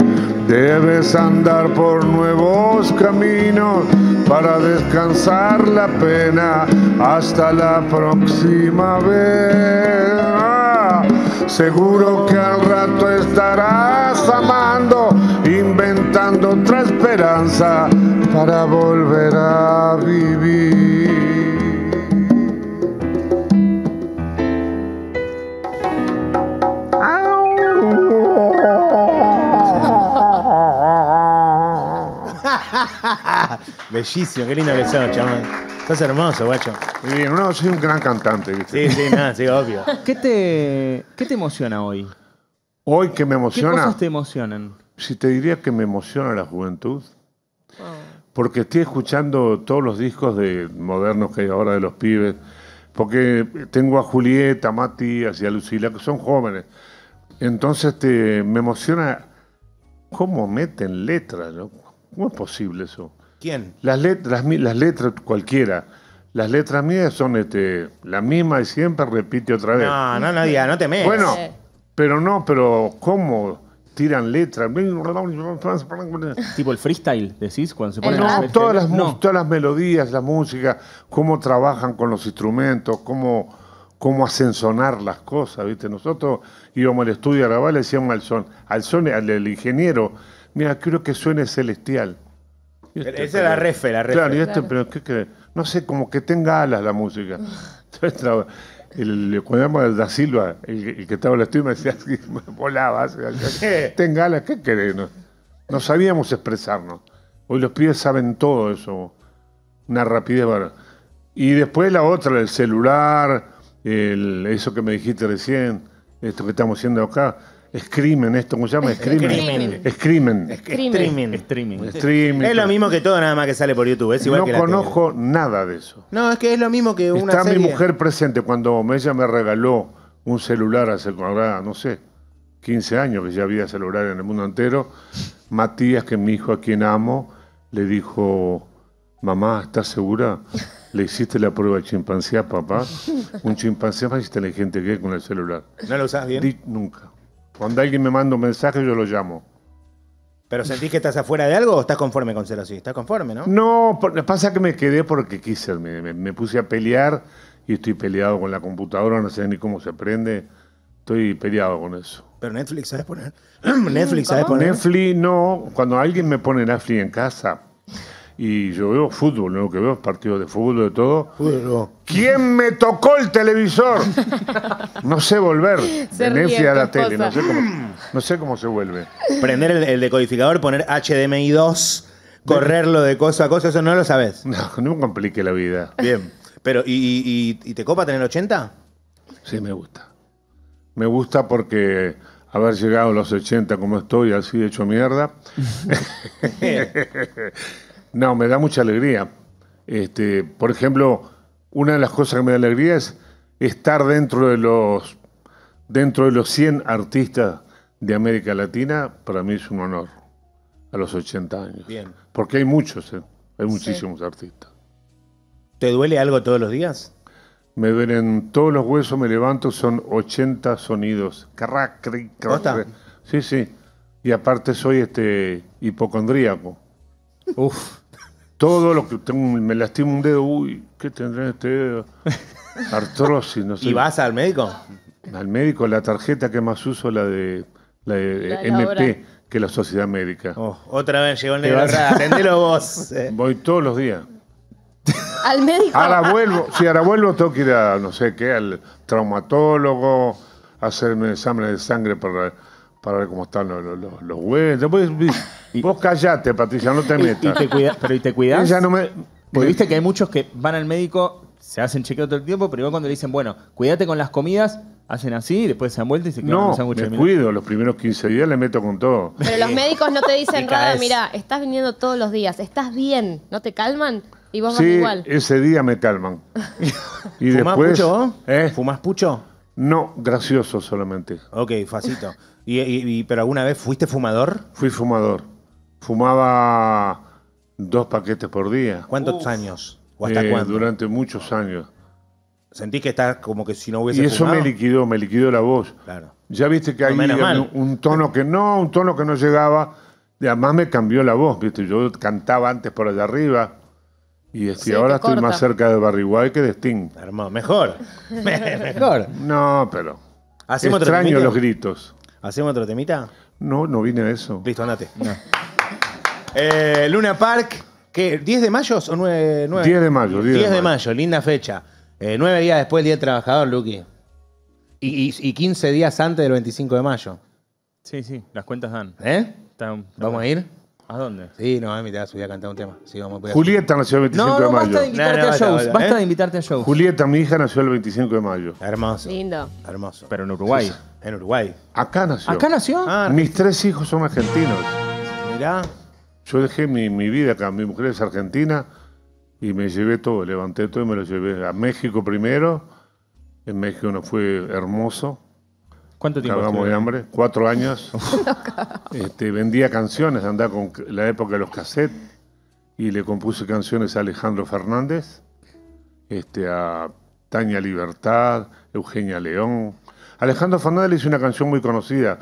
Debes andar por nuevos caminos para descansar la pena hasta la próxima vez. Ah, seguro que al rato estarás amando, inventando otra esperanza para volver a vivir. Bellísimo, qué lindo que sos, chabón. Sos hermoso, guacho. Muy bien, no, soy un gran cantante, ¿viste? Sí, sí, nada, sí, obvio. ¿Qué te, ¿Qué te emociona hoy? Hoy que me ¿Qué emociona, cosas te emocionan? si te diría que me emociona la juventud, porque estoy escuchando todos los discos de modernos que hay ahora de los pibes, porque tengo a Julieta, a Matías y a Lucila, que son jóvenes. Entonces te, me emociona cómo meten letras, ¿no? ¿Cómo es posible eso? ¿Quién? Las, let- las, letras, cualquiera, las letras mías son este, la misma y siempre repite otra vez. No, no, no diga, no te metas. Bueno, pero no, pero ¿cómo tiran letras? Tipo el freestyle, decís, cuando se El ponen No, todas las, mu- todas las melodías, la música, cómo trabajan con los instrumentos, cómo, cómo hacen sonar las cosas, ¿viste? Nosotros íbamos al estudio a grabar, le decíamos al son, al son, al, al ingeniero, mira, quiero que suene celestial. Este, Esa es la refe, la refe. Claro, y este, Claro. pero ¿qué cree? No sé, como que tenga alas la música. Entonces, el, cuando íbamos al Da Silva, el, el que estaba en el estudio me decía así, me volaba, así, así, tenga alas, ¿qué querés? No, no sabíamos expresarnos. Hoy los pibes saben todo eso, una rapidez bárbara. Y después la otra, el celular, el- eso que me dijiste recién, esto que estamos haciendo acá, Screamen, esto, ¿cómo se llama? Screamen. Screamen. Screamen. Streaming. Streaming. Streaming. Es lo mismo que todo, nada más que sale por YouTube. Es igual no que la tele. conozco nada de eso. No, es que es lo mismo que una Está serie. mi mujer presente cuando ella me regaló un celular hace, ahora, no sé, 15 años que ya había celular en el mundo entero. Matías, que es mi hijo a quien amo, le dijo, mamá, ¿estás segura? ¿Le hiciste la prueba de chimpancé a papá? Un chimpancé más inteligente que él con el celular. ¿No lo usás bien? Di- nunca. Cuando alguien me manda un mensaje, yo lo llamo. ¿Pero sentís que estás afuera de algo o estás conforme con ser así? Estás conforme, ¿no? No, por- pasa que me quedé porque quise, me, me- me puse a pelear y estoy peleado con la computadora, no sé ni cómo se prende. Estoy peleado con eso. Pero Netflix, ¿sabes poner? Netflix, ¿sabes poner? Netflix no, cuando alguien me pone Netflix en casa y yo veo fútbol, lo que veo es partidos de fútbol, de todo. ¿Quién me tocó el televisor? No sé volver Se de Netflix a la tele, no sé cómo, no sé cómo se vuelve. Prender el, el decodificador, poner HDMI 2, correrlo de cosa a cosa, eso no lo sabes. No, no me complique la vida. Bien. Pero, ¿y, y- y- y te copa tener 80? Sí, me gusta. Me gusta porque haber llegado a los 80 como estoy, así hecho mierda. no, me da mucha alegría. Este, por ejemplo, una de las cosas que me da alegría es estar dentro de los dentro de los 100 artistas de América Latina, para mí es un honor a los 80 años. Bien. Porque hay muchos, ¿eh? hay muchísimos artistas. ¿Te duele algo todos los días? Me duelen todos los huesos, me levanto, son 80 sonidos. Crac, cric. Sí, sí. Y aparte soy este hipocondríaco. Uf. Todo lo que tengo, me lastimo un dedo, uy, ¿qué tendré este dedo? Artrosis, no sé. ¿Y vas al médico? Al médico, la tarjeta que más uso, la de, la de La de MP, que es la Sociedad Médica. Otra vez llegó el negro atendelo vos. eh. Voy todos los días. Al médico. Ahora vuelvo, sí, ahora vuelvo, tengo que ir a, no sé qué, al traumatólogo, hacerme exámenes de sangre para, para ver cómo están los, los, los huesos. Después, vos callate, Patricia, no te metas. y te cuida- pero ¿y te cuidas? Ella no me... Porque viste que hay muchos que van al médico, se hacen chequeo todo el tiempo, pero igual cuando le dicen, bueno, cuídate con las comidas, hacen así, después se dan vuelta y se quedan con No, un sándwich de me cuido, los primeros 15 días le meto con todo. Pero los médicos no te dicen, Rada, mira, estás viniendo todos los días, estás bien, ¿no te calman? Y vos vas Sí, igual. ese día me calman. Y ¿Fumás después... pucho? ¿Eh? ¿Fumás pucho? No, gracioso solamente. Ok, facito. ¿Y, y- y- pero alguna vez fuiste fumador? Fui fumador. Fumaba dos paquetes por día. ¿Cuántos años? ¿O hasta Eh, cuándo? Durante muchos años. ¿Sentís que estás como que si no hubiese Y eso fumado? me liquidó, me liquidó la voz. Claro. Ya viste que No, hay un, tono que no, un tono que no llegaba. Y además me cambió la voz, viste. Yo cantaba antes por allá arriba. Y este, Sí, ahora estoy corta. más cerca de Barry White que de Sting. Mejor. mejor. No, pero. ¿Hacemos otro extraño los gritos. ¿Hacemos otro temita? No, no vine a eso. Listo, andate. Eh, Luna Park, ¿qué? ¿10 de mayo o 9? 10 de mayo, 10 de 10 de mayo, linda fecha. Eh, nueve días después del Día del Trabajador, Luqui. Y, y, y 15 días antes del 25 de mayo. Sí, sí, las cuentas dan. ¿Eh? Están- ¿Vamos a ir? ¿A dónde? Sí, no, Emi te va a subir a cantar un tema. Sí, vamos a Julieta nació el 25 No, de no, mayo. basta de invitarte No, no, a basta, shows. basta, Basta ¿eh? de invitarte a shows. Julieta, mi hija, nació el 25 de mayo. Hermoso. Lindo. Hermoso. Pero en Uruguay. En Uruguay. Acá nació. ¿Acá nació? Ah, Mis tres hijos son argentinos. mirá. Yo dejé mi, mi vida acá. Mi mujer es argentina y me llevé todo. Levanté todo y me lo llevé a México primero. En México no fue hermoso. ¿Cuánto tiempo Cagamos de hambre. Cuatro años. este, vendía canciones, andaba con la época de los cassettes. Y le compuse canciones a Alejandro Fernández, este, a Tania Libertad, Eugenia León. Alejandro Fernández le hizo una canción muy conocida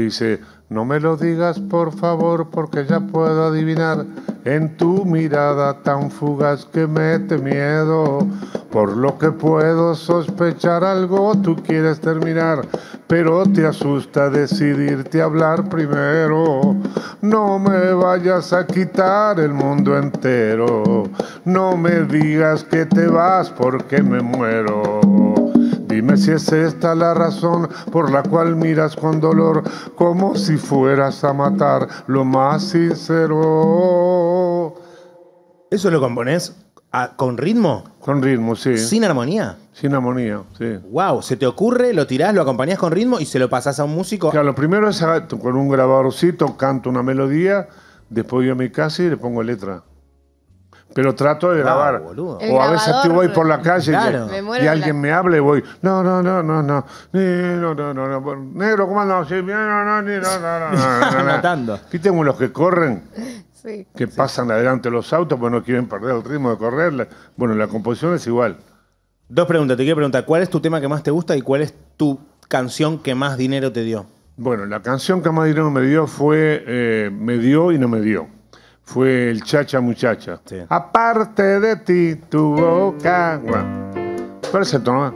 dice, no me lo digas por favor porque ya puedo adivinar en tu mirada tan fugaz que mete miedo. Por lo que puedo sospechar algo, tú quieres terminar, pero te asusta decidirte hablar primero. No me vayas a quitar el mundo entero, no me digas que te vas porque me muero. Dime si es esta la razón por la cual miras con dolor, como si fueras a matar lo más sincero. ¿Eso lo componés a- con ritmo? Con ritmo, sí. ¿Sin armonía? Sin armonía, sí. Wow, se te ocurre, lo tirás, lo acompañás con ritmo y se lo pasás a un músico. Claro, lo primero es haga- con un grabadorcito, canto una melodía, después yo a mi casa y le pongo letra. Pero trato de grabar. boludo. El O a veces grabador- te voy por la calle y- Claro. Me muero y, de alguien la- me habla y voy, no, no, no, no, no, ni, no, no, no, no, negro, ¿cómo andamos? Sí, no, no, ni, no, no, no, no, no, no, no. Anotando. ¿Viste como los que corren, Sí. que pasan adelante los autos porque no quieren perder el ritmo de correr? Bueno, la composición es igual. Dos preguntas, te quiero preguntar, ¿cuál es tu tema que más te gusta y cuál es tu canción que más dinero te dio? Bueno, la canción que más dinero me dio fue eh, Me dio y no me dio. Fue el Chacha Muchacha. Sí. Aparte de ti, tu boca. Bueno, ¿Cuál es el tono?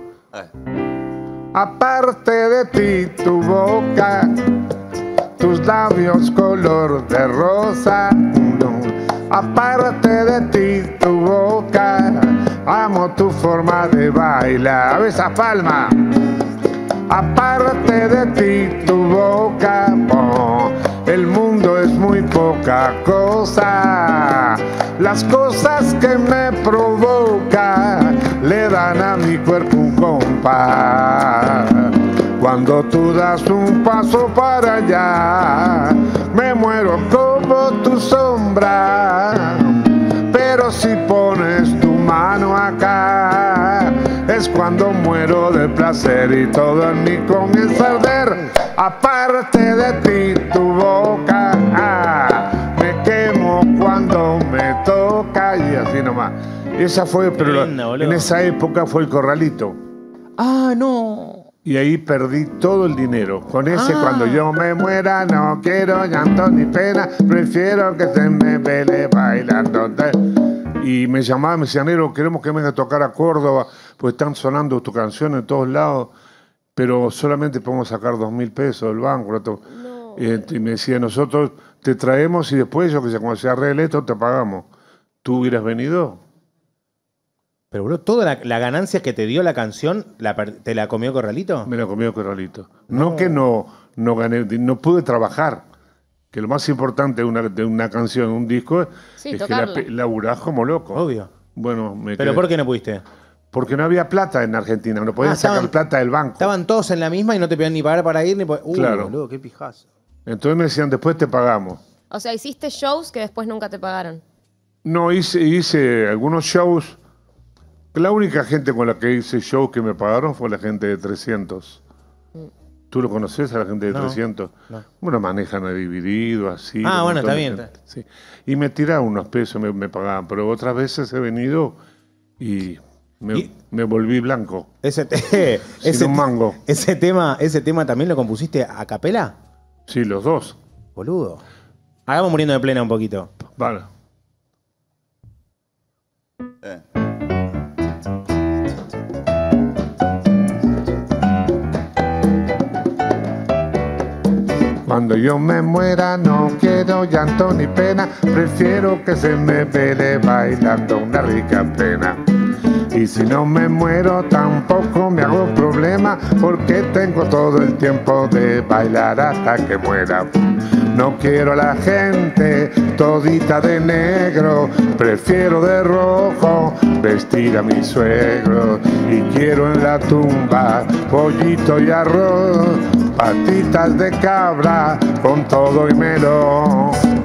Aparte de ti, tu boca, tus labios color de rosa. No. Aparte de ti, tu boca, amo tu forma de bailar. Esa palma. Aparte de ti, tu boca, oh, el mundo muy poca cosa. Las cosas que me provoca le dan a mi cuerpo un compás. Cuando tú das un paso para allá, me muero como tu sombra. Pero si pones tu mano acá, es cuando muero de placer y todo en mí comienza a arder. Aparte de ti, tu boca, ah, me quemo cuando me toca y así nomás. Esa fue, pero lindo, en esa época fue el corralito. Ah, no. Y ahí perdí todo el dinero. Con ese, Ah. cuando yo me muera, no quiero llanto ni pena. Prefiero que se me vele bailando. Y me llamaban, me decían, Nero, queremos que venga a tocar a Córdoba, pues están sonando tu canción en todos lados, pero solamente podemos sacar dos mil pesos del banco. esto". Y, y me decía, nosotros te traemos y después, yo que sé, cuando se arregle esto, te pagamos. ¿Tú hubieras venido? Pero, bro, toda la, la ganancia que te dio la canción, la ¿te la comió Corralito? Me la comió Corralito. No, que no, no gané, no pude trabajar. Que lo más importante de una, de una canción, un disco, Sí, es tocarla. que la, laburás como loco. Obvio. Bueno, me ¿Pero quedé- por qué no pudiste? Porque no había plata en Argentina, no podían Ah, sacar estaban- plata del banco. Estaban todos en la misma y no te podían ni pagar para ir ni por... Uy, Claro. boludo, qué pijazo. Entonces me decían, después te pagamos. O sea, hiciste shows que después nunca te pagaron. No, hice, hice algunos shows. La única gente con la que hice shows que me pagaron fue la gente de 300. ¿Tú lo conoces a la gente de No, 300? no. Bueno, manejan a dividido, así. Ah, bueno, está bien. Sí. Y me tiraban unos pesos, me, me pagaban. Pero otras veces he venido y me, me volví blanco. Ese, te- Sin ese, un mango. ese tema, ¿Ese tema también lo compusiste a capela? Sí, los dos. Boludo. Hagamos muriendo de plena un poquito. Vale. Cuando yo me muera no quiero llanto ni pena, prefiero que se me vele bailando una rica plena. Y si no me muero tampoco me hago problema, porque tengo todo el tiempo de bailar hasta que muera. No quiero a la gente todita de negro, prefiero de rojo vestir a mi suegro. Y quiero en la tumba pollito y arroz, patitas de cabra con todo y melón.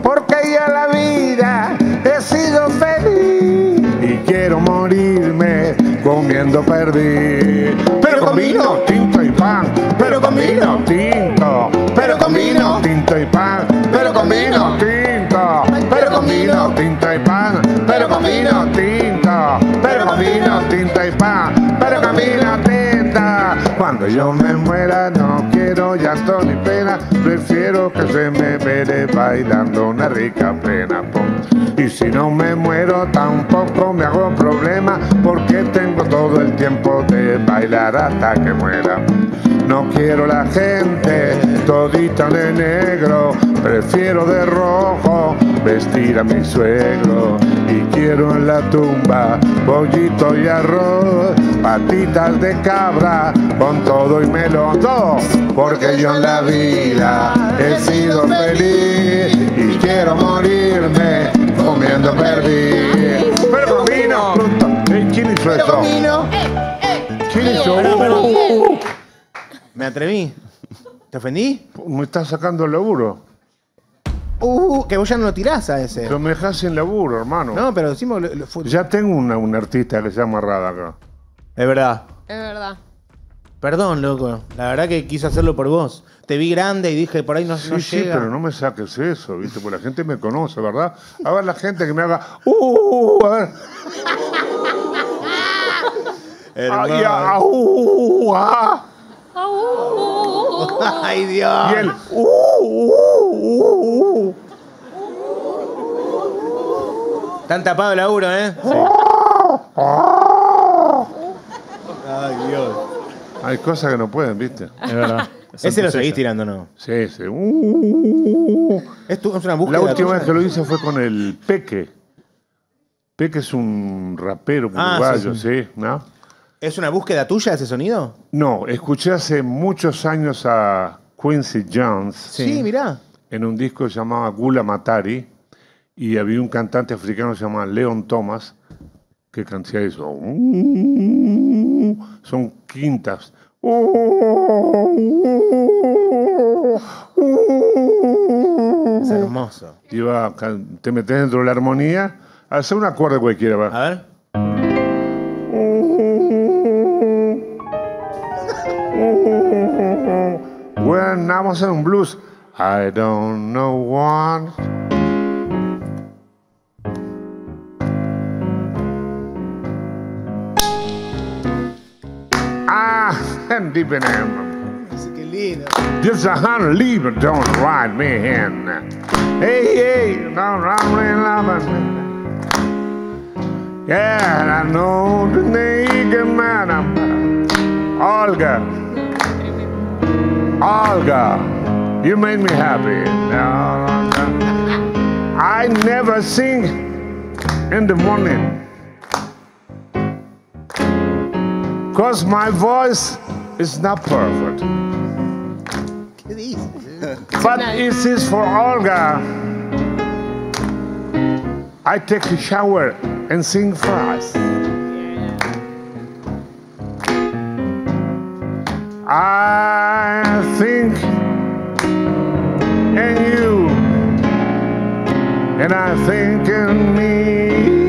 Quiero morirme comiendo perdí. Pero con vino, tinto y pan, pero con vino, tinto, pero con vino, tinto y pan, pero con vino, tinto, pero con vino, tinto y pan, pero con vino, tinto, pero con vino, tinto y pan, pero con vino, tinta. Cuando yo me muera no quiero llanto ni prefiero que se me vele bailando una rica plena. pum. Y si no me muero tampoco me hago problema, porque tengo todo el tiempo de bailar hasta que muera. No quiero la gente todita de negro, prefiero de rojo vestir a mi suegro. Quiero en la tumba pollito y arroz, patitas de cabra con todo y melón. Todo, porque yo en la vida he sido feliz y quiero morirme comiendo perdí. Pero con vino, ¿quién hizo eso? ¿Quién hizo? Me atreví. ¿Te ofendí? Me estás sacando el laburo. Uh, que vos ya no lo tirás a ese. Pero me dejas sin laburo, hermano. No, pero decimos... lo- lo- Ya tengo una, un artista que se llama Rada acá. Es verdad. Es verdad. Perdón, loco. La verdad que quise hacerlo por vos. Te vi grande y dije, por ahí no, Sí, no sí, llega. pero no me saques eso, ¿viste? Porque la gente me conoce, ¿verdad? A ver, la gente que me haga. ¡Uh! A ver. Hermano. Ay, ah, uh, ah. Ay, Dios. Y el. ¡Uh! uh, uh. Están tapados el laburo, ¿eh? Ay, Dios. Hay cosas que no pueden, ¿viste? Es verdad. Ese lo seguís tirando, ¿no? Sí, sí. Uh. Es, tu- es una búsqueda La última vez que lo hice fue con el Peque. Peque es un rapero Ah, uruguayo, sí, sí. sí, ¿no? ¿Es una búsqueda tuya ese sonido? No, escuché hace muchos años a Quincy Jones. Sí, mirá. En un disco que se llamaba Gula Matari. Y había un cantante africano que se llamaba Leon Thomas que cantaba eso. Uh, Son quintas. Es hermoso. Iba, te metes dentro de la armonía. Hace un acorde cualquiera, va. A ver. When I was in blues, I don't know one. And deep in him. Just a hundred leave don't ride me in. Hey, hey, don't run loving. Yeah, I know the naked man. Olga. Olga, you made me happy. I never sing in the morning. Cause my voice is not perfect. ¿Qué dices? But this is for Olga. I take a shower and sing fast. I think in you, and I think in me.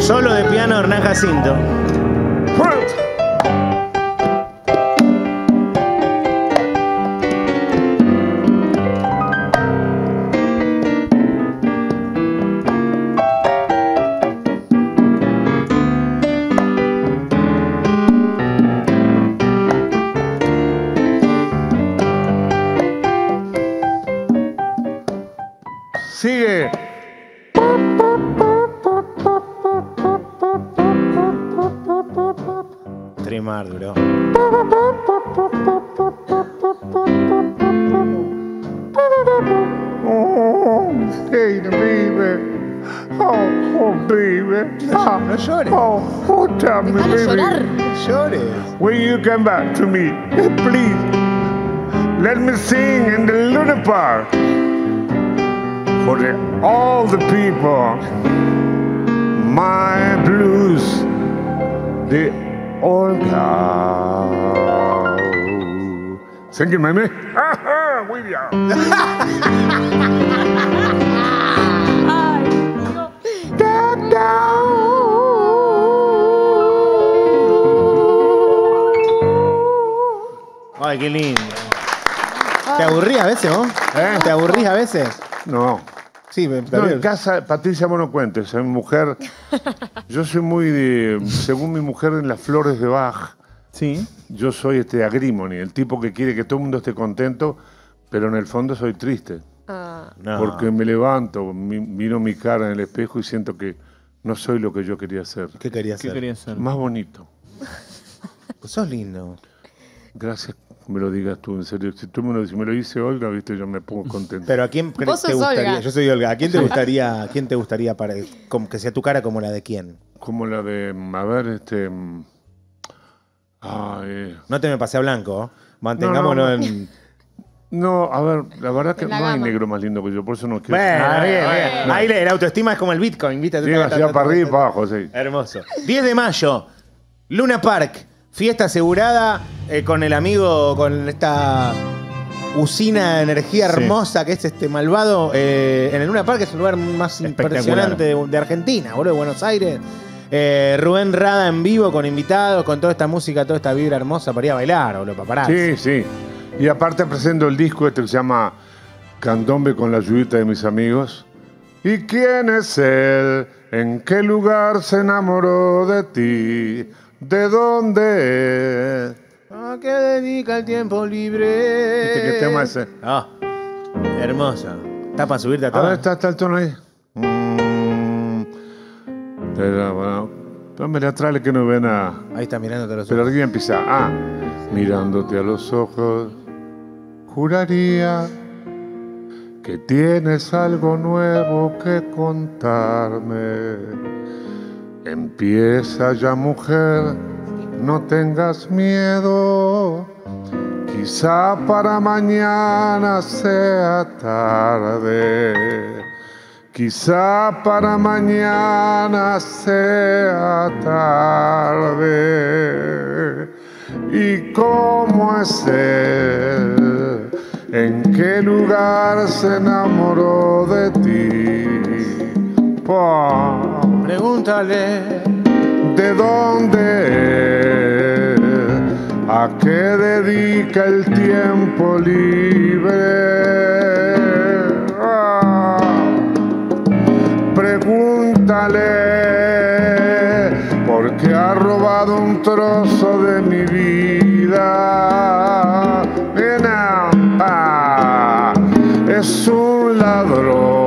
Solo de piano Hernán Jacinto. Sigue. When you come back to me, please, let me sing in the Luna Park for the, all the people. My blues, the Olga. Thank you, mami. Muy bien. Aburrís a veces? No. Sí, me No, en casa, Patricia, vos no cuentes. Mi mujer, yo soy muy de, según mi mujer, en las flores de Bach. Sí. Yo soy este agrimony, el tipo que quiere que todo el mundo esté contento, pero en el fondo soy triste. Ah, No. Porque me levanto, mi- miro mi cara en el espejo y siento que no soy lo que yo quería ser. ¿Qué querías ¿Qué hacer? querías hacer? Más bonito. Pues sos lindo. Gracias me lo digas tú, en serio. Si tú me lo, si me lo dice Olga, viste, yo me pongo contento. Pero a quién te gustaría? Olga. Yo soy Olga. ¿A quién te gustaría, a quién te gustaría para como que sea tu cara como la de quién? Como la de, a ver, este... mm, Ay, No te me pasé a blanco. Mantengámonos No, no, no. en. No, a ver, la verdad que la no hay negro más lindo que yo, por eso no quiero. Bueno, Ah, bien, ah, bien. no. Ahí la, la autoestima es como el Bitcoin, ¿viste? Llega hacia para arriba y para abajo, sí. Hermoso. 10 de mayo, Luna Park, fiesta asegurada eh, con el amigo, con esta usina de energía hermosa que es este malvado. eh, en el Luna Park es el lugar más impresionante de, de Argentina, boludo, de Buenos Aires. Eh, Rubén Rada en vivo con invitados, con toda esta música, toda esta vibra hermosa para ir a bailar, boludo, para parar. Sí, sí. Y aparte presento el disco este que se llama Candombe con la ayudita de mis amigos. ¿Y quién es él? ¿En qué lugar se enamoró de ti? ¿De dónde es? ¿A qué dedica el tiempo libre? ¿Viste qué tema es ese? Ah, hermoso. ¿Está para subirte a A todo? ver, está, está el tono ahí. Mm, pero bueno, póngale atrás que no ven a... Ahí está mirándote los Pero ojos. aquí empieza. Ah, mirándote a los ojos, juraría que tienes algo nuevo que contarme. Empieza ya, mujer, no tengas miedo. Quizá para mañana sea tarde. Quizá para mañana sea tarde. ¿Y cómo es él? ¿En qué lugar se enamoró de ti? Pa, Pregúntale. ¿De dónde es? ¿A qué dedica el tiempo libre? Ah. Pregúntale por qué ha robado un trozo de mi vida. Ah, es un ladrón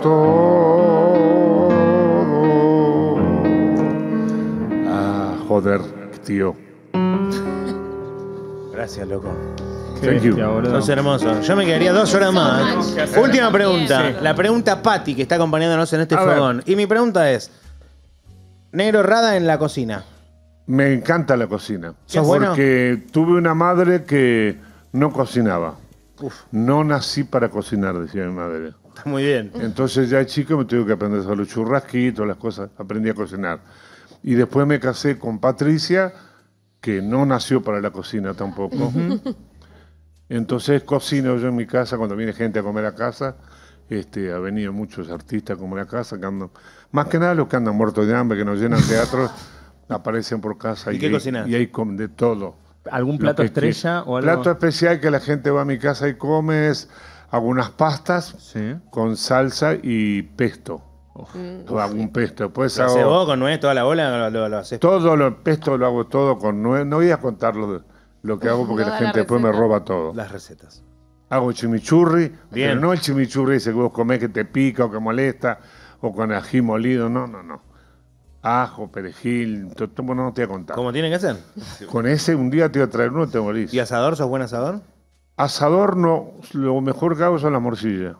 todo. Ah, joder, tío. Gracias, loco. Thank you. Sos hermoso. Yo me quedaría dos horas más. Última pregunta. Sí. La pregunta Patti, que está acompañándonos en este A ver. fogón. Y mi pregunta es: Negro Rada en la cocina. Me encanta la cocina. ¿Sos bueno? Porque tuve una madre que no cocinaba. No nací para cocinar, decía mi madre. Está muy bien. Entonces ya de chico me tuve que aprender a hacer los churrasquitos, las cosas, aprendí a cocinar. Y después me casé con Patricia, que no nació para la cocina tampoco. Entonces cocino yo en mi casa cuando viene gente a comer a casa. Este, ha venido muchos artistas a comer a casa, que andan, más que nada los que andan muertos de hambre, que nos llenan teatros, aparecen por casa. ¿Y qué hay- cocinás? Y hay de todo. ¿Algún plato estrella o algo? Plato especial que la gente va a mi casa y come es algunas pastas Sí. con salsa y pesto. O hago un pesto. Después ¿Lo hago haces vos con nuez toda la bola? Lo, lo, lo haces todo lo pesto lo hago todo con nuez. No voy a contar lo, lo que hago porque No la gente después me roba todo. las recetas. Hago chimichurri, Bien. pero no el chimichurri ese que vos comés que te pica o que molesta, o con ají molido, no, no, no. Ajo, perejil, to- to- bueno, no te voy a contar. ¿Cómo tiene que ser? Con ese un día te voy a traer uno y te morís. ¿Y asador? ¿Sos buen asador? Asador no, lo mejor que hago son las morcillas.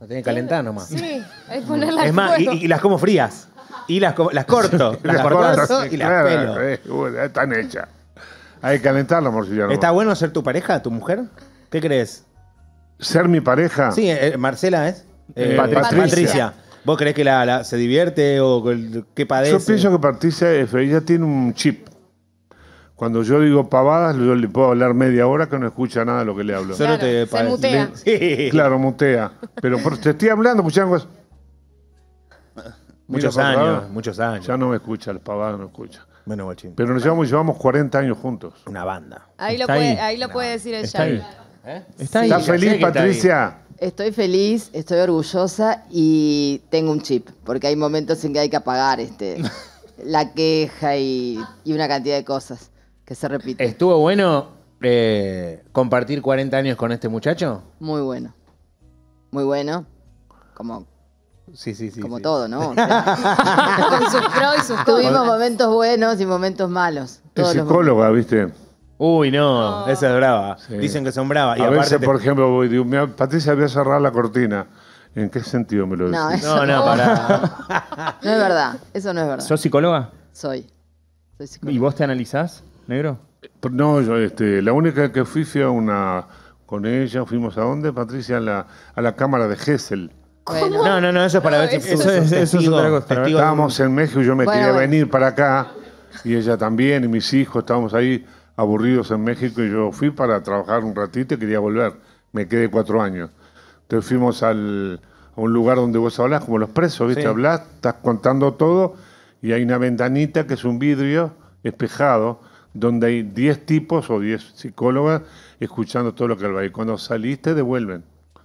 Lo tenés que calentar nomás. Sí, es ponerla Es más, y, las como frías. Y las, co- las corto. Las corto y las Claro, pelo. eh, bueno, están hechas. Hay que calentar la morcilla. nomás. ¿Está bueno ser tu pareja, tu mujer? ¿Qué crees? Ser mi pareja. Sí, eh, Marcela es. Eh, Eh, Patricia. Patricia. ¿Vos crees que la, la- se divierte o que- qué padece? Yo pienso que Patricia es- ella tiene un chip. Cuando yo digo pavadas, yo le puedo hablar media hora que no escucha nada de lo que le hablo. Solo Claro, te se mutea. Sí. Claro, mutea. Pero por- te estoy hablando, escuchando cosas. Muchos Mira, años, favor. muchos años. Ya no me escucha, las pavadas no escucha. Bueno, guachín. Pero nos llevamos, llevamos 40 años juntos. Una banda. Ahí lo puede, ahí. ahí lo puede decir ella. Está ahí. ¿Eh? Está ahí. ¿Estás ya sé feliz, está. Patricia? Estoy feliz, estoy orgullosa y tengo un chip, porque hay momentos en que hay que apagar este, la queja y, y una cantidad de cosas que se repiten. ¿Estuvo bueno eh, compartir 40 años con este muchacho? Muy bueno. Muy bueno. Como, Sí, sí, sí. como sí. todo, ¿no? O sea, Con sus pros y sus tuvimos momentos buenos y momentos malos. Es psicóloga, ¿viste? Uy, no, esa es brava. Sí. Dicen que son bravas. Y a veces, te- por ejemplo, voy, digo, "Mira, Patricia, voy a cerrar la cortina. ¿En qué sentido me lo decís? No, eso No, no, pará. no es verdad. Eso no es verdad. ¿Sos psicóloga? Soy. Soy psicóloga. ¿Y vos te analizás, negro? No, yo, este, la única que fui a una con ella, fuimos a dónde, Patricia, a la, a la cámara de Gessel. No, no, no, eso es para ver si eso es- eso es otra cosa. testigo- Estábamos en México y yo me Bueno, quería bueno. venir para acá, y ella también, y mis hijos, estábamos ahí aburridos en México, y yo fui para trabajar un ratito y quería volver. Me quedé cuatro años. Entonces fuimos al, a un lugar donde vos hablás, como los presos, ¿viste? Sí. Hablás, estás contando todo, y hay una ventanita que es un vidrio espejado, donde hay 10 tipos o 10 psicólogas escuchando todo lo que habla. Y cuando saliste, devuelven.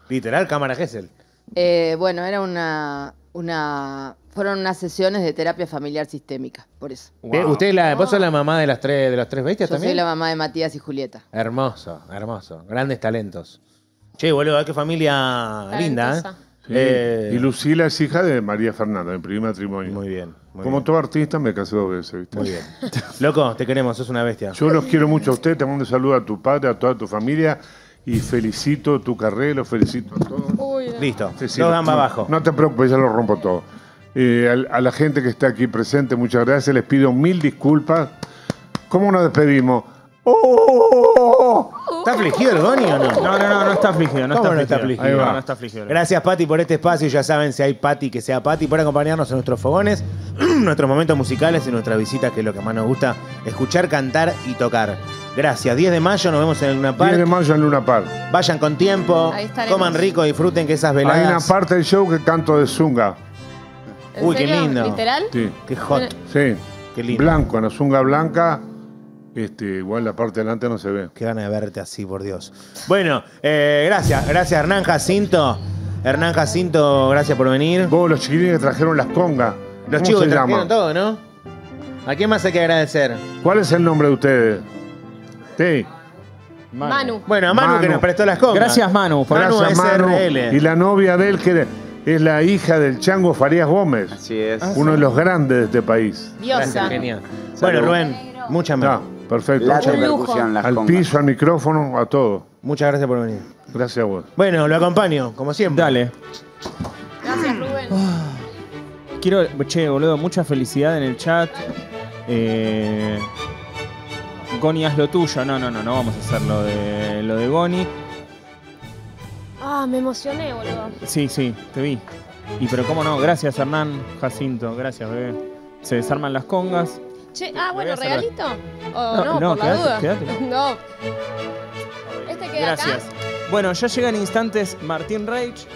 Literal, cámara Gessel. Eh, bueno, era una, una. Fueron unas sesiones de terapia familiar sistémica, por eso. Eh, ¿Usted es la, vos sos la mamá de las tres, de las tres bestias Yo también? soy la mamá de Matías y Julieta. Hermoso, hermoso. Grandes talentos. Che, boludo, qué familia linda, ¿eh? Sí. Eh, Y Lucila es hija de María Fernanda, mi primer matrimonio. Muy bien. Muy Como bien. todo artista, me casé dos veces. ¿viste? Muy bien. Loco, te queremos, sos una bestia. Yo los quiero mucho a ustedes, te mando un saludo a tu padre, a toda tu familia y felicito tu carrera, los felicito a todos. Uy, no. Listo. Sí, no- gambas no- abajo. No te preocupes, ya lo rompo todo. Eh, al- a, la gente que está aquí presente, muchas gracias. Les pido mil disculpas. ¿Cómo nos despedimos? ¡Oh! ¿Está afligido el Goni o no? No, no, no, no está afligido. No ¿Cómo está no está afligido. afligido? No, Ahí va. no está afligido. Gracias, Pati, por este espacio. Ya saben, si hay Pati, que sea Pati, por acompañarnos en nuestros fogones, nuestros momentos musicales y nuestra visita, que es lo que más nos gusta, escuchar, cantar y tocar. Gracias. 10 de mayo nos vemos en Luna 10 de Park. mayo en Luna Park. Vayan con tiempo, Ahí estaremos. coman rico, disfruten que esas Hay una veladas. parte del show que canto de Zunga. ¿En Uy, qué serio? lindo. ¿Literal? Sí, Qué hot. sí. Qué lindo. Blanco, una Zunga blanca. Este, igual la parte de delante no se ve. Qué gana de verte así, por Dios. Bueno, eh, gracias. Gracias, Hernán Jacinto. Hernán Jacinto, gracias por venir. Vos, los chiquilines que trajeron las congas. Los ¿Cómo chicos que trajeron todo, ¿no? ¿A quién más hay que agradecer? ¿Cuál es el nombre de ustedes? Sí. Manu. Bueno, a Manu, Manu. que nos prestó las congas. Gracias, Manu. por- Manu Gracias, Manu. Y la novia de él, que es la hija del Chango Farías Gómez. Así es. Uno de los grandes de este país. Diosa. Gracias, genial. Bueno, Rubén, mucha No, más. Perfecto. La las Al congas. piso, al micrófono, a todo. Muchas gracias por venir. Gracias a vos. Bueno, lo acompaño, como siempre. Dale. Gracias, Rubén. Quiero, che, boludo, mucha felicidad en el chat. Eh, Goni, haz lo tuyo. No, no, no, no vamos a hacer lo de, lo de Goni. Ah, me emocioné, boludo. Sí, sí, te vi. Y pero cómo no, gracias Hernán, Jacinto, gracias, bebé. Se desarman las congas. Che, ah, bueno. ¿regalito? O No, no, no, por la duda. No. Este queda Gracias. acá. Bueno, ya llegan instantes Martín Reich.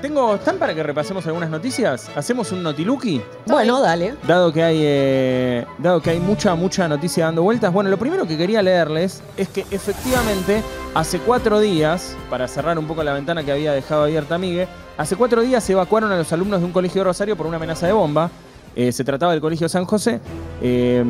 Tengo, ¿están para que repasemos algunas noticias? ¿Hacemos un notiluki? Bueno, dale. Dado que hay, eh, dado que hay mucha, mucha noticia dando vueltas, bueno, lo primero que quería leerles es que efectivamente hace cuatro días, para cerrar un poco la ventana que había dejado abierta Migue, hace cuatro días se evacuaron a los alumnos de un colegio de Rosario por una amenaza de bomba. Eh, se trataba del Colegio San José, eh,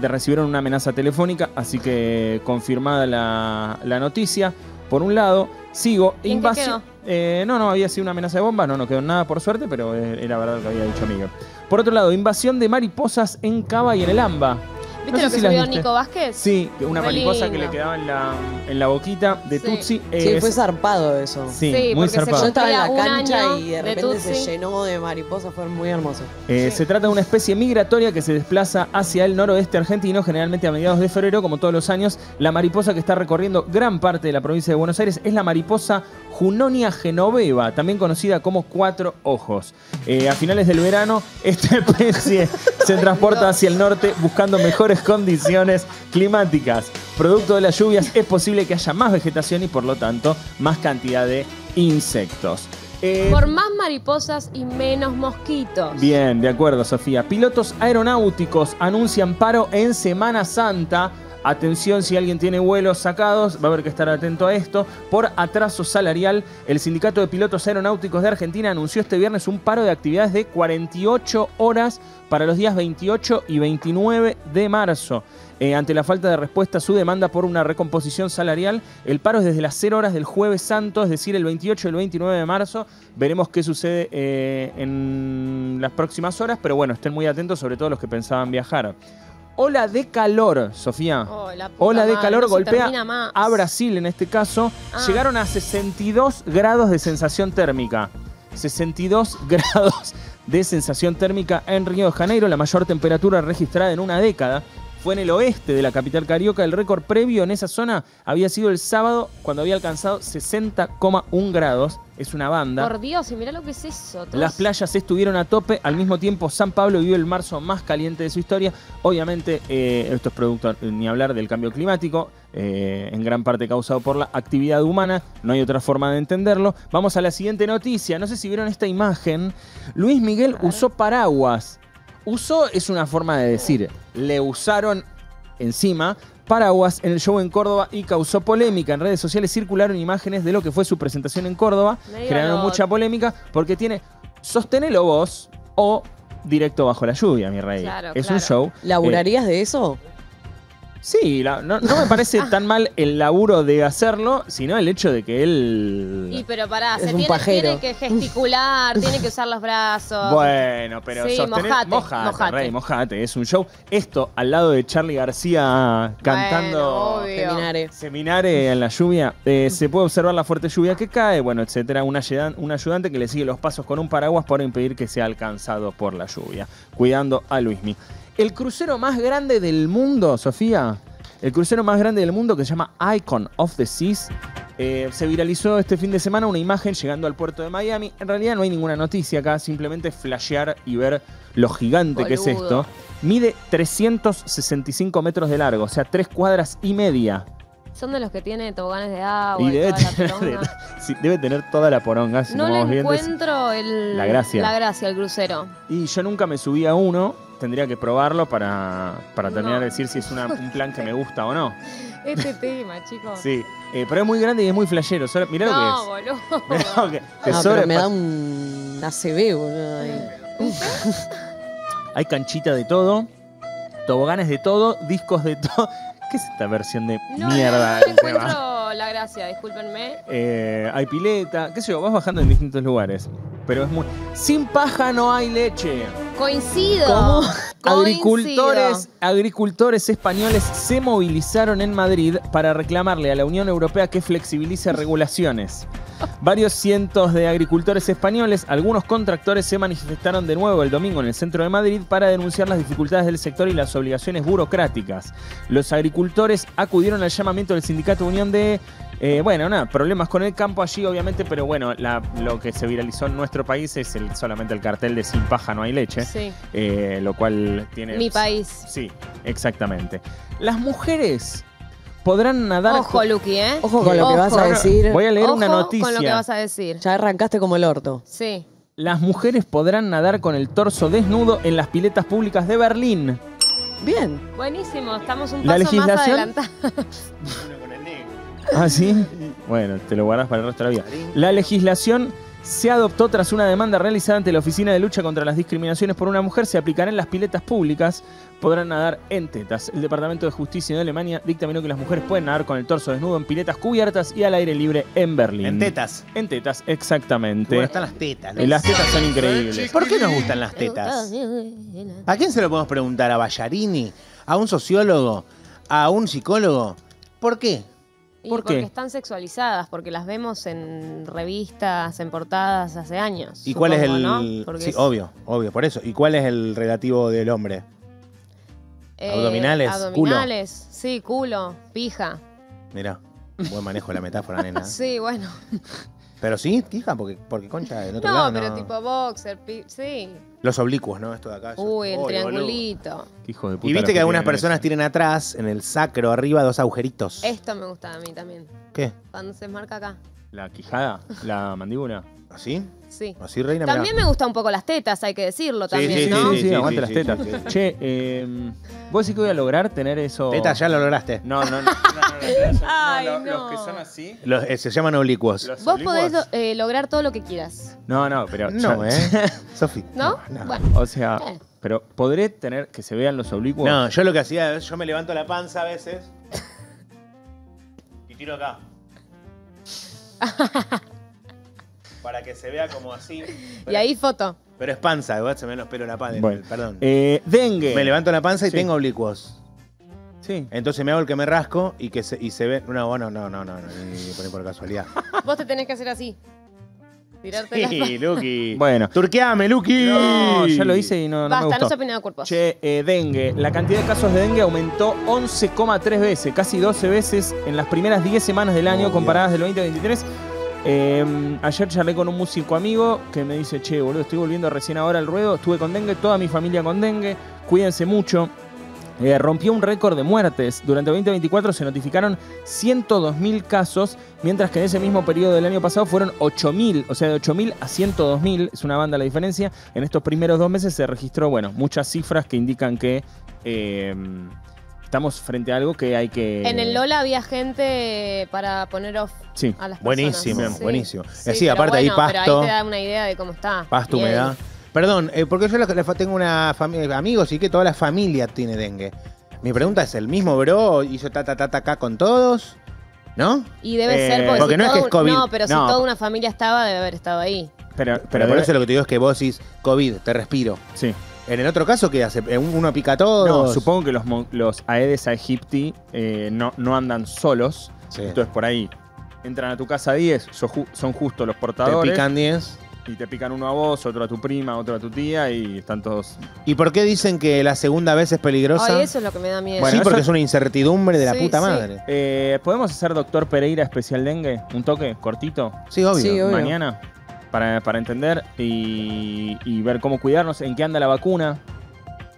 de recibieron una amenaza telefónica, así que confirmada la, la noticia. Por un lado, sigo. ¿Y en qué invasión- Eh, no, no, había sido una amenaza de bomba, no, no quedó nada por suerte, pero era verdad lo que había dicho Miguel. Por otro lado, invasión de mariposas en Cava y en el AMBA. ¿Viste No sé lo que si subió viste. Nico Vázquez? Sí, una mariposa que le quedaba en la, en la boquita de Sí. Tutsi. Sí, fue zarpado eso. Sí, Sí, muy zarpado. Yo estaba en la cancha y de de repente se llenó de mariposas, fue muy hermoso. Eh, Se trata de una especie migratoria que se desplaza hacia el noroeste argentino, generalmente a mediados de febrero, como todos los años. La mariposa que está recorriendo gran parte de la provincia de Buenos Aires es la mariposa Junonia genoveva, también conocida como cuatro ojos. Eh, a finales del verano, esta especie se transporta hacia el norte buscando mejores condiciones climáticas. Producto de las lluvias es posible que haya más vegetación y por lo tanto más cantidad de insectos. Eh, Por más mariposas y menos mosquitos. Bien, de acuerdo, Sofía. Pilotos aeronáuticos anuncian paro en Semana Santa. Atención, si alguien tiene vuelos sacados, va a haber que estar atento a esto. Por atraso salarial, el Sindicato de Pilotos Aeronáuticos de Argentina anunció este viernes un paro de actividades de 48 horas para los días 28 y 29 de marzo. Eh, ante la falta de respuesta a su demanda por una recomposición salarial, el paro es desde las 0 horas del jueves santo, es decir, el 28 y el 29 de marzo. Veremos qué sucede eh, en las próximas horas, pero bueno, estén muy atentos, sobre todo los que pensaban viajar. Ola de calor, Sofía. Oh, Ola de madre, calor no golpea a Brasil en este caso. Ah. Llegaron a 62 grados de sensación térmica. 62 grados de sensación térmica en Río de Janeiro, la mayor temperatura registrada en una década. Fue en el oeste de la capital carioca. El récord previo en esa zona había sido el sábado cuando había alcanzado 60,1 grados. Es una banda. Por Dios, y mirá lo que es eso. todos- Las playas estuvieron a tope, al mismo tiempo San Pablo vivió el marzo más caliente de su historia. Obviamente eh, esto es producto, eh, ni hablar del cambio climático, eh, en gran parte causado por la actividad humana, no hay otra forma de entenderlo. Vamos a la siguiente noticia, no sé si vieron esta imagen. Luis Miguel usó paraguas. Usó es una forma de decir, le usaron encima paraguas en el show en Córdoba y causó polémica. En redes sociales circularon imágenes de lo que fue su presentación en Córdoba. Me diga Generaron lo- mucha polémica porque tiene sostenelo vos o directo bajo la lluvia, mi rey. Claro, es claro. un show. ¿Laburarías de eso? Sí, la- no, no me parece tan mal el laburo de hacerlo, sino el hecho de que él... Y pero pará, Es se un tiene, pajero. tiene que gesticular, tiene que usar los brazos. Bueno, pero Sí, sostener- mojate, mojate, mojate. rey, mojate, es un show. Esto al lado de Charlie García cantando obvio. Seminare. Seminare en la lluvia, eh, se puede observar la fuerte lluvia que cae, bueno, etcétera. Un, un ayudante que le sigue los pasos con un paraguas para impedir que sea alcanzado por la lluvia, cuidando a Luismi. El crucero más grande del mundo, Sofía, el crucero más grande del mundo que se llama Icon of the Seas, eh, se viralizó este fin de semana una imagen llegando al puerto de Miami. En realidad no hay ninguna noticia acá, simplemente flashear y ver lo gigante que es esto. Mide 365 metros de largo, o sea, tres cuadras y media. Son de los que tienen toboganes de agua Y y, debe toda la tener, poronga. sí, debe tener toda la poronga. si No le encuentro el, La gracia. la gracia al crucero. Y yo nunca me subí a uno. Tendría que probarlo para, para terminar No. de decir si es una- un plan que me gusta o no. Este tema, chicos. Sí, eh, pero es muy grande y es muy flashero. Solo- Mirá no, lo que boludo. es. Mirá lo que te Ah, sobra- pero me da un ACB, boludo. Hay canchita de todo, toboganes de todo, discos de todo. ¿Qué es esta versión de No, mierda no, la gracia, discúlpenme. Eh, hay pileta, qué sé yo, vas bajando en distintos lugares. Pero es muy. Sin paja no hay leche. Coincido. ¿Cómo? Agricultores, agricultores españoles se movilizaron en Madrid para reclamarle a la Unión Europea que flexibilice regulaciones. Varios cientos de agricultores españoles, algunos contractores, se manifestaron de nuevo el domingo en el centro de Madrid para denunciar las dificultades del sector y las obligaciones burocráticas. Los agricultores acudieron al llamamiento del Sindicato Unión de eh, bueno, nada, problemas con el campo allí, obviamente, pero bueno, la- lo que se viralizó en nuestro país es el, solamente el cartel de sin paja no hay leche. Sí. eh, lo cual tiene. Mi país. Sí, exactamente. Las mujeres podrán nadar. Ojo, Luqui, ¿eh? Ojo con lo que vas a decir. Voy a leer Ojo una con lo noticia. que vas a decir. Ya arrancaste como el orto. Sí. Las mujeres podrán nadar con el torso desnudo en las piletas públicas de Berlín. Bien. Buenísimo, estamos un La paso más legislación- adelantados. ¿Ah, sí? Bueno, te lo guardas para el resto de la vida. La legislación se adoptó tras una demanda realizada ante la Oficina de Lucha contra las Discriminaciones por una Mujer. Se aplicará en las piletas públicas. Podrán nadar en tetas. El Departamento de Justicia de Alemania dictaminó que las mujeres pueden nadar con el torso desnudo en piletas cubiertas y al aire libre en Berlín. En tetas. En tetas, exactamente. Bueno, están las tetas. ¿no? Eh, Las tetas son increíbles. ¿Por qué nos gustan las tetas? ¿A quién se lo podemos preguntar? ¿A Ballarini? ¿A un sociólogo? ¿A un psicólogo? ¿Por qué? Y ¿Por porque qué? están sexualizadas, porque las vemos en revistas, en portadas hace años. ¿Y cuál es el...? ¿no? Porque Sí, es, obvio, obvio, por eso. ¿Y cuál es el relativo del hombre? eh, abdominales, Abdominales, sí, culo, pija. Mirá, buen manejo de la metáfora, nena. Sí, bueno. Pero sí, hija, porque, porque concha, en otro No, lado pero no. tipo boxer, pi- sí. Los oblicuos, ¿no? Esto de acá. Uy, el triangulito. Qué hijo de puta Y viste que algunas tienen personas eso. tienen atrás, en el sacro, arriba, dos agujeritos. Esto me gusta a mí también. ¿Qué? Cuando se marca acá. La quijada, la mandíbula. ¿Así? Sí. ¿Así, reina? Mirá. También me gustan un poco las tetas, hay que decirlo Sí, también, sí, ¿no? Sí, sí, aguante sí, las sí, tetas. sí, sí. Che, eh, ¿vos decís que voy a lograr tener eso? Teta, ya lo lograste. No, no, no. no, Ay. Los que son así. Los- eh, se llaman oblicuos. Los Vos oblicuos. podés lo- eh, lograr todo lo que quieras, No, no, pero. No, ¿eh? Sofi. ¿no? Bueno, O sea, Eh. pero ¿podré tener que se vean los oblicuos? No, yo lo que hacía es, yo me levanto la panza a veces y tiro acá. Para que se vea como así. y ahí foto. Pero es panza, igual se me los pelos la panza. Bueno. Perdón. Eh, dengue. me levanto la panza y Sí. tengo oblicuos. Sí. Entonces me hago el que me rasco y que se, y se ve. No, bueno, no, no, no, no, ni por, por casualidad. Vos te tenés que hacer así. Tirarte la Sí, Luqui. Bueno. Turqueame, Luqui. No, ya lo hice y no, no me Basta, gustó. no se opinen de cuerpos. Che, eh, dengue. La cantidad de casos de dengue aumentó 11,3 veces, casi 12 veces en las primeras 10 semanas del año Obvio. comparadas del 2023. Eh, ayer charlé con un músico amigo que me dice, che, boludo, estoy volviendo recién ahora al ruedo, estuve con dengue, toda mi familia con dengue, cuídense mucho. Eh, rompió un récord de muertes. Durante 2024 se notificaron 102.000 casos, mientras que en ese mismo periodo del año pasado fueron 8.000, o sea, de 8.000 a 102.000, es una banda la diferencia. En estos primeros dos meses se registró, bueno, muchas cifras que indican que eh, estamos frente a algo que hay que... En el Lola había gente para poner off Sí. a las Buenísimo, personas. Sí. buenísimo. Sí, pero aparte ahí bueno, Pero pasto. ahí te da una idea de cómo está. Pasto, Bien. humedad. Perdón, eh, porque yo la- la- tengo una familia, amigos y que toda la familia tiene dengue. Mi pregunta es, ¿el mismo bro hizo ta ta ta ta acá con todos? ¿No? Y debe Eh, ser porque, porque si no es que es COVID. No, pero si toda una familia estaba, debe haber estado ahí. Pero, Pero, pero por debe- eso lo que te digo es que vos decís COVID, te respiro. Sí. En el otro caso, ¿qué hace? Eh, ¿Uno pica a todos? No, supongo que los, mon- los Aedes aegypti eh, no, no andan solos. Sí. Entonces por ahí entran a tu casa 10, son, ju- son justo los Te portadores. pican 10. Y te pican uno a vos, otro a tu prima, otro a tu tía y están todos. ¿Y por qué dicen que la segunda vez es peligrosa? Ay, eso es lo que me da miedo. Bueno, sí, porque es una incertidumbre de la Sí, puta sí. madre. Eh, ¿Podemos hacer doctor Pereira especial dengue? ¿Un toque cortito? Sí, obvio. Sí, obvio. Mañana. Para, para entender y, y ver cómo cuidarnos, en qué anda la vacuna,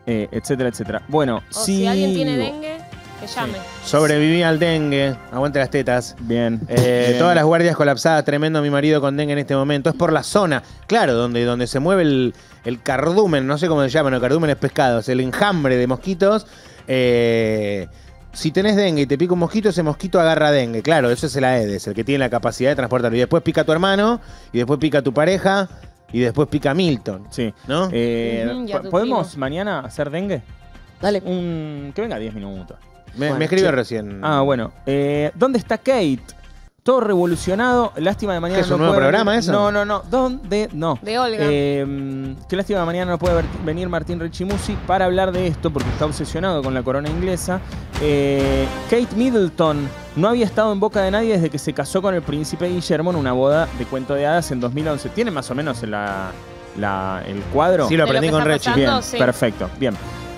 eh, etcétera, etcétera. Bueno, o si alguien tiene dengue, que llame. Sobreviví al dengue. Aguante las tetas. Bien. Eh, Bien. Todas las guardias colapsadas, tremendo mi marido con dengue en este momento. Es por la zona, claro, donde, donde se mueve el, el cardumen, no sé cómo se llama, no, cardumen es pescado, es el enjambre de mosquitos. Eh, si tenés dengue y te pica un mosquito, ese mosquito agarra dengue. Claro, eso es el Aedes, el que tiene la capacidad de transportarlo. Y después pica a tu hermano, y después pica a tu pareja, y después pica a Milton. Sí. ¿No? Eh, Ujú, y a ¿po- tu ¿Podemos primo. mañana hacer dengue? Dale. Un, que venga 10 minutos. me, bueno, me escribió recién. Ah, bueno. Eh, ¿Dónde está Kate? Todo revolucionado. Lástima de mañana ¿Qué es un no nuevo puede programa venir- eso? No, no, no. ¿Dónde? No. De Olga. Eh, qué lástima de mañana no puede venir Martín Richimusi para hablar de esto porque está obsesionado con la corona inglesa. Eh, Kate Middleton no había estado en boca de nadie desde que se casó con el príncipe Guillermo en una boda de cuento de hadas en 2011. ¿Tiene más o menos la, la- el cuadro? Sí, lo aprendí con Rechi. pasando, Bien, sí. perfecto. Bien.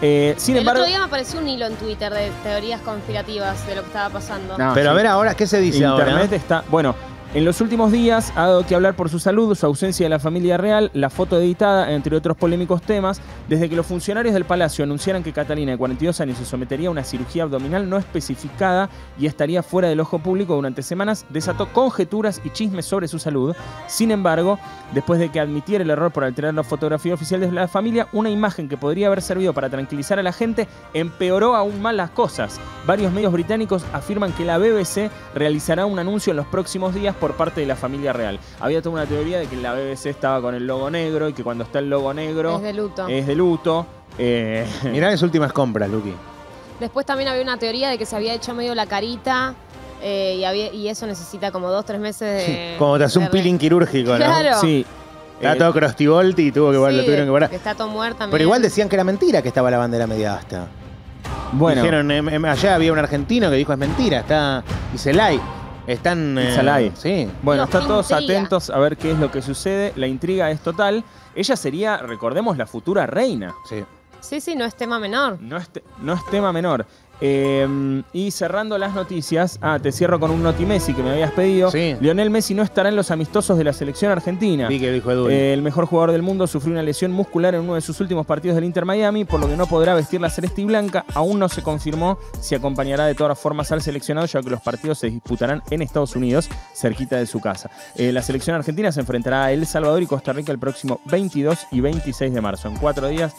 Eh, sin el embargo, otro día me apareció un hilo en Twitter de teorías conspirativas de lo que estaba pasando. No, Pero a ver ahora, ¿qué se dice Internet ahora? está. Bueno, en los últimos días ha dado que hablar por su salud, su ausencia de la familia real, la foto editada, entre otros polémicos temas. Desde que los funcionarios del palacio anunciaran que Catalina, de 42 años, se sometería a una cirugía abdominal no especificada y estaría fuera del ojo público durante semanas, desató conjeturas y chismes sobre su salud. Sin embargo, después de que admitiera el error por alterar la fotografía oficial de la familia, una imagen que podría haber servido para tranquilizar a la gente empeoró aún más las cosas. Varios medios británicos afirman que la BBC realizará un anuncio en los próximos días por parte de la familia real. Había toda una teoría de que la BBC estaba con el logo negro y que cuando está el logo negro Es de luto. es de luto. Eh, Mirá las últimas compras, Luqui. Después también había una teoría de que se había hecho medio la carita eh, y, había- y eso necesita como dos, tres meses de. Como te hace un peeling quirúrgico, ¿no? Claro. sí. Está Eh, todo crostivolti y tuvo que Sí, lo tuvieron que parar. que está todo muerto también. Pero igual decían que era mentira que estaba la bandera media asta. bueno, Dijeron, em, em, allá había un argentino que dijo es mentira, está Iselay. Están. eh, sí. Bueno, Nos están todos intriga. atentos a ver qué es lo que sucede. La intriga es total. Ella sería, recordemos, la futura reina. Sí. Sí, sí, no es tema menor. No es, te- no es tema menor. Eh, y cerrando las noticias, ah, te cierro con un Noti Messi que me habías pedido. Sí. Lionel Messi no estará en los amistosos de la selección argentina. Vi que dijo Edu. Eh, el mejor jugador del mundo sufrió una lesión muscular en uno de sus últimos partidos del Inter Miami, por lo que no podrá vestir la celeste y blanca. Aún no se confirmó si acompañará de todas formas al seleccionado, ya que los partidos se disputarán en Estados Unidos, cerquita de su casa. Eh, la selección argentina se enfrentará a El Salvador y Costa Rica el próximo 22 y 26 de marzo, en cuatro días.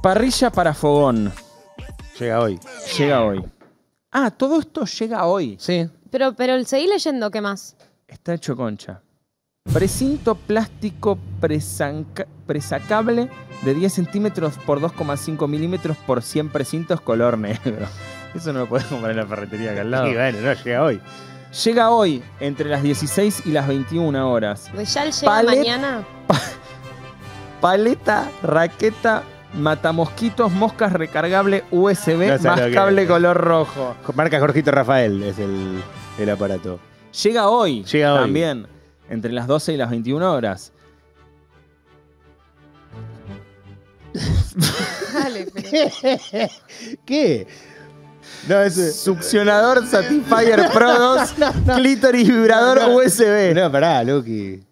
Parrilla para fogón. Llega hoy. Llega hoy. Ah, todo esto llega hoy. Sí. Pero, pero seguí leyendo, ¿qué más? Está hecho concha. Precinto plástico presanca- presacable de 10 centímetros por 2,5 milímetros por 100 precintos color negro. Eso no lo puedes comprar en la ferretería acá al lado. Y bueno, no, llega hoy. Llega hoy, entre las 16 y las 21 horas. Pues ya él llega Palet- mañana. Paleta, raqueta, matamosquitos, moscas recargable USB No sé más que cable color rojo. Marca Jorgito Rafael es el, el aparato. Llega hoy. Llega hoy. También, entre las 12 y las 21 horas. Dale, pero- ¿Qué? No, es. Succionador Satisfyer Pro 2, clítoris vibrador No, no. USB. No, pará, Luqui.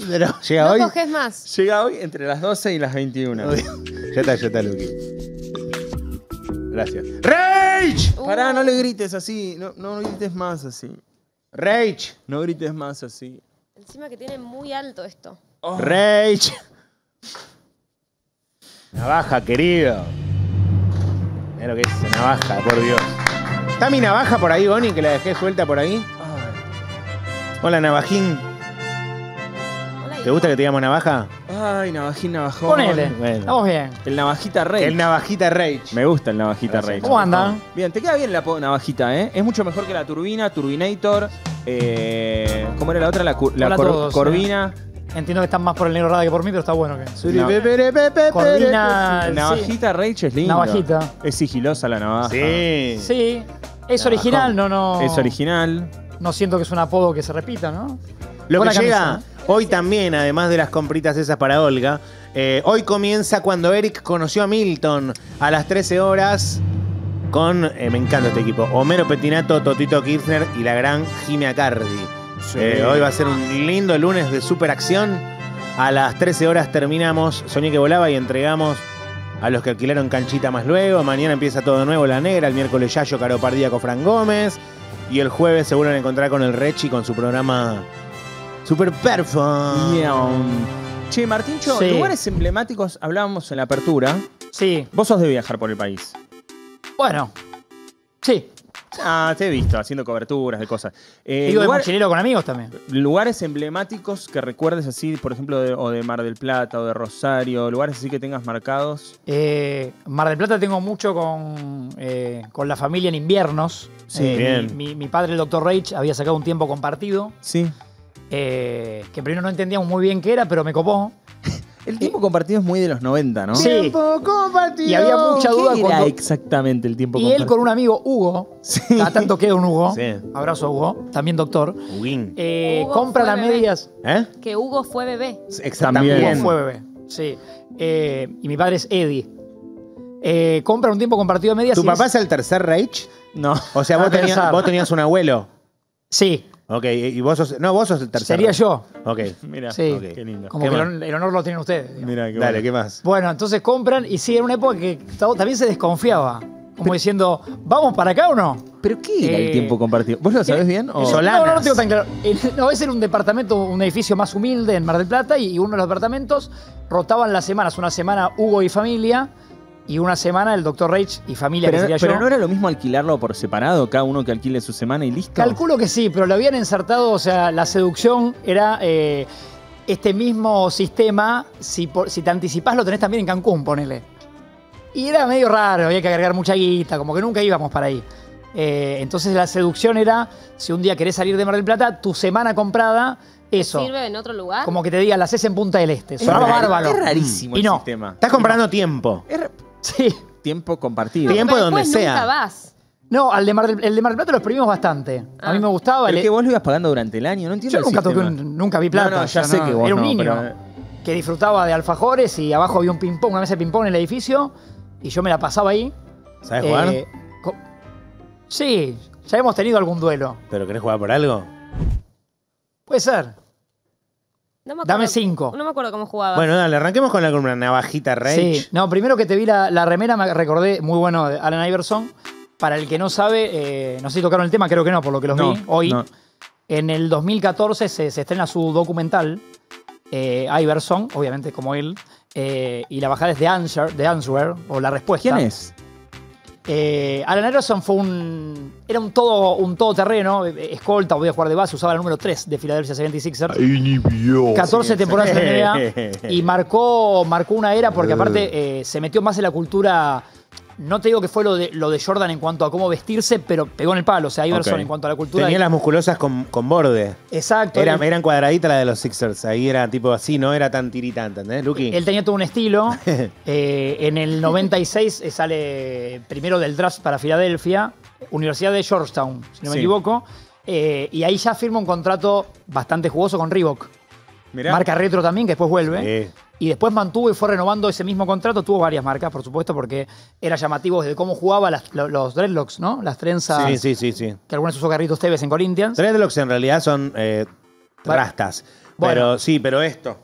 No, llega No hoy. coges más. Llega hoy entre las 12 y las 21. Ya está, ya está, Luqui. Gracias. ¡Rage! Pará, no le grites así. No, no grites más así. ¡Rage! No grites más así. Encima que tiene muy alto esto. Oh. ¡Rage! Navaja, querido. Mira lo que es esa navaja, por Dios. ¿Está mi navaja por ahí, Bonnie, que la dejé suelta por ahí? Hola, navajín. ¿Te gusta que te digamos navaja? Ay, navajín, navajón. Ponele. Bueno. Estamos bien. El navajita rey. El navajita Rage. Me gusta el navajita Gracias. rey. ¿Cómo anda? Bien, te queda bien el apodo navajita, ¿eh? Es mucho mejor que la turbina, turbinator. Eh, ¿Cómo era la otra? La, cu- la Hola a cor- todos, corvina. Entiendo que están más por el negro rada que por mí, pero está bueno que. No. Corvina. sí. Navajita Rage es lindo. Navajita. Es sigilosa la navaja. Sí. Sí. Es original, no, no. Es original. No siento que es un apodo que se repita, ¿no? Lo que Buena llega camisa. Hoy también, además de las compritas esas para Olga, eh, hoy comienza cuando Eric conoció a Milton a las 13 horas con, eh, me encanta este equipo, Homero Petinato, Totito Kirchner y la gran Jimmy Acardi. Eh, hoy va a ser un lindo lunes de superacción. A las 13 horas terminamos Soñé que volaba y entregamos a los que alquilaron canchita más luego. Mañana empieza todo de nuevo La Negra, el miércoles Yayo Caro Pardíaco Fran Gómez. Y el jueves se vuelven a encontrar con el Rechi con su programa Super Perfo. Che, Martincho, Sí. lugares emblemáticos, hablábamos en la apertura. Sí. Vos sos de viajar por el país. Bueno. Sí. Ah, te he visto haciendo coberturas de cosas. Eh, Digo de lugar- mochilero con amigos también. lugares emblemáticos que recuerdes así, por ejemplo, de- o de Mar del Plata o de Rosario, lugares así que tengas marcados. Eh, Mar del Plata tengo mucho con, eh, con la familia en inviernos. Sí, Eh, bien. Mi, mi- mi padre, el doctor Reich, había sacado un tiempo compartido. Sí. Eh, que primero no entendíamos muy bien qué era, pero me copó. El tiempo compartido es muy de los 90, ¿no? Sí. Y había mucha duda ¿Qué era cuando- exactamente el tiempo Y él compartido? con un amigo, Hugo, cada tanto queda un Hugo, Sí. abrazo a Hugo, también doctor, Huguín. eh, Hugo compran fue a bebé. medias. ¿Eh? Que Hugo fue bebé. Exactamente. Hugo fue bebé, sí. Eh, y mi padre es Eddie. Eh, compran un tiempo compartido a medias. ¿Tu y papá es- es el tercer Reich? No. O sea, Ah, vos tenías, tercer. vos tenías un abuelo. Sí, Ok, y vos sos. No, vos sos el tercer. sería yo. Ok. Mira, Sí. qué lindo. Como ¿Qué que el, honor lo tienen ustedes. digamos. Mira, qué Dale, bueno. ¿qué más? Bueno, entonces compran y sí, era una época que también se desconfiaba. Como diciendo, ¿vamos para acá o no? ¿Pero qué era Eh, el tiempo compartido? ¿Vos lo sabés bien? o- Eh, Solanas. No, no, no tengo tan claro. Eh, No, ese era un departamento, un edificio más humilde en Mar del Plata y uno de los departamentos rotaban las semanas. Una semana Hugo y familia y una semana el doctor Reich y familia, Pero, que sería pero yo. no era lo mismo alquilarlo por separado, cada uno que alquile su semana y listo. Calculo que sí, pero lo habían ensartado, o sea, la seducción era eh, este mismo sistema, si, por- si te anticipás lo tenés también en Cancún, ponele. Y era medio raro, había que agregar mucha guita, como que nunca íbamos para ahí. Eh, entonces la seducción era, si un día querés salir de Mar del Plata, tu semana comprada, eso. ¿Sirve en otro lugar? Como que te diga, la haces en Punta del Este. Es Sonaba raro- bárbaro. Es rarísimo Y el no. sistema. Estás comprando tiempo. Sí. Tiempo compartido. Tiempo Pero donde después sea. nunca vas. No, al de Mar del, el de Mar del Plata lo exprimimos bastante. A mí me gustaba. Pero le- que vos lo ibas pagando durante el año, no entiendo Yo el nunca, toqué sistema. un- nunca vi plata. No, no, ya sé que vos Era un no, niño pero- que disfrutaba de alfajores y abajo había un ping-pong, una mesa de ping-pong en el edificio y yo me la pasaba ahí. ¿Sabes jugar? Eh, co- sí, ya hemos tenido algún duelo. ¿Pero querés jugar por algo? Puede ser. No me Dame cinco. No me acuerdo cómo jugaba. Bueno, dale, arranquemos con la con una navajita Reich. Sí, no, primero que te vi la, la remera me recordé muy bueno de Alan Iverson. Para el que no sabe, eh, no sé si tocaron el tema, creo que no, por lo que los No, vi hoy. no. En el 2014 se, se estrena su documental, eh, Iverson, obviamente como él, eh, y la bajada es The Answer, The Answer, o La Respuesta. ¿Quién es? Eh, Alan Iverson fue un. Era un todo un todoterreno, eh, escolta, podía jugar de base, usaba el número 3 de Philadelphia 76ers. 14 temporadas en NBA y marcó, marcó una era porque aparte eh, se metió más en la cultura. No te digo que fue lo de, lo de Jordan en cuanto a cómo vestirse, pero pegó en el palo. O sea, Iverson en cuanto a la cultura. Tenía las musculosas con, con borde. Exacto. Era- él, eran cuadraditas las de los Sixers. Ahí era tipo así, no era tan tiritante, ¿entendés, Luqui? él tenía todo un estilo. Eh, en el 96 eh, sale primero del draft para Filadelfia, Universidad de Georgetown, si no me Sí. equivoco. Eh, y ahí ya firma un contrato bastante jugoso con Reebok. Mirá. Marca retro también, que después vuelve. Sí. Y después mantuvo y fue renovando ese mismo contrato. Tuvo varias marcas, por supuesto, porque era llamativo desde cómo jugaba las- los dreadlocks, ¿no? Las trenzas Sí, sí, sí, sí. que algunas usó Carritos Tevez en Corinthians. Dreadlocks en realidad son eh, rastas. Bueno. Pero sí, pero esto.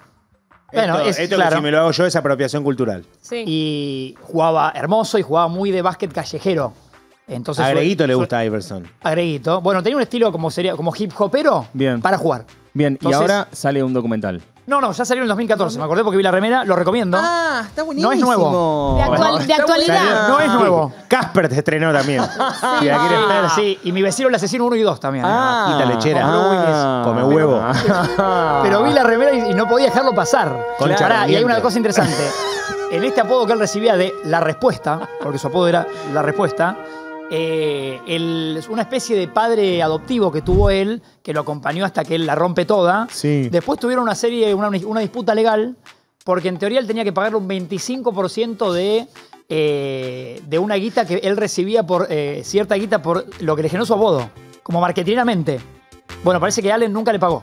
Bueno, esto, es esto que claro. si me lo hago yo es apropiación cultural. Sí. Y jugaba hermoso y jugaba muy de básquet callejero. Entonces, a Greguito su- le gusta a Iverson. a Greguito. Bueno, tenía un estilo como sería como hip hopero Bien. para jugar. Bien, Entonces- y ahora sale un documental. No, no, ya salió en el 2014. Me acordé porque vi la remera, lo recomiendo. Ah, está No es nuevo. De, actual- de actualidad. Salió- No es nuevo. Casper te estrenó también. Si la quieres ver, Sí, y mi vecino el asesino 1 y 2 también. Ah, Quita lechera. ah. Come huevo. Pero vi la remera y, y no podía dejarlo pasar. Concha Pará, y hay una cosa interesante. En este apodo que él recibía de La Respuesta, porque su apodo era La Respuesta, eh, el- es una especie de padre adoptivo que tuvo él, que lo acompañó hasta que él la rompe toda. Sí. Después tuvieron una serie, una, una disputa legal, porque en teoría él tenía que pagarle un 25% de, eh, de una guita que él recibía por eh, cierta guita por lo que le generó su apodo, como marketingeramente. Bueno, parece que Allen nunca le pagó.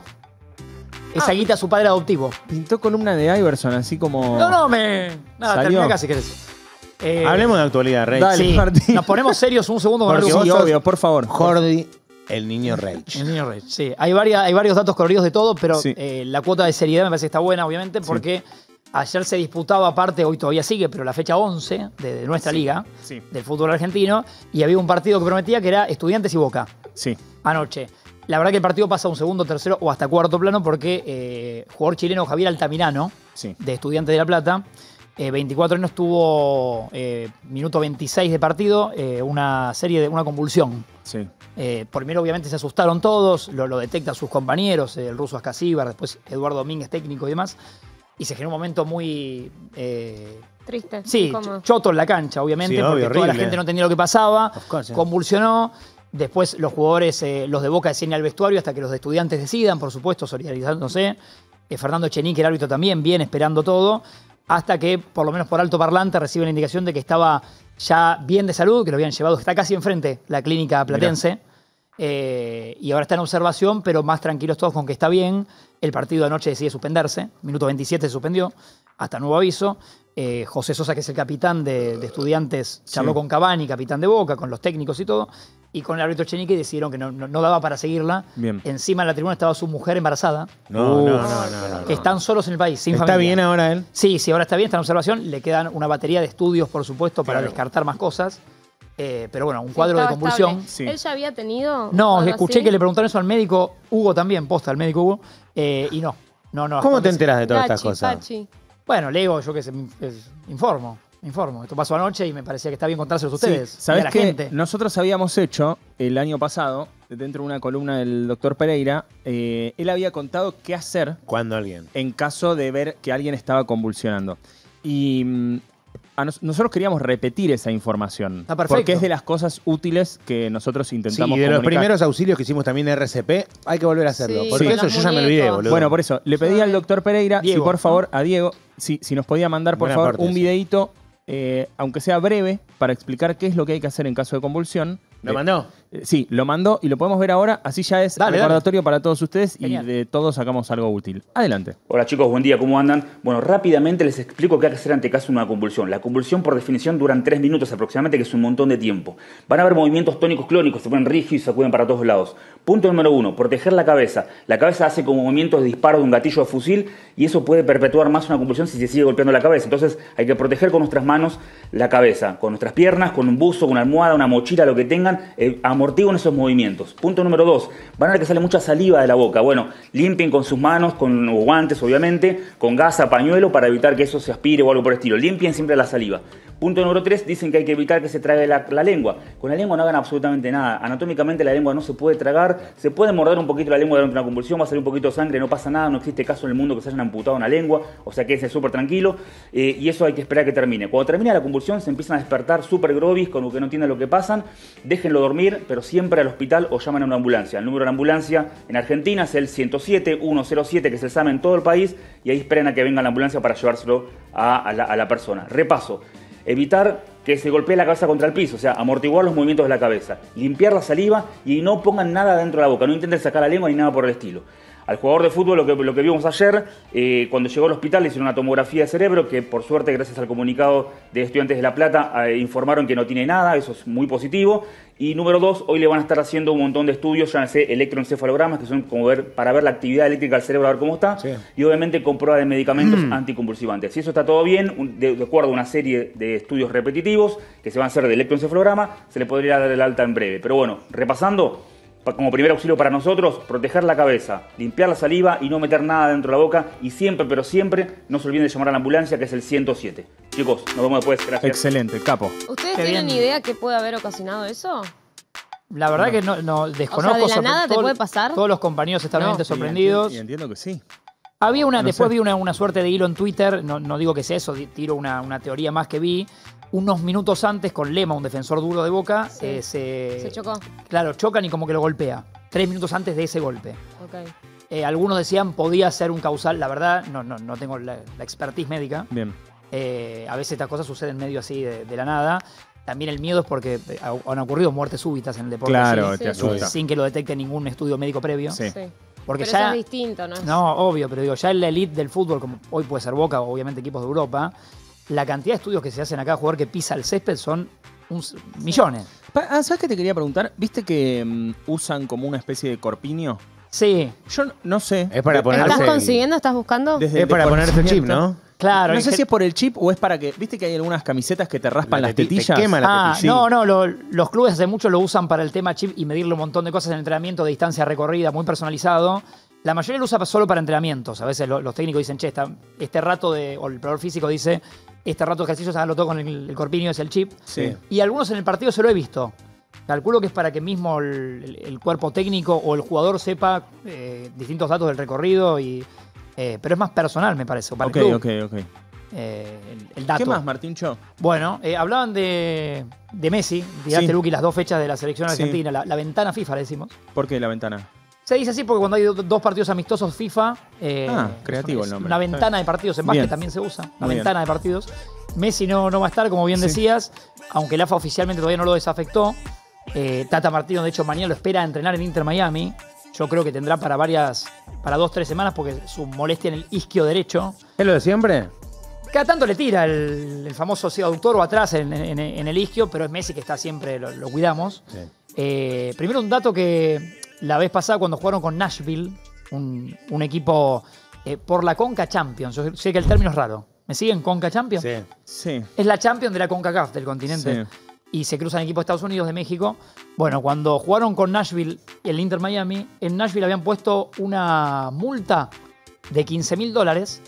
Esa guita a su padre adoptivo. Pintó columna de Iverson, así como. No, no, me. Nada, termina acá si querés. Eh, Hablemos de actualidad, Rey. Dale. sí, Martín. nos ponemos serios un segundo con Porque algo. vos Sí, sos obvio, por favor. Jordi, el niño Reich. El niño rey. Sí, hay, varias, hay varios datos coloridos de todo, pero Sí. eh, la cuota de seriedad me parece que está buena, obviamente, porque ayer se disputaba, aparte, hoy todavía sigue, pero la fecha 11 de, de nuestra liga, Sí. del fútbol argentino, y había un partido que prometía que era Estudiantes y Boca, Sí. anoche. La verdad que el partido pasa a un segundo, tercero o hasta cuarto plano porque eh, jugador chileno Javier Altamirano, Sí. de Estudiantes de La Plata, eh, 24 años tuvo, eh, minuto 26 de partido, eh, una serie de una convulsión. Sí. Eh, primero, obviamente, se asustaron todos, lo, lo detectan sus compañeros, el ruso Ascasíbar, después Eduardo Domínguez, técnico y demás. Y se generó un momento muy. eh, Triste. Sí, choto en la cancha, obviamente, Sí, obvio, porque toda la gente no entendía lo que pasaba, Of course, sí. convulsionó. Después los jugadores, eh, los de Boca decían al vestuario hasta que los de estudiantes decidan, por supuesto, solidarizándose. Eh, Fernando Chenique, el árbitro, también bien esperando todo, hasta que, por lo menos por alto parlante, recibe la indicación de que estaba ya bien de salud, que lo habían llevado, está casi enfrente la clínica platense. Eh, y ahora está en observación, pero más tranquilos todos con que está bien. El partido de anoche decide suspenderse. Minuto 27 se suspendió, hasta nuevo aviso. Eh, José Sosa, que es el capitán de, de estudiantes, charló Sí. con Cavani, capitán de Boca, con los técnicos y todo. Y con el árbitro Chenique decidieron que no, no- no daba para seguirla. Bien. Encima en la tribuna estaba su mujer embarazada. No, no, Uf. no, no, no, Que están solos en el país, sin ¿Está familia. bien ahora él? Sí, sí, ahora está bien, está en observación. Le quedan una batería de estudios, por supuesto, para Claro. descartar más cosas. Eh, pero bueno, un Sí, cuadro de convulsión. estable. ¿Él ya había tenido? No, escuché así? que le preguntaron eso al médico, Hugo también, posta, al médico Hugo, eh, y no. no, no ¿Cómo te enteras de todas estas cosas? Bueno, leo, yo que sé, es- informo, informo. Esto pasó anoche y me parecía que está bien contárselos a Sí, ustedes. ¿Sabés la qué? gente. Nosotros habíamos hecho el año pasado, dentro de una columna del doctor Pereira, eh, él había contado qué hacer Cuando alguien. en caso de ver que alguien estaba convulsionando. Y mm, a nos- nosotros queríamos repetir esa información. Está perfecto. Porque es de las cosas útiles que nosotros Sí, intentamos y de los comunicar. primeros auxilios que hicimos también en RCP, hay que volver a hacerlo. Sí, porque con eso los yo ya me olvidé, muñecos. boludo. Bueno, por eso, le pedí al doctor Pereira, si Diego, por favor, a Diego, si, si nos podía mandar, por Buena favor, parte, un sí. videíto, eh, aunque sea breve, para explicar qué es lo que hay que hacer en caso de convulsión. ¿Lo Eh, mandó? eh, Sí, lo mandó y lo podemos ver ahora. Así ya es Dale, recordatorio para todos ustedes Genial. y de todos sacamos algo útil. Adelante. Hola chicos, buen día, ¿cómo andan? Bueno, rápidamente les explico qué hay que hacer ante caso de una convulsión. La convulsión por definición duran 3 minutos aproximadamente, que es un montón de tiempo. Van a haber movimientos tónicos clónicos, se ponen rígidos y se sacuden para todos lados. Punto número uno, proteger la cabeza. La cabeza hace como movimientos de disparo de un gatillo de fusil y eso puede perpetuar más una convulsión si se sigue golpeando la cabeza. Entonces hay que proteger con nuestras manos la cabeza, con nuestras piernas, con un buzo, con una almohada, una mochila, lo que tengan, eh, amortiguen esos movimientos. Punto número dos, van a ver que sale mucha saliva de la boca. Bueno, limpien con sus manos, con guantes obviamente, con gasa, pañuelo para evitar que eso se aspire o algo por el estilo. Limpien siempre la saliva. Punto número 3, dicen que hay que evitar que se trague la, lengua. Con la lengua no hagan absolutamente nada. Anatómicamente la lengua no se puede tragar. Se puede morder un poquito la lengua durante una convulsión, va a salir un poquito de sangre, no pasa nada. No existe caso en el mundo que se hayan amputado una lengua. O sea que es súper tranquilo. Eh, y eso hay que esperar que termine. Cuando termine la convulsión se empiezan a despertar súper grobis, con lo que no entienden lo que pasan. Déjenlo dormir, pero siempre al hospital o llaman a una ambulancia. El número de la ambulancia en Argentina es el 107 107, que se examen en todo el país. Y ahí esperen a que venga la ambulancia para llevárselo a la persona. Repaso evitar que se golpee la cabeza contra el piso, o sea, amortiguar los movimientos de la cabeza, limpiar la saliva y no pongan nada dentro de la boca, no intenten sacar la lengua ni nada por el estilo. Al jugador de fútbol, lo que, lo que vimos ayer, eh, cuando llegó al hospital le hicieron una tomografía de cerebro, que por suerte, gracias al comunicado de Estudiantes de La Plata, eh, informaron que no tiene nada, eso es muy positivo. Y número dos, hoy le van a estar haciendo un montón de estudios, ya sé, electroencefalogramas, que son como ver, para ver la actividad eléctrica del cerebro, a ver cómo está. Y obviamente con prueba de medicamentos anticonvulsivantes. Si eso está todo bien, un- de, de acuerdo a una serie de estudios repetitivos que se van a hacer de electroencefalograma, se le podría dar el alta en breve. Pero bueno, repasando, pa- como primer auxilio para nosotros, proteger la cabeza, limpiar la saliva y no meter nada dentro de la boca. Y siempre, pero siempre, no se olviden de llamar a la ambulancia, que es el 107. Chicos, nos vemos después. Gracias. Excelente, capo. ¿Ustedes Qué tienen bien. idea qué puede haber ocasionado eso? La verdad que no, no desconozco. O sea, ¿de la nada te puede pasar? Todos los compañeros estaban No. Y sorprendidos. entiendo, y entiendo que sí. Había una, No después sé. vi una, una suerte de hilo en Twitter, no, no digo que sea eso, tiro una, una teoría más que vi. Unos minutos antes, con Lema, un defensor duro de Boca, Sí. eh, se, Se chocó. Claro, chocan y como que lo golpea. Tres minutos antes de ese golpe. Ok. Eh, algunos decían podía ser un causal, la verdad, no, no, no tengo la, la expertise médica. Bien. Eh, a veces estas cosas suceden medio así de, de la nada. También el miedo es porque eh, han ocurrido muertes súbitas en el deporte. Claro, te asusta. Sin que lo detecte ningún estudio médico previo. Sí. Sí. Porque Pero ya. eso es distinto, ¿no? es- No, obvio, pero digo, ya en la elite del fútbol, como hoy puede ser Boca, o obviamente equipos de Europa, la cantidad de estudios que se hacen a cada jugador que pisa el césped son un millones. Ah, ¿Sabes qué te quería preguntar? ¿Viste que mm, usan como una especie de corpiño? Sí. Yo no- no sé. Es para ponerse ¿Estás consiguiendo? ¿Estás buscando? desde Es para ponerse el chip. ¿no? Claro. No sé si es por el chip o es para que. ¿Viste que hay algunas camisetas que te raspan La las teti- te tetillas? quema la Ah, tetilla. no, no, lo- los clubes hace mucho lo usan para el tema chip y medirle un montón de cosas en entrenamiento de distancia recorrida, muy personalizado. La mayoría lo usa solo para entrenamientos. A veces lo- los técnicos dicen, che, este rato de. O el preparador físico dice, este rato de ejercicios háganlo todo con el, el corpiño, es el chip. Sí. Y algunos en el partido se lo he visto. Calculo que es para que mismo el, cuerpo técnico o el jugador sepa eh, distintos datos del recorrido. y eh, Pero es más personal, me parece. Para Ok, el club, ok, ok. eh, el, el dato. ¿Qué más, Martincho? Bueno, eh, hablaban de, de Messi, tiraste Sí. Luqui las dos fechas de la selección Sí. argentina, la, la ventana FIFA le decimos. ¿Por qué la ventana? Se dice así porque cuando hay do- dos partidos amistosos FIFA. eh, Ah, creativo el nombre. Una ventana de partidos en básquet también se usa. Una Muy ventana de partidos. Messi no, no va a estar, como bien Sí. decías, aunque el AFA oficialmente todavía no lo desafectó. Eh, Tata Martino, de hecho, mañana lo espera a entrenar en Inter Miami. Yo creo que tendrá para varias, para dos, tres semanas, porque su molestia en el isquio derecho. ¿Es lo de siempre? Cada tanto le tira el, el famoso aductor o atrás en, en- en el isquio, pero es Messi que está siempre, lo, lo cuidamos. Eh, primero un dato que la vez pasada cuando jugaron con Nashville, un, un equipo eh, por la Conca Champions, yo sé que el término es raro. ¿Me siguen Conca Champions? Sí. Sí. Es la Champions de la CONCACAF del continente. Sí. Y se cruzan equipos de Estados Unidos, de México. Bueno, cuando jugaron con Nashville y el Inter Miami, en Nashville habían puesto una multa de 15 mil dólares.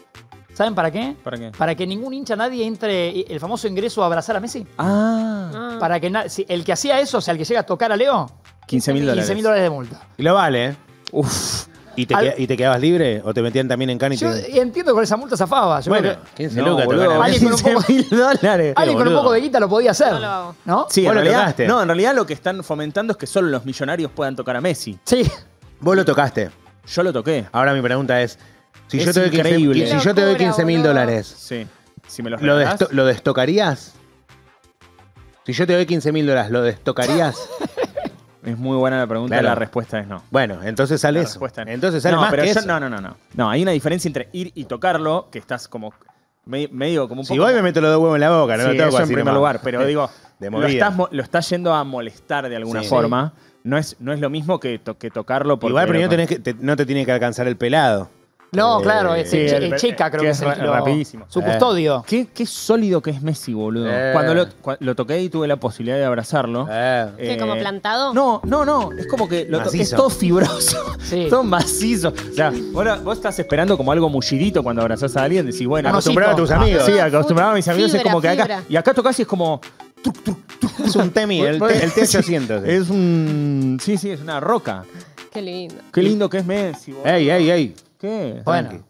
¿Saben para qué? ¿Para qué? Para que ningún hincha, nadie entre el famoso ingreso a abrazar a Messi. Ah. Para que si el que hacía eso, o sea, el que llega a tocar a Leo, 15 mil dólares. 15 mil dólares de multa. Y lo vale, ¿eh? Uf. ¿Y te, Al- queda- ¿Y te quedabas libre o te metían también en cana y Yo te... entiendo que con esa multa zafaba. Yo Bueno, creo que 15 No, lucas te boludo, ganan. Alguien con un 15 poco- mil dólares. alguien con un poco de guita lo podía hacer. No. Sí, en realidad, tocaste. no, en realidad lo que están fomentando es que solo los millonarios puedan tocar a Messi. Sí. Vos lo tocaste. Yo lo toqué. Ahora mi pregunta es, si Es yo te doy 15 increíble. si yo te doy Locura, 15 mil dólares, Sí. Si me los ¿lo, desto- ¿lo destocarías? Si yo te doy 15 mil dólares, ¿lo destocarías? es muy buena la pregunta, Claro. la respuesta es no. bueno, entonces sale La eso. respuesta. Entonces sale no, más pero que yo- eso. No, no, no, no. No, hay una diferencia entre ir y tocarlo, que estás como me- medio como un Si poco... voy me meto los dos huevos en la boca, no Sí, lo eso en primer nomás. lugar, pero digo, De lo estás, lo estás yendo a molestar de alguna Sí. forma. No es, no es lo mismo que, to- que tocarlo porque... Igual primero tenés que, te- no te tiene que alcanzar el pelado. No, Eh, claro, es Sí, el, Checa, creo que que, es el rapidísimo. Su Eh. custodio. Qué, qué sólido que es Messi, boludo. Eh. Cuando lo, toqué y tuve la posibilidad de abrazarlo. Eh. ¿Qué, eh, como plantado? No, no, no. Es como que lo es todo fibroso. Sí. todo macizo. O sea, vos, vos estás esperando como algo mullidito cuando abrazás a alguien. Decís, bueno, Acostumbrado a tus Ah, amigos. Sí, acostumbrado a mis amigos. es como que acá. fibra. Y acá tocás y es como. Es un Temi, el, el T800. sí. Es un. Sí, sí, es una roca. Qué lindo. Qué lindo que es Messi, boludo. Ey, ey, ey. ¿Qué? Bueno. Tranqui.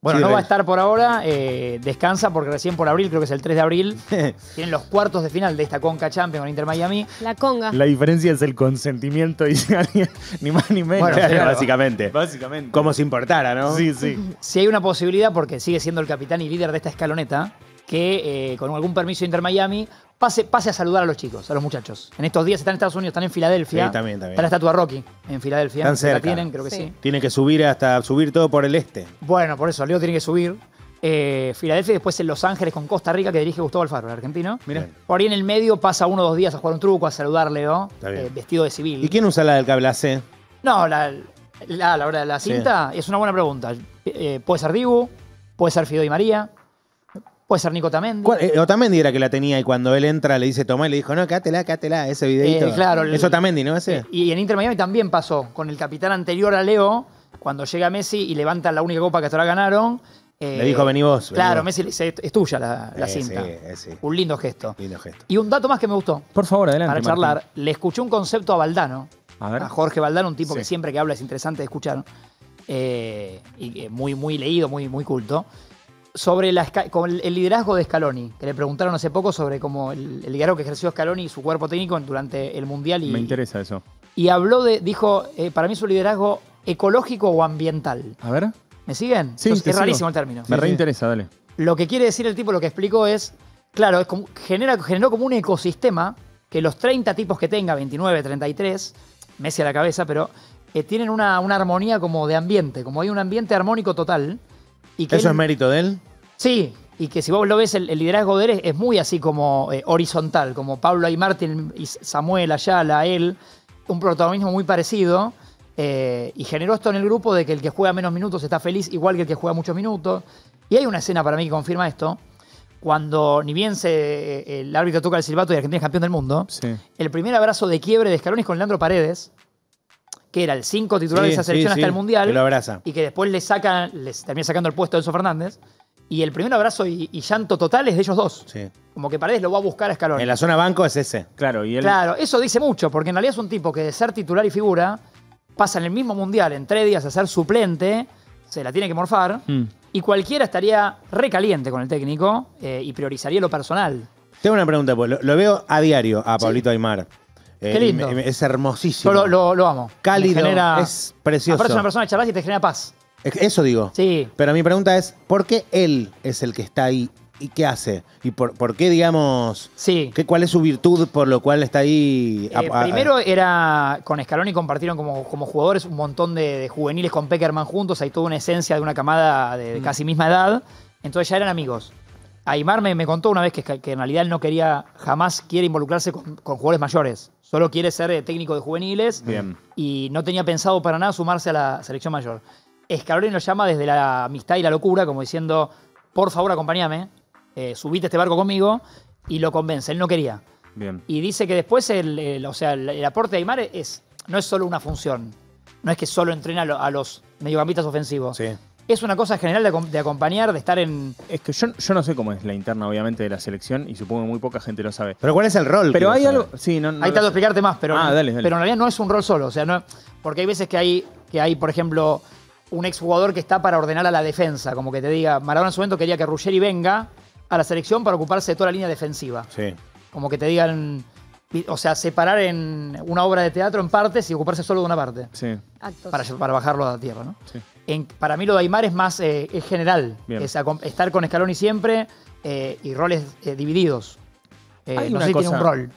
Bueno, Sí, no va a estar por ahora, eh, descansa porque recién por abril, creo que es el 3 de abril, tienen los cuartos de final de esta Conca Champions con Inter Miami. La conga. La diferencia es el consentimiento, alguien. Ni más ni menos. Bueno, Claro, claro. básicamente. Básicamente. Como si importara, ¿no? Sí, sí. Si hay una posibilidad, porque sigue siendo el capitán y líder de esta escaloneta, que eh, con algún permiso de Inter Miami pase, pase a saludar a los chicos, a los muchachos. En estos días están en Estados Unidos, están en Filadelfia. Sí, también, también. Está la estatua de Rocky en Filadelfia. Están que la cerca. tienen, creo que sí. Sí. Tiene que subir hasta subir todo por el este. Bueno, por eso, Leo tiene que subir. Eh, Filadelfia y después en Los Ángeles con Costa Rica, que dirige Gustavo Alfaro, el argentino. Mira. Por ahí en el medio pasa uno o dos días a jugar un truco, a saludar Leo, eh, vestido de civil. ¿Y quién usa la del cable C? No, la, la, la, la- la Sí. cinta es una buena pregunta. Eh, puede ser Dibu, puede ser Fido y María, puede ser Nico Tamendi. ¿Cuál- eh, Otamendi era que la tenía y cuando él entra le dice tomá y le dijo, no, quédatela, quédatela, ese videito. Eh, claro, Es Otamendi, ¿no? Ese. Eh, Y en Inter Miami también pasó con el capitán anterior a Leo, cuando llega Messi y levanta la única copa que hasta ahora ganaron. eh, Le dijo, "Vení vos, vení Claro, vos". Messi le dice, es tuya la, la Eh, cinta. sí, eh, sí. Un lindo gesto. Lindo gesto. Y un dato más que me gustó, Por favor, adelante. para Martín. charlar. Le escuché un concepto a Valdano, A ver. a Jorge Valdano, un tipo Sí. que siempre que habla es interesante de escuchar, eh, y muy, muy leído, muy, muy culto, sobre la, esca- con el, liderazgo de Scaloni, que le preguntaron hace poco sobre cómo el, el liderazgo que ejerció Scaloni y su cuerpo técnico durante el Mundial. Y, Me interesa eso. y habló de, dijo, eh, para mí es un liderazgo ecológico o ambiental. A ver. ¿Me siguen? Sí, Eso es te es sigo. rarísimo el término. Me reinteresa, dale. Lo que quiere decir el tipo, lo que explicó es, claro, es como, genera, generó como un ecosistema que los 30 tipos que tenga, 29, 33, Messi a la cabeza, pero eh, tienen una, una armonía como de ambiente, como hay un ambiente armónico total. Y que ¿Eso él- es mérito de él? Sí, y que si vos lo ves, el, el liderazgo de él es, es muy así como eh, horizontal, como Pablo y Martín y Samuel Ayala, él, un protagonismo muy parecido. eh, y generó esto en el grupo de que el que juega menos minutos está feliz igual que el que juega muchos minutos. Y hay una escena para mí que confirma esto. Cuando ni bien se, eh, el árbitro toca el silbato y Argentina es campeón del mundo, Sí. el primer abrazo de quiebre de Scaloni es con Leandro Paredes. Que era el 5 titular de Sí, esa sí, selección sí, hasta el Mundial. que lo abraza. Y que después le sacan, les termina sacando el puesto a Enzo Fernández. Y el primer abrazo y, y llanto total es de ellos dos. Sí. Como que Paredes lo va a buscar a Scaloni. En la zona banco es ese. Claro, y él. Claro, eso dice mucho, porque en realidad es un tipo que de ser titular y figura pasa en el mismo mundial en tres días a ser suplente, se la tiene que morfar, Mm. y cualquiera estaría recaliente con el técnico eh, y priorizaría lo personal. Tengo una pregunta, pues lo, lo veo a diario a Pablito Aymar. Eh, Qué lindo. y es hermosísimo. Yo lo, lo- lo amo. Cálido, genera- es precioso. Aparte es una persona charlas y te genera paz. Es- Eso digo. Sí. Pero mi pregunta es, ¿por qué él es el que está ahí? ¿Y qué hace? ¿Y por, por qué, digamos, Sí. qué, cuál es su virtud por lo cual está ahí? a- Eh, a- primero era con Scaloni compartieron como, como jugadores un montón de, de juveniles con Peckerman juntos, hay toda una esencia de una camada de, de Mm. casi misma edad, entonces ya eran amigos. Aymar me, me contó una vez que, que en realidad él no quería, jamás quiere involucrarse con, con jugadores mayores, solo quiere ser eh, técnico de juveniles Bien. y no tenía pensado para nada sumarse a la selección mayor. Scaloni lo llama desde la amistad y la locura, como diciendo, por favor acompáñame, eh, subite a este barco conmigo, y lo convence, él no quería. Bien. Y dice que después el, el- o sea, el, el aporte de Aymar es, no es solo una función. No es que solo entrena a, lo- a los mediocampistas ofensivos. Es una cosa general de, acom- de acompañar, de estar en. Es que yo, yo no sé cómo es la interna, obviamente, de la selección y supongo que muy poca gente lo sabe. Pero ¿cuál es el rol? Pero hay algo. Sí, no, no Ahí trato de explicarte más, pero, Ah, dale, dale. pero en realidad no es un rol solo. O sea, no, porque hay veces que hay, que hay, por ejemplo, un exjugador que está para ordenar a la defensa. Como que te diga, Maradona en su momento quería que Ruggeri venga a la selección para ocuparse de toda la línea defensiva. Sí. Como que te digan. O sea, separar en una obra de teatro en partes y ocuparse solo de una parte. Sí. Actos. Para, para bajarlo a tierra, ¿no? Sí. En- para mí lo de Aymar es más eh, es general. Es acom- estar con Scaloni siempre eh, y roles eh, divididos. Eh, Hay no una sé si tiene un cosa- rol.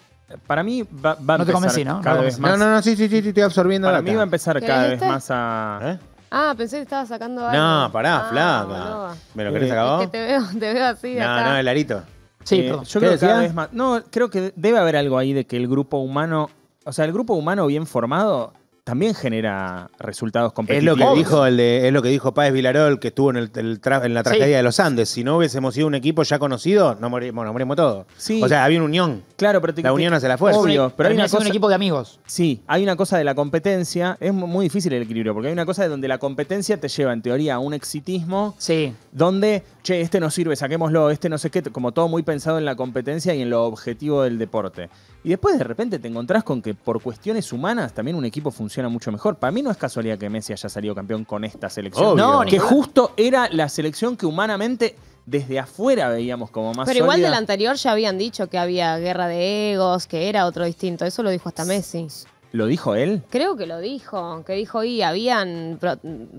Para mí va, va a No te empezar convencí, ¿no? cada No te vez más. No, no, no, sí, sí, sí, sí, estoy absorbiendo Para data. mí va a empezar ¿Qué cada vez más a. ¿Eh? Ah, pensé que estaba sacando algo. No, pará, Ah, flaca. ¿Me lo querés Eh, acabar? Es que te veo, te veo así No, acá. no, el arito. Sí, Eh, perdón. yo ¿Qué creo que cada vez más. No, creo que debe haber algo ahí de que el grupo humano. O sea, el grupo humano bien formado también genera resultados Es competitivos. lo que dijo el de, es lo que dijo Páez Vilarol, que estuvo en, el, el tra- en la Sí. tragedia de los Andes. Si no hubiésemos sido un equipo ya conocido, no morimos, nos morimos todos. Sí. O sea, había una unión. Claro, pero te- La te- unión hace la fuerza. Obvio, pero hay una cosa. un equipo de amigos. Sí, hay una cosa de la competencia. Es mu- muy difícil el equilibrio, porque hay una cosa de donde la competencia te lleva, en teoría, a un exitismo Sí. donde, che, este no sirve, saquémoslo, este no sé qué, como todo muy pensado en la competencia y en lo objetivo del deporte. Y después de repente te encontrás con que por cuestiones humanas también un equipo funciona mucho mejor. Para mí no es casualidad que Messi haya salido campeón con esta selección. Obvio. No, que justo era la selección que humanamente desde afuera veíamos como más Pero igual sólida. del anterior ya habían dicho que había guerra de egos, que era otro distinto. Eso lo dijo hasta Messi. ¿Lo dijo él? Creo que lo dijo, que dijo y habían pro-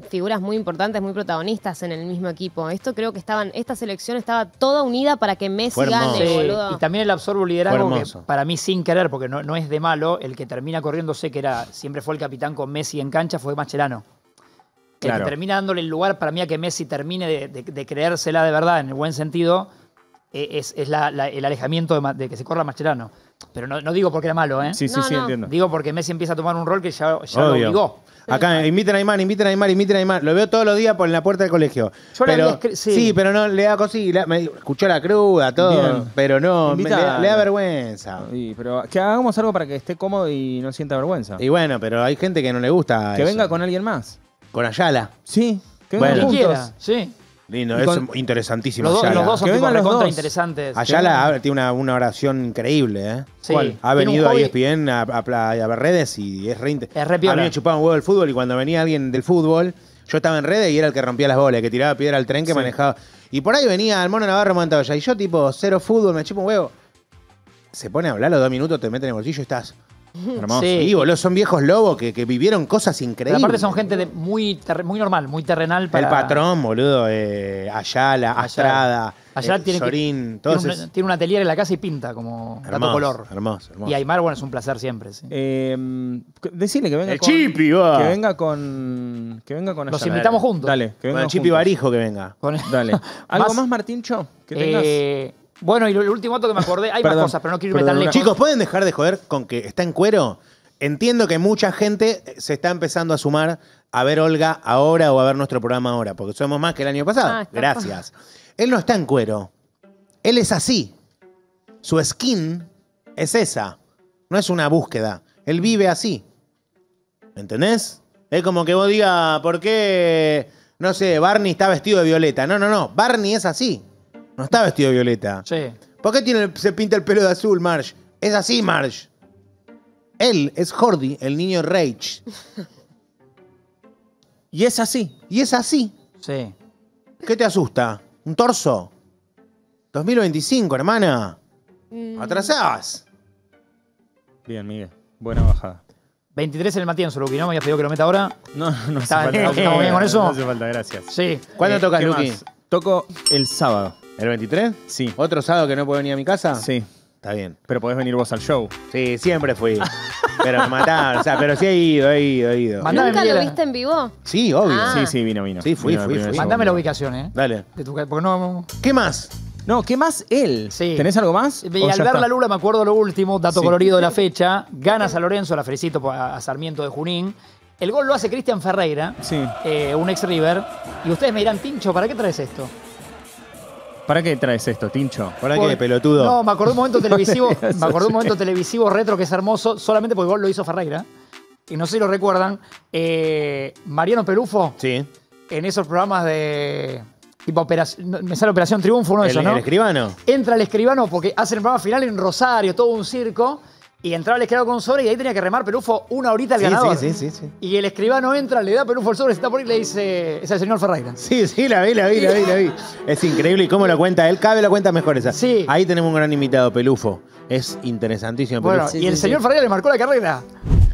figuras muy importantes, muy protagonistas en el mismo equipo. Esto creo que estaban, esta selección estaba toda unida para que Messi gane, Sí, boludo. y también él absorbe un liderazgo que para mí sin querer, porque no, no es de malo, el que termina corriéndose, que era siempre fue el capitán con Messi en cancha, fue Mascherano. El Claro. que termina dándole el lugar para mí a que Messi termine de, de- de creérsela de verdad, en el buen sentido, eh, es, es la- la- el alejamiento de, Ma- de que se corra Mascherano. Pero no, no digo porque era malo, ¿eh? Sí, sí, No, sí, no. entiendo. Digo porque Messi empieza a tomar un rol que ya, ya lo obligó. Acá, inviten a Aymar, inviten a Aymar, inviten a Aymar. Lo veo todos los días por la puerta del colegio. Yo le pero, sí. pero no, le da cosilla. Me escuchó la cruda, todo. Bien. Pero no, me- le, da vergüenza. Sí, pero que hagamos algo para que esté cómodo y no sienta vergüenza. Y bueno, pero hay gente que no le gusta. que eso. venga con alguien más. Con Ayala. Sí, que Bueno. vengan Quien juntos. quiera, sí. Lindo, Y es con- interesantísimo. Los, dos- Ayala. los dos son los recontra dos. interesantes. Ayala tiene una, una oración increíble, ¿eh? Sí. ¿Cuál? Ha venido a ESPN a, a, a ver redes y es re, inte- Es re A mí me chupaba un huevo el fútbol y cuando venía alguien del fútbol, yo estaba en redes y era el que rompía las bolas, que tiraba piedra al tren que Sí. manejaba. Y por ahí venía el mono Navarro Montoya y yo tipo, cero fútbol, me chupo un huevo. Se pone a hablar los dos minutos, te meten en el bolsillo y estás... Hermoso. Sí. Boludo, son viejos lobos que, que vivieron cosas Pero increíbles. aparte son gente de muy, muy normal, muy terrenal para. El patrón, boludo, eh, Ayala, Astrada, Ayala eh, tiene que- Sorín, todos Tiene, un, tiene un atelier en la casa y pinta como dato Hermoso, color. hermoso, hermoso. Y Aymar, bueno, es un placer siempre. sí. Eh, decirle que venga El con. Chipi, va. Que venga con. Que venga con Los Ayala. invitamos juntos. Dale, que Con venga el Chipi Barijo que venga. Con- Dale. ¿Algo Más- más, Martincho? Que tengas. Bueno, y lo- el último dato que me acordé, hay más cosas, pero no quiero irme perdón, tan una- lejos. Chicos, ¿pueden dejar de joder con que está en cuero? Entiendo que mucha gente se está empezando a sumar a ver Olga ahora o a ver nuestro programa ahora, porque somos más que el año pasado. Ah, está- Gracias. Él no está en cuero. Él es así. Su skin es esa. No es una búsqueda. Él vive así. ¿Entendés? Es como que vos digas, ¿por qué, no sé, Barney está vestido de violeta? No, no, no. Barney es así. No está vestido de violeta. Sí. ¿Por qué tiene, se pinta el pelo de azul, Marge? Es así, Marge. Él es Jordi, el niño Rage. Y es así. Y es así. Sí. ¿Qué te asusta? ¿Un torso? 2025, hermana. Atrasás. Bien, Miguel. Buena bajada. 23 en el Matienzo, Luqui, ¿no? Me habías pedido que lo meta ahora. No, no hace Está- falta. ¿Estamos bien con eso? No hace falta, gracias. Sí. ¿Cuándo Eh, tocas. Toco el sábado. ¿El 23? Sí. ¿Otro sábado que no puedo venir a mi casa? Sí. Está bien. Pero podés venir vos al show. Sí, siempre fui. pero me mataron. O sea, pero sí he ido, he ido, he ido. Mandame, ¿Nunca lo viste en vivo? Sí, obvio. Ah. Sí, sí, vino, vino. Sí, fui, Vino fui, fui. Mandame la ubicación, ¿eh? Dale. De tu ca- porque no. ¿Qué más? No, ¿qué más él? Sí. ¿Tenés algo más? Y ¿O ya al ver está? la Lula me acuerdo lo último, dato Sí. colorido de la fecha. Gana San Lorenzo, la felicito por- a Sarmiento de Junín. El gol lo hace Cristian Ferreira, Sí. eh, un ex River. Y ustedes me dirán, Tincho, ¿para qué traes esto? ¿Para qué traes esto, Tincho? ¿Para qué, pelotudo? No, me acordé de un momento televisivo, me acordé un momento televisivo retro que es hermoso, solamente porque gol lo hizo Ferreira. Y no sé si lo recuerdan. eh, Mariano Pelufo, Sí. en esos programas de. Tipo operación. no, Me sale Operación Triunfo, uno de ¿El, esos, ¿no? el escribano? Entra el escribano porque hacen el programa final en Rosario, todo un circo. Y entraba el escribano con sobre y ahí tenía que remar Pelufo una horita al Sí, ganador. sí, sí, sí, sí. Y el escribano entra, le da a Pelufo el sobre, se está por ahí y le dice, es el señor Ferreira. Sí, sí, la vi, la vi, la vi, la vi. Es increíble y cómo lo cuenta él. Vez lo cuenta mejor esa. Sí. Ahí tenemos un gran invitado, Pelufo. Es interesantísimo, Bueno, y el señor Ferreira le marcó la carrera.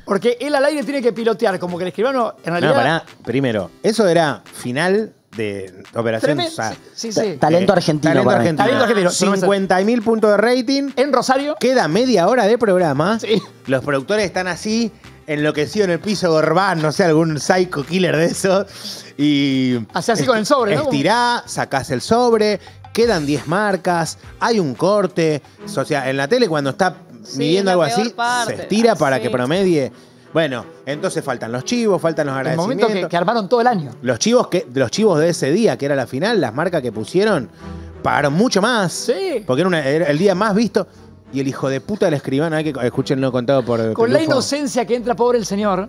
Porque él al aire tiene que pilotear, como que el escribano en realidad. No, pará. Primero, eso era final de operación. Tremen- o sea, sí, sí. Talento argentino Talento para mí. argentino. Talento argentino, eso no me sale. 50.000 puntos de rating. En Rosario. Queda media hora de programa. Sí. Los productores están así, enloquecidos en el piso Gorbán, no sé, algún psycho killer de esos. Y. Hace así con el sobre, ¿no? Estirá, sacás el sobre, quedan 10 marcas, hay un corte. O sea, en la tele cuando está Sí, midiendo algo así, parte. se estira para Sí. que promedie. Bueno, entonces faltan los chivos, faltan los El agradecimientos. momento que, que armaron todo el año. Los chivos que, los chivos de ese día, que era la final, las marcas que pusieron, pagaron mucho más. Sí. Porque era, una- era el día más visto. Y el hijo de puta del escribano, hay que escúchenlo contado por. Con la Pelufo. inocencia que entra pobre el señor.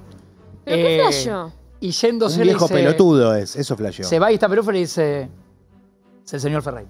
¿Pero qué eh, flasheó? Y yéndose le viejo dice- pelotudo es, eso flasheó. Se va y está Pelufo y le dice. Es el señor Ferreira.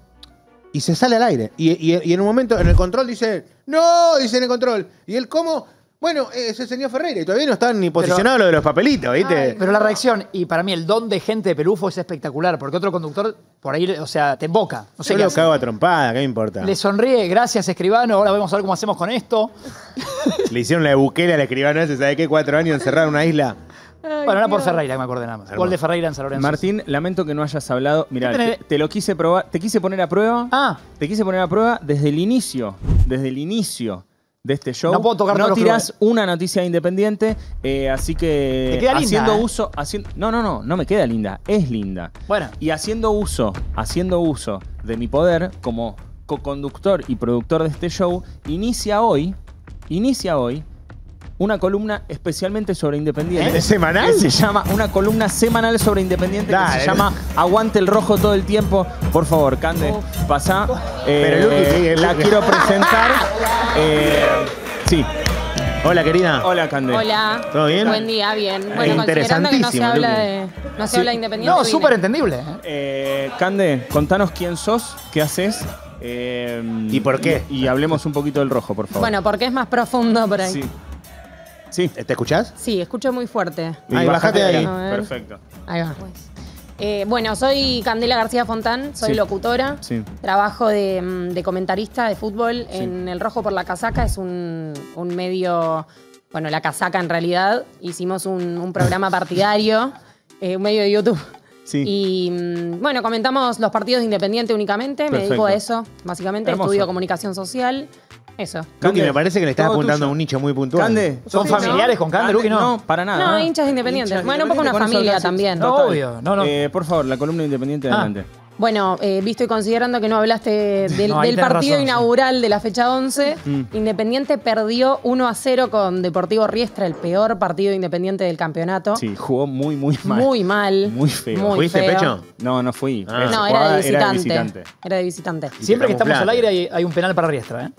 Y se sale al aire. Y, y- y en un momento, en el control dice, no, dice en el control. Y él, ¿cómo? Bueno, es el señor Ferreira. Y todavía no están ni posicionados lo de los papelitos, ¿viste? Pero la reacción, y para mí el don de gente de Pelufo es espectacular, porque otro conductor por ahí, o sea, te emboca. No sé Yo qué lo hace. cago a trompada, ¿qué me importa? Le sonríe, gracias escribano, ahora vamos a ver cómo hacemos con esto. Le hicieron la de Bukele al escribano ese, ¿sabe qué? Cuatro años encerrado en una isla. bueno, era por Ferreira que me acordé nada más. Gol de Ferreira en San Lorenzo. Martín, lamento que no hayas hablado. Mira, te lo quise probar, te quise poner a prueba. Ah, Te quise poner a prueba desde el inicio, desde el inicio de este show. No puedo tocar No todos los tirás una noticia independiente, eh, así que Te queda linda, haciendo ¿eh? uso, haciendo, no, no, no, no me queda linda, es linda. bueno. Y haciendo uso, haciendo uso de mi poder como co-conductor y productor de este show, inicia hoy, inicia hoy una columna especialmente sobre Independiente. ¿Eh? ¿Semanal? Que se llama una columna semanal sobre Independiente que se llama Aguante el rojo todo el tiempo. Por favor, Cande, pasá. Eh, Pero, ¿qué- la quiero presentar. Eh, sí. Hola, querida. Hola, Cande. Hola. ¿Todo bien? Buen día, bien. Bueno, considerando que no se interesantísimo, habla de, no se Sí. habla de independiente. No, súper entendible. ¿eh? Eh, Cande, contanos quién sos, qué haces. eh, ¿Y por qué? Y, y hablemos un poquito del rojo, por favor. Bueno, porque es más profundo por ahí. Sí. Sí, Sí. ¿Te escuchás? escucho muy fuerte. Ahí, bájate de ahí. A ver. Perfecto. Ahí va. Eh, bueno, soy Candela García Fontán, soy Sí. locutora. Sí. Trabajo de, mm, de comentarista de fútbol en El Rojo por la Casaca. Es un, un medio, bueno, la casaca en realidad. Hicimos un, un programa partidario, eh, un medio de YouTube. Sí. Y mm, bueno, comentamos los partidos de Independiente únicamente. Me dedico a eso, básicamente. Hermoso. Estudio comunicación social. Eso. Luqui, me parece que le estás apuntando tuyo. a un nicho muy puntual. Cande, ¿Son Sí, familiares con Cande, Luqui? No. No, para nada. No, hinchas de Independiente. Hinchas de Bueno, un poco una familia también. No, obvio. No, no. Eh, por favor, la columna independiente, Ah. adelante. Bueno, eh, visto y considerando que no hablaste del, No, partido razón, sí. inaugural de la fecha 11, Mm. Independiente perdió 1 a 0 con Deportivo Riestra, el peor partido de Independiente del campeonato. Sí, jugó muy, muy mal. Muy mal. Muy feo. Muy ¿Fuiste, feo. Pecho? No, no fui. Ah. No, era de visitante. visitante. Era de visitante. Siempre que estamos al aire hay, hay un penal para Riestra, ¿eh?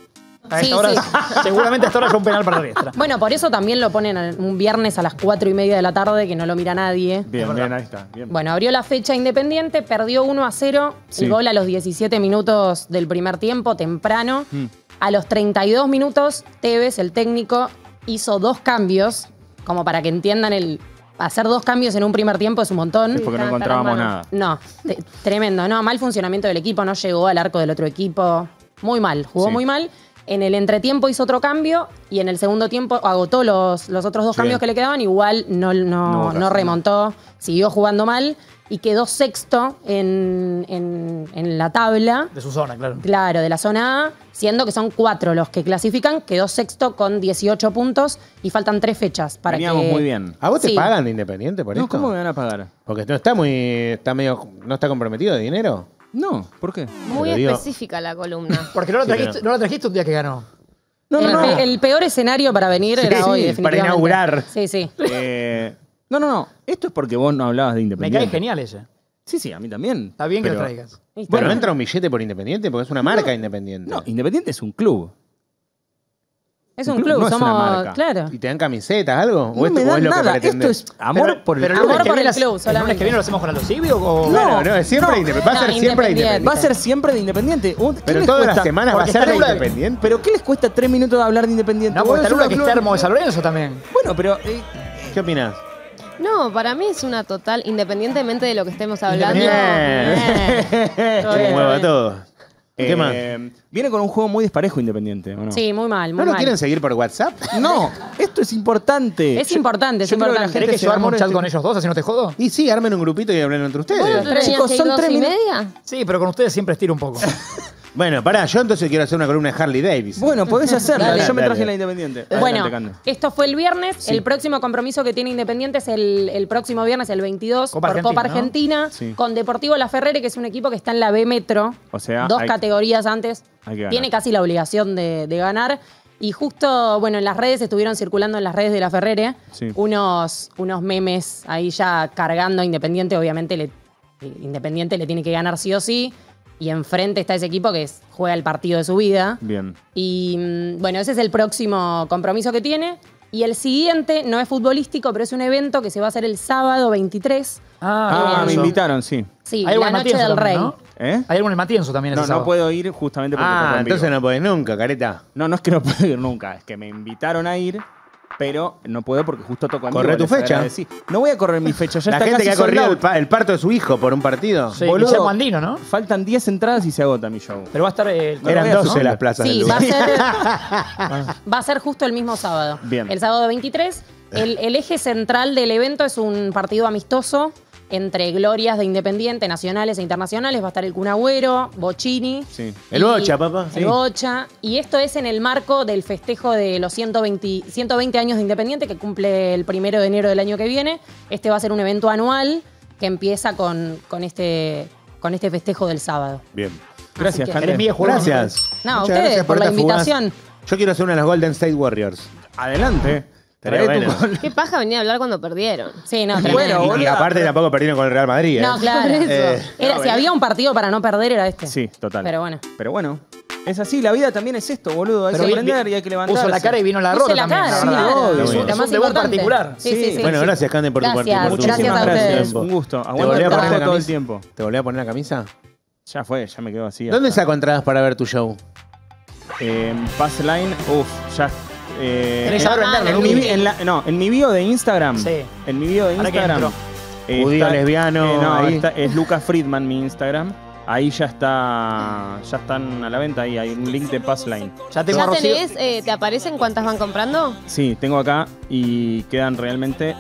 A Sí, esta hora, sí. seguramente a esta hora es un penal para Riestra. Bueno, por eso también lo ponen un viernes a las 4 y media de la tarde, que no lo mira nadie. Bien, bien, ahí está. Bien. Bueno, abrió la fecha Independiente, perdió 1 a 0, Sí. el gol a los 17 minutos del primer tiempo, temprano. Mm. A los 32 minutos, Tevez, el técnico, hizo dos cambios, como para que entiendan el... Hacer dos cambios en un primer tiempo es un montón. Es porque no encontrábamos nada. No, tremendo, no, mal funcionamiento del equipo, no llegó al arco del otro equipo, muy mal, jugó Sí. muy mal. En el entretiempo hizo otro cambio y en el segundo tiempo agotó los, los otros dos Sí. cambios que le quedaban, igual no, No no, remontó, siguió jugando mal y quedó sexto en, en- en la tabla. De su zona, claro. Claro, de la zona A, siendo que son cuatro los que clasifican, quedó sexto con 18 puntos y faltan tres fechas para Veníamos que... muy bien. ¿A vos te pagan de Independiente por No, esto? ¿cómo me van a pagar? Porque no está muy. Está medio. ¿No está comprometido de dinero? No, ¿por qué? Muy Pero digo- específica la columna. Porque no lo, Sí, trajiste, pero- no lo trajiste un día que ganó. No, el, no, pe- el peor escenario para venir Sí, era hoy, sí, definitivamente. para inaugurar. Sí, sí. Eh, no, no, no. Esto es porque vos no hablabas de Me Independiente. cae genial ese. Sí, sí, a mí también. Está bien que Pero- lo traigas. ¿Viste? Bueno, entra un billete por Independiente porque es una marca Independiente. No, Independiente es un club. Es Un club, no es una somos. marca. Claro. ¿Y te dan camisetas, algo? No me o dan lo que nada. Esto es amor por el Pero el Amor por el club, ¿El lunes solamente. que viene lo hacemos con Aldo Silvio o...? No, no, es siempre no. Independiente. Va a No, ser siempre Independiente. Independiente. Va a ser siempre de Independiente. Un- ¿qué Pero todas las semanas va a ser de Independiente. ¿Pero qué les cuesta tres minutos de hablar de Independiente? No, porque está Lula es que club- hermo de San Lorenzo también. Bueno, pero eh, ¿Qué opinas? No, para mí es una total, independientemente de lo que estemos hablando. Bien. Eh, bien, bien. todo. ¿Qué eh, más? viene con un juego muy disparejo Independiente, ¿o no? Sí, muy mal, muy ¿No lo mal. quieren seguir por WhatsApp? No, esto es importante. Es importante, es yo creo que la importante. gente ¿Querés que se yo arme un chat de con este- ellos dos, así no te jodo? Y sí, armen un grupito y hablen entre ustedes. Bueno, chicos, son tres y media. Sí, pero con ustedes siempre estiro un poco. Bueno, pará, yo entonces quiero hacer una columna de Harley Davidson. Bueno, podés hacerla. Dale, yo me dale. traje la Independiente. Adelante, Bueno, Cande. esto fue el viernes. Sí. El próximo compromiso que tiene Independiente es el, el próximo viernes, el 22, Copa por Argentina, Copa ¿no? Argentina, Sí. con Deportivo La Ferrere, que es un equipo que está en la B Metro. O sea, dos hay- categorías antes. hay que ganar. Tiene casi la obligación de, de ganar. Y justo, bueno, en las redes estuvieron circulando en las redes de La Ferrere Sí. unos, unos memes ahí ya cargando a Independiente. Obviamente, le, Independiente le tiene que ganar sí o sí. Y enfrente está ese equipo que es- juega el partido de su vida. Bien. Y mm, bueno, ese es el próximo compromiso que tiene. Y el siguiente no es futbolístico, pero es un evento que se va a hacer el sábado 23. Ah, me eso. invitaron, sí. Sí, Hay algo la en noche Matienzo del también, rey. ¿no? ¿Eh? Hay algo en el Matienzo también ese No, no sábado. puedo ir justamente porque Ah, entonces no podés nunca, careta. No, no es que no puedo ir nunca, es que me invitaron a ir, pero no puedo porque justo toco en Corre vivo, tu les fecha. agradecí. No voy a correr mi fecha, ya La está gente casi que ha corrido el, out. pa- el parto de su hijo por un partido. Sí, Boludo. Guillermo Andino, ¿no? Faltan 10 entradas y se agota mi show. Pero va a estar... No, Eran no voy a 12 hacer. las plazas Sí, del va a ser, va a ser justo el mismo sábado. Bien. El sábado 23. El, el eje central del evento es un partido amistoso entre glorias de Independiente, nacionales e internacionales. Va a estar el Cunagüero, Bocini. Sí. El Bocha, papá. El Bocha. Y esto es en el marco del festejo de los 120, 120 años de Independiente que cumple el primero de enero del año que viene. Este va a ser un evento anual que empieza con, con, este, con este festejo del sábado. Bien. Gracias, Así que- Cande. ¿Eres Miguel Juego? Gracias. No, Muchas ustedes gracias por la fugaz. invitación. Yo quiero hacer una de las Golden State Warriors. Adelante. Estaría bueno. Qué paja venir a hablar cuando perdieron. Sí, no, Bueno, tremendo. Y, aparte tampoco perdieron con el Real Madrid. ¿eh? No, claro. Eh, Era, si había un partido para no perder, era este. Sí, total. Pero bueno. Pero bueno, es así, la vida también es esto, boludo. Hay Pero que vi- aprender y hay que levantarse. Puso la cara y vino la Puse derrota la también. cara, claro. obvio. Es un, Lo es más un debut importante. particular. Sí, sí, sí. Bueno, gracias, Cande, por tu Gracias, gracias Muchísimas a gracias. ustedes. Un gusto. ¿Te Aguanta volví a el poner la trabajo todo el camisa? tiempo. ¿Te volví a poner la camisa? Ya fue, ya me quedo así. ¿Dónde saco entradas para ver tu show? Eh, Pass Line, uff, ya. Eh, en- en, Luqui. mi, en la- no, en mi bio de Instagram. Sí. En mi bio de Instagram. eh, Judío lesbiano, eh, no, ahí. está- es Lucas Friedman mi Instagram. Ahí ya está. Ya están a la venta. Ahí hay un link de Pass Line. Ya tengo ¿Ya tenés, eh, te aparecen cuántas van comprando? Sí, tengo acá y quedan realmente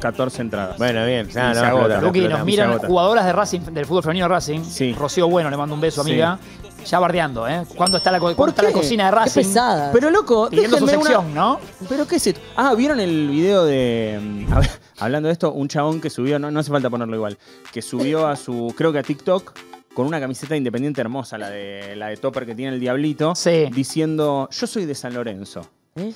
14 entradas. Bueno, bien. Sí, Ah, no, se agota. Luqui, nos miran jugadoras de Racing, del fútbol femenino de Racing. Sí. Rocío Bueno, le mando un beso, Sí. amiga. Ya bardeando, ¿eh? ¿Cuándo está la, co- ¿Por cuándo está la qué? cocina de Qué Racing? pesada. Pero loco, Pidiendo su una- sección, ¿no? ¿Pero qué es esto? Ah, ¿vieron el video de. mm, a ver, hablando de esto, un chabón que subió, no, no hace falta ponerlo igual, que subió a su, creo que a TikTok, con una camiseta independiente hermosa, la de, la de Topper que tiene el Diablito, Sí. diciendo: Yo soy de San Lorenzo. ¿Eh?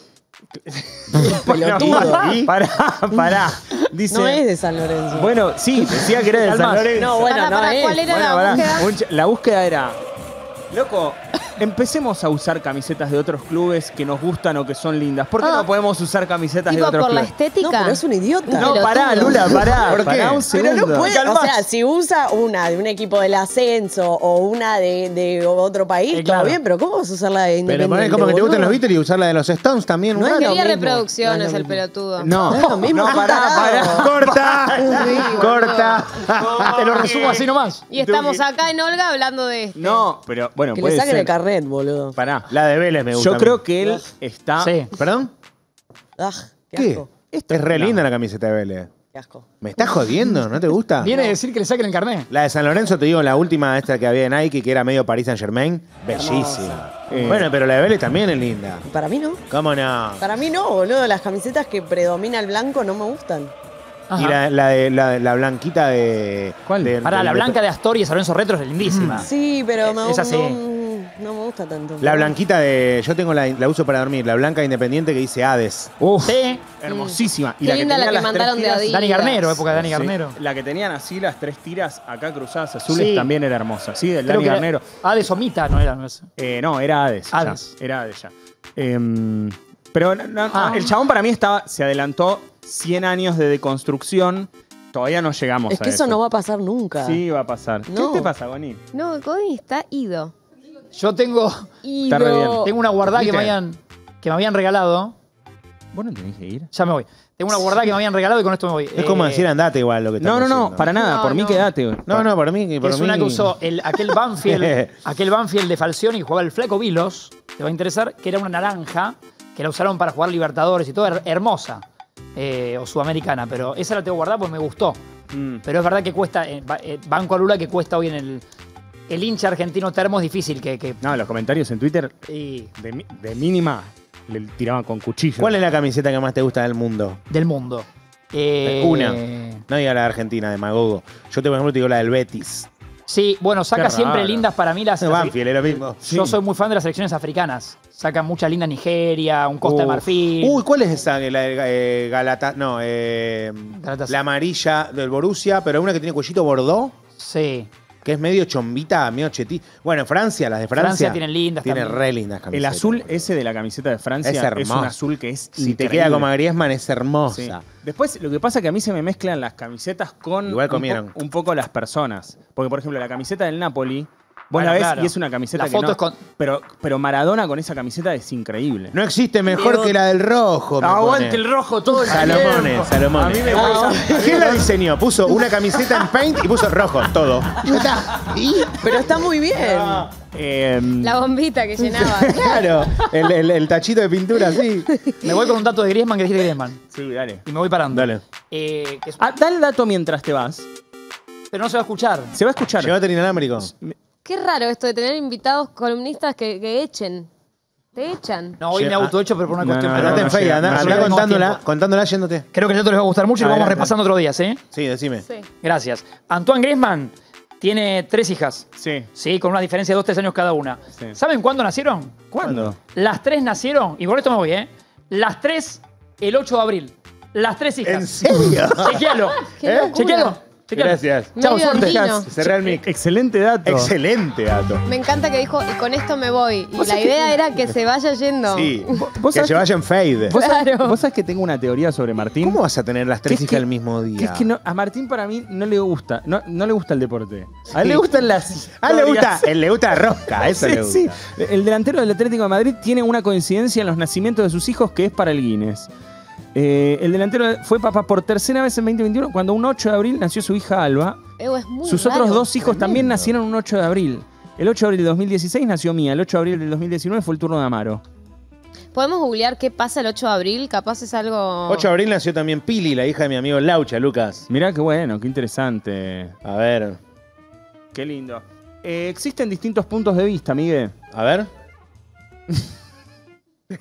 Pelotudo. Pará, pará. Dice. No es de San Lorenzo. Bueno, sí, decía que era de San. Lorenzo. No, bueno, Pará, no pará, es. ¿cuál era Bueno, la búsqueda? La búsqueda era. Loco, empecemos a usar camisetas de otros clubes que nos gustan o que son lindas. ¿Por qué Ah. no podemos usar camisetas de Tipo otros por la clubes? estética. No, pero es un idiota. No, pará, Lula, pará. ¿Por qué? pará un Pero segundo. no puede, o sea, si usa una de un equipo del ascenso o una de, de otro país, Eh, todo claro. bien, pero ¿cómo vas a usar la de Pero Independiente? ponés como que te gustan boludo? los Beatles y usar la de los Stones también. No es rato. lo Quería mismo. reproducciones No es lo el mismo. pelotudo. No, No es lo mismo, no, pará, pará. ¡Corta! ¡Corta! Te lo resumo así nomás. Y estamos acá en Olga hablando de este. No, pero bueno, Que le puede saquen ser. el carnet, boludo. Pará. La de Vélez me gusta. Yo a mí. creo que él está. Sí. ¿Perdón? Ah, qué, ¿Qué? asco. Es re linda la camiseta de Vélez. Qué asco. ¿Me estás jodiendo? ¿No te gusta? Viene a decir que le saquen el carnet. La de San Lorenzo, te digo, la última esta que había de Nike, que era medio Paris Saint Germain, bellísima. Eh. Bueno, pero la de Vélez también es linda. Para mí no. ¿Cómo no? Para mí no, boludo. Las camisetas que predomina el blanco no me gustan. Ajá. Y la, la de, la, la blanquita de. ¿Cuál? de- Pará, de- la blanca de Astoria y San Lorenzo Retro es lindísima. Sí, pero me, Es así. no, no me gusta tanto. La blanquita de. Yo tengo la, la uso para dormir, la blanca independiente que dice Hades. Uf, Sí. hermosísima. Qué linda la tenía que las mandaron tres de tiras- Adidas. Dani Garnero, época de Dani Sí, Garnero. La que tenían así las tres tiras acá cruzadas azules Sí. también era hermosa. Sí, del Creo Dani que Garnero. era Hades o Mita, no era. no es- Eh, no, era Hades. ya. Hades. Era Hades ya. Em, pero no, no, Ah. el chabón para mí estaba, se adelantó 100 años de deconstrucción. Todavía no llegamos Es a que eso no va a pasar nunca. Sí, va a pasar. No. ¿Qué te pasa, Goni? No, Cody está ido. Yo tengo. Ido. tengo una guardada que me, habían, que me habían regalado. ¿Vos no tenés que ir? Ya me voy. Tengo una guardada que me habían regalado y con esto me voy. Es como Eh, decir andate igual lo que No, no, no, para nada. No, por mí no. quedate. No, no, por mí. Por es mí. una que usó el, aquel Banfield, aquel Banfield de Falcioni que jugaba el Flaco Vilos, te va a interesar, que era una naranja, que la usaron para jugar Libertadores y todo, her- hermosa, eh, o sudamericana, pero esa la tengo guardada porque me gustó. Mm. Pero es verdad que cuesta, eh, Banco Alula que cuesta hoy en el, el hincha argentino termo es difícil que... que- No, los comentarios en Twitter y- de, mi- de mínima le tiraban con cuchillo. ¿Cuál es la camiseta que más te gusta del mundo? del mundo. Eh, Una. No diga la de Argentina, de Magogo. Yo, te, por ejemplo, te digo la del Betis. Sí, bueno, saca siempre lindas para mí las... Banfield, es lo mismo. Yo soy muy fan de las selecciones africanas. Sacan muchas lindas Nigeria, un Costa de. Marfil. Uy, ¿cuál es esa? La de eh, Galata. No, eh, la amarilla del Borussia, pero una que tiene cuellito bordó, Sí. Que es medio chombita, medio chetí. Bueno, Francia, las de Francia. Francia tienen lindas Tienen también. re lindas El camisetas. azul ese de la camiseta de Francia Es es, un azul que es Si te queda como a Griezmann, es hermosa. Sí. Después, lo que pasa es que a mí se me mezclan las camisetas con Igual un po- comieron. Un, poco las personas. Porque, por ejemplo, la camiseta del Napoli, vos Bueno, la ves claro. y es una camiseta La que foto no- es con- pero, pero Maradona con esa camiseta es increíble. No existe mejor que la del rojo. me Aguante pone. el rojo todo el Salomones, tiempo. Salomones. A mí me gusta. ¿Quién la diseñó? Puso una camiseta en paint y puso rojo, todo. Pero está muy bien. Eh, La bombita que llenaba. Claro, el, el- el tachito de pintura, sí. Me voy con un dato de Griezmann que dijiste Griezmann. sí, dale. Y me voy parando. Dale. Eh, que es- Ah, da el dato mientras te vas. pero no se va a escuchar. Se va a escuchar. Llévate el inalámbrico. Qué raro esto de tener invitados columnistas que, que echen. Te echan. No, hoy Che, me ah. autohecho, pero por una No, cuestión. no, pero Andate en no no andá llega. contándola, contándola yéndote. Creo que el dato les va a gustar mucho y lo vamos repasando otro día, ¿sí? Sí, decime. Sí. Gracias. Antoine Griezmann tiene tres hijas. Sí. Sí, con una diferencia de dos, tres años cada una. Sí. ¿Saben cuándo nacieron? ¿Cuándo? Las tres nacieron, y con esto me voy, ¿eh? Las tres el 8 de abril. Las tres hijas. ¿En serio? Chequealo. ¿Eh? Chequealo. Gracias. Chao, suerte. Cerré el mic. Excelente dato. Excelente dato. Me encanta que dijo, y con esto me voy. Y ¿Vos la sabés idea que- era que se vaya yendo. Sí. vos Que sabés se vaya en fade. ¿Vos, sabés, Claro. vos sabés que tengo una teoría sobre Martín? ¿Cómo vas a tener las tres hijas que- el mismo día? Que es que no- a Martín para mí no le gusta, no, no le gusta el deporte. A él le gustan las Ah, le gusta, él le gusta la rosca, eso Sí, le gusta. sí. El delantero del Atlético de Madrid tiene una coincidencia en los nacimientos de sus hijos que es para el Guinness. Eh, el delantero fue papá por tercera vez en 2021 cuando un 8 de abril nació su hija Alba. Ew, es muy Sus raro. otros dos hijos también nacieron un 8 de abril. El 8 de abril de 2016 nació Mía, el 8 de abril del 2019 fue el turno de Amaro. ¿Podemos googlear qué pasa el 8 de abril? Capaz es algo... 8 de abril nació también Pili, la hija de mi amigo Laucha, Lucas. Mirá qué bueno, qué interesante. A ver, Qué lindo. Eh, existen distintos puntos de vista, Miguel. a ver.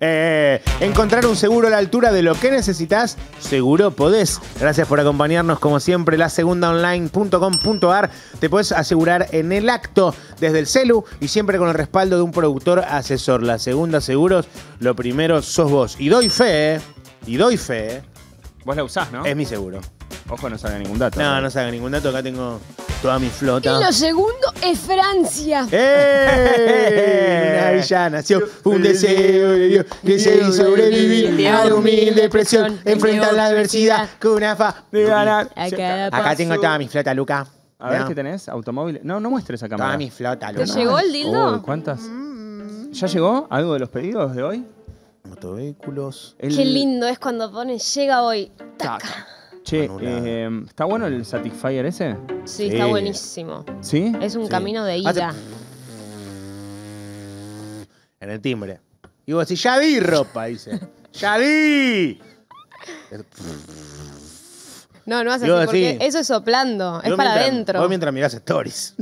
Eh, encontrar un seguro a la altura de lo que necesitas, seguro podés. Gracias por acompañarnos como siempre, la segundaonline.com.ar. Te podés asegurar en el acto desde el celu y siempre con el respaldo de un productor asesor. La segunda seguros, lo primero sos vos. Y doy fe, y doy fe, Vos la usás, ¿no? es mi seguro. Ojo, no salga ningún dato. No, no se haga ningún dato, acá tengo toda mi flota. Y lo segundo es Francia. ¡Eh! Una villana nació un deseo de Dios que se hizo sobrevivir a la humilde presión, enfrentar la adversidad con una fa de ganar. Acá tengo toda mi flota, Luca. A ver qué tenés, automóviles. No, no muestres esa cámara. Toda mi flota, ¿Te Luca. llegó el dildo? Uy, ¿Cuántas? ¿Ya llegó algo de los pedidos de hoy? Motovehículos. El- Qué lindo es cuando ponen llega hoy. Che, eh, ¿está bueno el Satisfyer ese? Sí, está buenísimo. ¿Sí? Es un Sí. camino de Hace- ida. En el timbre. Y vos decís, ya di ropa, dice. ¡Ya di! No, no hace Yo así porque sí. eso es soplando, es para mientras- adentro. Vos mientras mirás stories.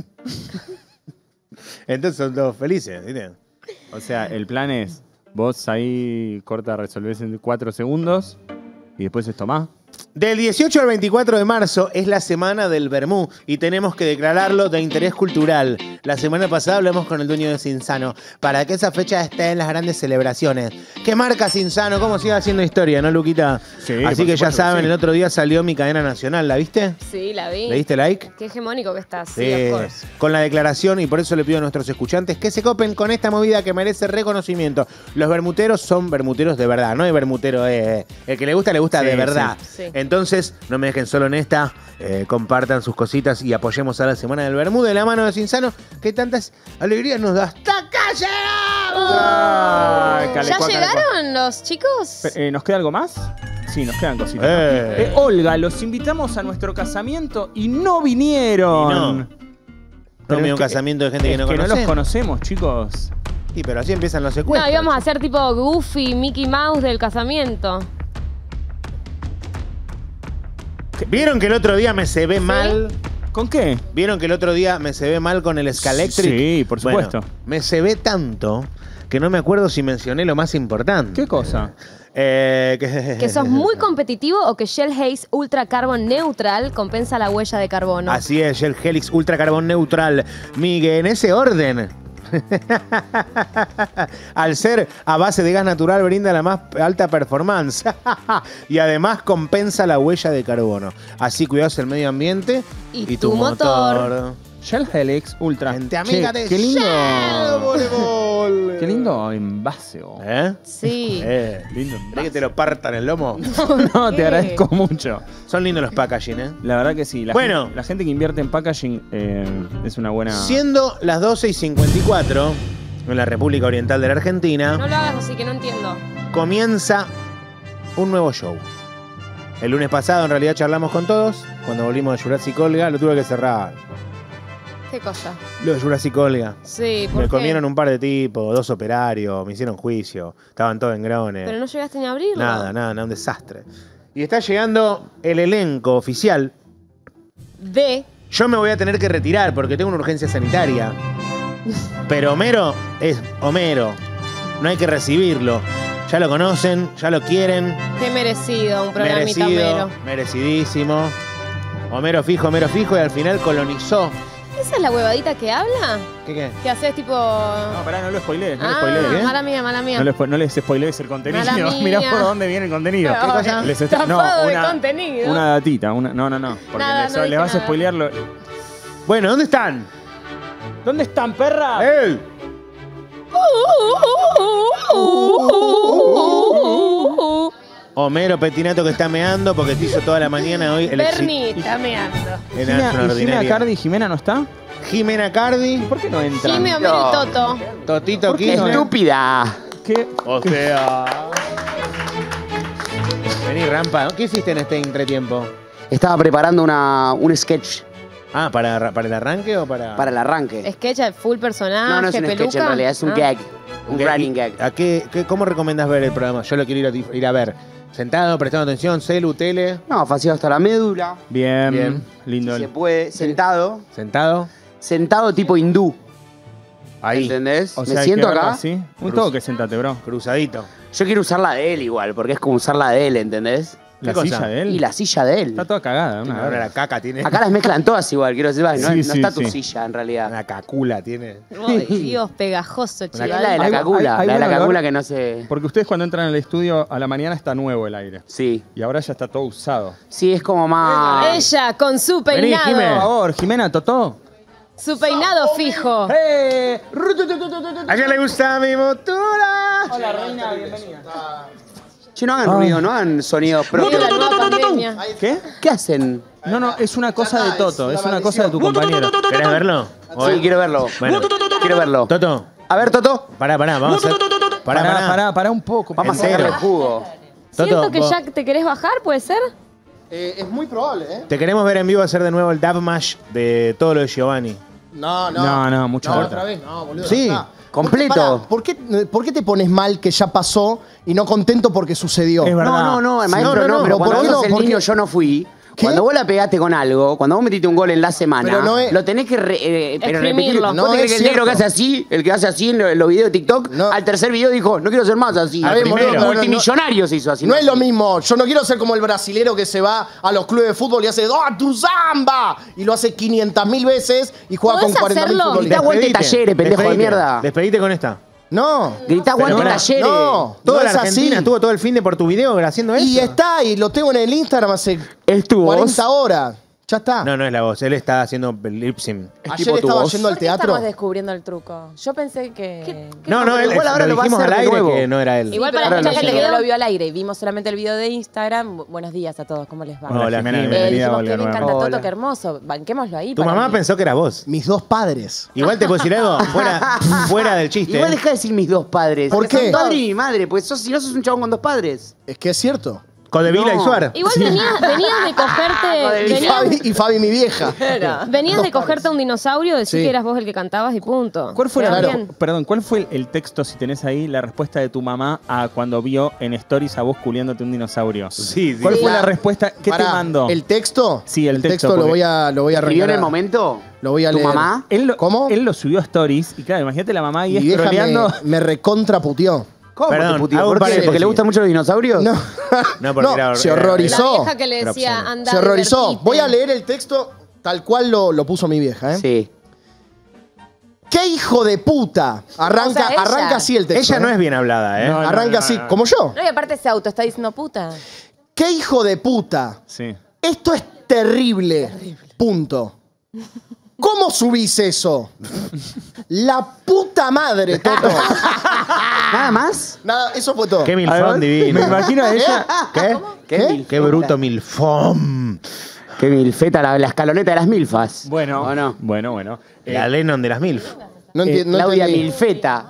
Entonces son todos felices, ¿viste? O sea, el plan es, vos ahí corta, resolvés en cuatro segundos y después esto más. Del 18 al 24 de marzo es la semana del Bermú y tenemos que declararlo de interés cultural. La semana pasada hablamos con el dueño de Cinsano para que esa fecha esté en las grandes celebraciones. ¿Qué marca Cinsano? ¿Cómo sigue haciendo historia, no, Luquita? Sí, Así que ya supuesto saben, sí. el otro día salió mi cadena nacional, ¿la viste? Sí, la vi. ¿Le diste like? Qué hegemónico que está, sí, Sí, of course. con la declaración y por eso le pido a nuestros escuchantes que se copen con esta movida que merece reconocimiento. Los bermuteros son bermuteros de verdad, no hay bermutero, eh, el que le gusta le gusta Sí, de verdad. Entonces, no me dejen solo en esta, eh, compartan sus cositas y apoyemos a la Semana del Bermú de la mano de Cinsano, que tantas alegrías nos da. ¡Hasta acá llegamos! Ay, ¿Ya calecua, calecua. llegaron los chicos? Eh, ¿Nos queda algo más? Sí, nos quedan cositas. Eh. Eh, Olga, los invitamos a nuestro casamiento y no vinieron. Y no. Pero No, es un que- casamiento de gente que no que no los conocemos. conocemos, chicos. Sí, pero así empiezan los secuestros. No, íbamos a hacer tipo Goofy, Mickey Mouse del casamiento. ¿Vieron que el otro día me se ve mal? ¿Con qué? ¿Vieron que el otro día me se ve mal con el Scalectric? Sí, por Bueno, supuesto. me se ve tanto que no me acuerdo si mencioné lo más importante. ¿Qué cosa? Eh, que, Que sos muy competitivo o que Shell Haze Ultra Carbon Neutral compensa la huella de carbono. Así es, el Helix Ultra Carbón Neutral. Miguel, en ese orden. Al ser a base de gas natural brinda la más alta performance y además compensa la huella de carbono. Así cuidas el medio ambiente Y tu motor. Shell Helix Ultra. Gente amiga Che, de qué lindo. Shell Voleibol. Qué lindo envase. oh. ¿Eh? Sí. Eh, Lindo ¿Querés que te lo partan el lomo? No, te ¿Qué? agradezco mucho. Son lindos los packaging, ¿eh? La verdad que sí. La Bueno. gente, la gente que invierte en packaging eh, es una buena. Siendo las 12 y 54 en la República Oriental de la Argentina, No lo hagas así, que no entiendo. comienza un nuevo show. El lunes pasado en realidad charlamos con todos. Cuando volvimos de Jurassic Olga, lo tuve que cerrar. ¿Qué cosa? Lo de Jurassic Olga. Sí, ¿por Me qué? comieron un par de tipos, dos operarios, me hicieron juicio. Estaban todos en grones. Pero no llegaste ni a abrirlo. Nada, nada, nada, un desastre. Y está llegando el elenco oficial. De. Yo me voy a tener que retirar porque tengo una urgencia sanitaria. Pero Homero es Homero. No hay que recibirlo. Ya lo conocen, ya lo quieren. Qué merecido, un programita Merecido, mero. merecidísimo. Homero fijo, Homero fijo y al final colonizó. ¿Esa es la huevadita que habla? ¿Qué qué? Que haces tipo. No, pará, no lo spoilees, no lo ah, spoilees. mala mía, mala mía. No, le, no les spoilees el contenido. Mala mía. Mirá por dónde viene el contenido. ¿Qué cosa? Les está- de una, contenido. una datita. Una, no, no, no. Porque Nada, les, no vas a nada. spoilear lo- Bueno, ¿dónde están? ¿Dónde están, perra? ¡Ey! Homero Petinato que está meando porque te hizo toda la mañana hoy el Bernie, está meando. Jimena, una ¿y Jimena ordinaria. Cardi y Jimena no está? Jimena Cardi. ¿Por qué no entra? Jimmy, Homero y Toto. Totito ¿Por qué Kirchner. Estúpida. ¿Qué? O sea. Vení, Rampa. ¿Qué hiciste en este entretiempo? Estaba preparando una, un sketch Ah, ¿para, ¿para el arranque o para.? para el arranque. Sketch de full personaje, No, no es un peluca. sketch en realidad, es un Ah. gag. Un ¿Qué- running gag. ¿A qué, qué- ¿Cómo recomendás ver el programa? Yo lo quiero ir a, dif- ir a ver. Sentado, prestando atención, celu, tele. No, faciado hasta la médula. Bien. Bien. Lindo. Se puede, sentado. Sentado. Sentado tipo hindú. Ahí. ¿Entendés? O sea, Me hay siento que verlo acá. así. Un toque, sentate, bro. Cruzadito. Yo quiero usar la de él igual, porque es como usar la de él, ¿entendés? ¿La cosa? silla de él? Y la silla de él. Está toda cagada. una Ahora la caca tiene. Acá las mezclan todas igual, quiero decir, no, Sí, no sí, está tu sí. silla en realidad. La cacula tiene. Ay, Dios, pegajoso, Es chival. la de la Hay- cacula, hay- hay la de la buen olor. cacula que no se... Porque ustedes cuando entran al estudio a la mañana está nuevo el aire. Sí. Y ahora ya está todo usado. Sí, es como más... Ella con su Vení, Jimé. Por peinado. favor, Jimena, Totó. Su peinado fijo. ¡Eh! ¿A quién le gusta mi motura? Hola, reina, bienvenida. Che, no hagan Ah. ruido, no hagan sonidos. Pero... Viene la nueva pandemia. ¿Qué? ¿Qué hacen? No, no, es una cosa de Toto, es una cosa de tu compañero. ¿Querés verlo? Sí, quiero verlo. Bueno, Quiero verlo. Toto, A ver, Toto. pará, pará, vamos a hacer. Pará, Pará, pará. pará, un poco. Vamos a sacarle jugo. Siento que ya te querés bajar, ¿puede ser? Eh, es muy probable, ¿eh? Te queremos ver en vivo hacer de nuevo el dab mash de todo lo de Giovanni. No, no. No, no, mucho No, otra vez, no, boludo. Sí, no completo. Pará, ¿por qué, por qué te pones mal que ya pasó y no contento porque sucedió? Es verdad. No, no, no, maestro, No, no, no, no, pero ¿por qué no? el ¿Por niño, yo no fui. ¿Qué? Cuando vos la pegaste con algo, cuando vos metiste un gol en la semana, Pero no es- lo tenés que re- eh, pero repetir. No ¿Vos te crees es que el negro que hace así, el que hace así en lo- en los videos de TikTok, No. al tercer video dijo, no quiero ser más así. A ver, boludo, multimillonario se hizo así. No es lo mismo. Yo no quiero ser como el brasilero que se va a los clubes de fútbol y hace ¡Ah, tu zamba! Y lo hace 500 mil veces y juega con ¿Podés 40 mil futbolistas. Despedite, talleres, pendejo de despedite, mierda. Despedite con esta. No. Grita aguante Pero talleres. No, la es así. estuvo todo el fin de por tu video haciendo eso. Y está, y lo tengo en el Instagram hace Estuvo. 40 horas. Ya está. No, no es la voz. Él está haciendo lip sync. Ayer tipo tu estaba voz. yendo al ¿Por qué teatro. estamos descubriendo el truco? Yo pensé que... No, no, él, igual ahora lo lo va a dijimos hacer al de aire nuevo. que no era él. Igual Para para mucha gente que no lo vio al aire y vimos solamente el video de Instagram. bu- Buenos días a todos, ¿cómo les va? Hola, Jimena, Jimena. Eh, bienvenida, dijimos Olga, que me encanta nuevamente. Toto, qué hermoso. Banquémoslo ahí. Tu para mamá mí. pensó que era vos. Mis dos padres. Igual te puedo decir algo, fuera, fuera del chiste. Igual deja de decir mis dos padres. ¿Por Porque qué? Padre y mi madre, pues sos, si no sos un chabón con dos padres. Es que es cierto. Con De Vila y. Suar. Igual venías, venías de Y cogerte. venías, Fabi, y Fabi, mi vieja. venías Dos de cogerte a un dinosaurio, decir Sí. que eras vos el que cantabas y punto. ¿Cuál fue, la, Claro. bien. perdón, ¿cuál fue el, el texto, si tenés ahí, la respuesta de tu mamá a cuando vio en Stories a vos culiándote un dinosaurio? Sí, sí. ¿Cuál fue La- respuesta? ¿Qué Pará, te mandó? ¿El texto? Sí, el texto, lo porque- voy a, lo voy a ¿Escribió en el arreglar. momento? Lo voy a ¿Tu leer. mamá? Él lo, ¿Cómo? Él lo subió a Stories y claro, imagínate la mamá ahí Mi vieja me, me recontraputeó. ¿Cómo Perdón, te puteó? hago un ¿Por qué? paréntesis. ¿Porque le gustan mucho los dinosaurios? No, No, porque era- se era- La horrorizó. vieja que le Era decía, obsceno. anda. Se horrorizó. divertite. Voy a leer el texto tal cual lo, lo puso mi vieja, ¿eh? Sí. ¡Qué hijo de puta! Arranca, O sea, ella. arranca así el texto. Ella no ¿eh? es bien hablada, ¿eh? Arranca no, así, no. como yo. No, y aparte ese auto está diciendo puta. ¡Qué hijo de puta! Sí. Esto es terrible. Punto. ¿Cómo subís eso? La puta madre, Toto. ¿Nada más? Nada, eso fue todo. Qué milfón divino. Me imagino a ella. ¿Qué? ¿Qué? Qué bruto milfón. Qué milfeta, la, la escaloneta de las milfas. Bueno, ¿O no? bueno, bueno. La Lennon de las milf. No, Eh, no Claudia. Milfeta.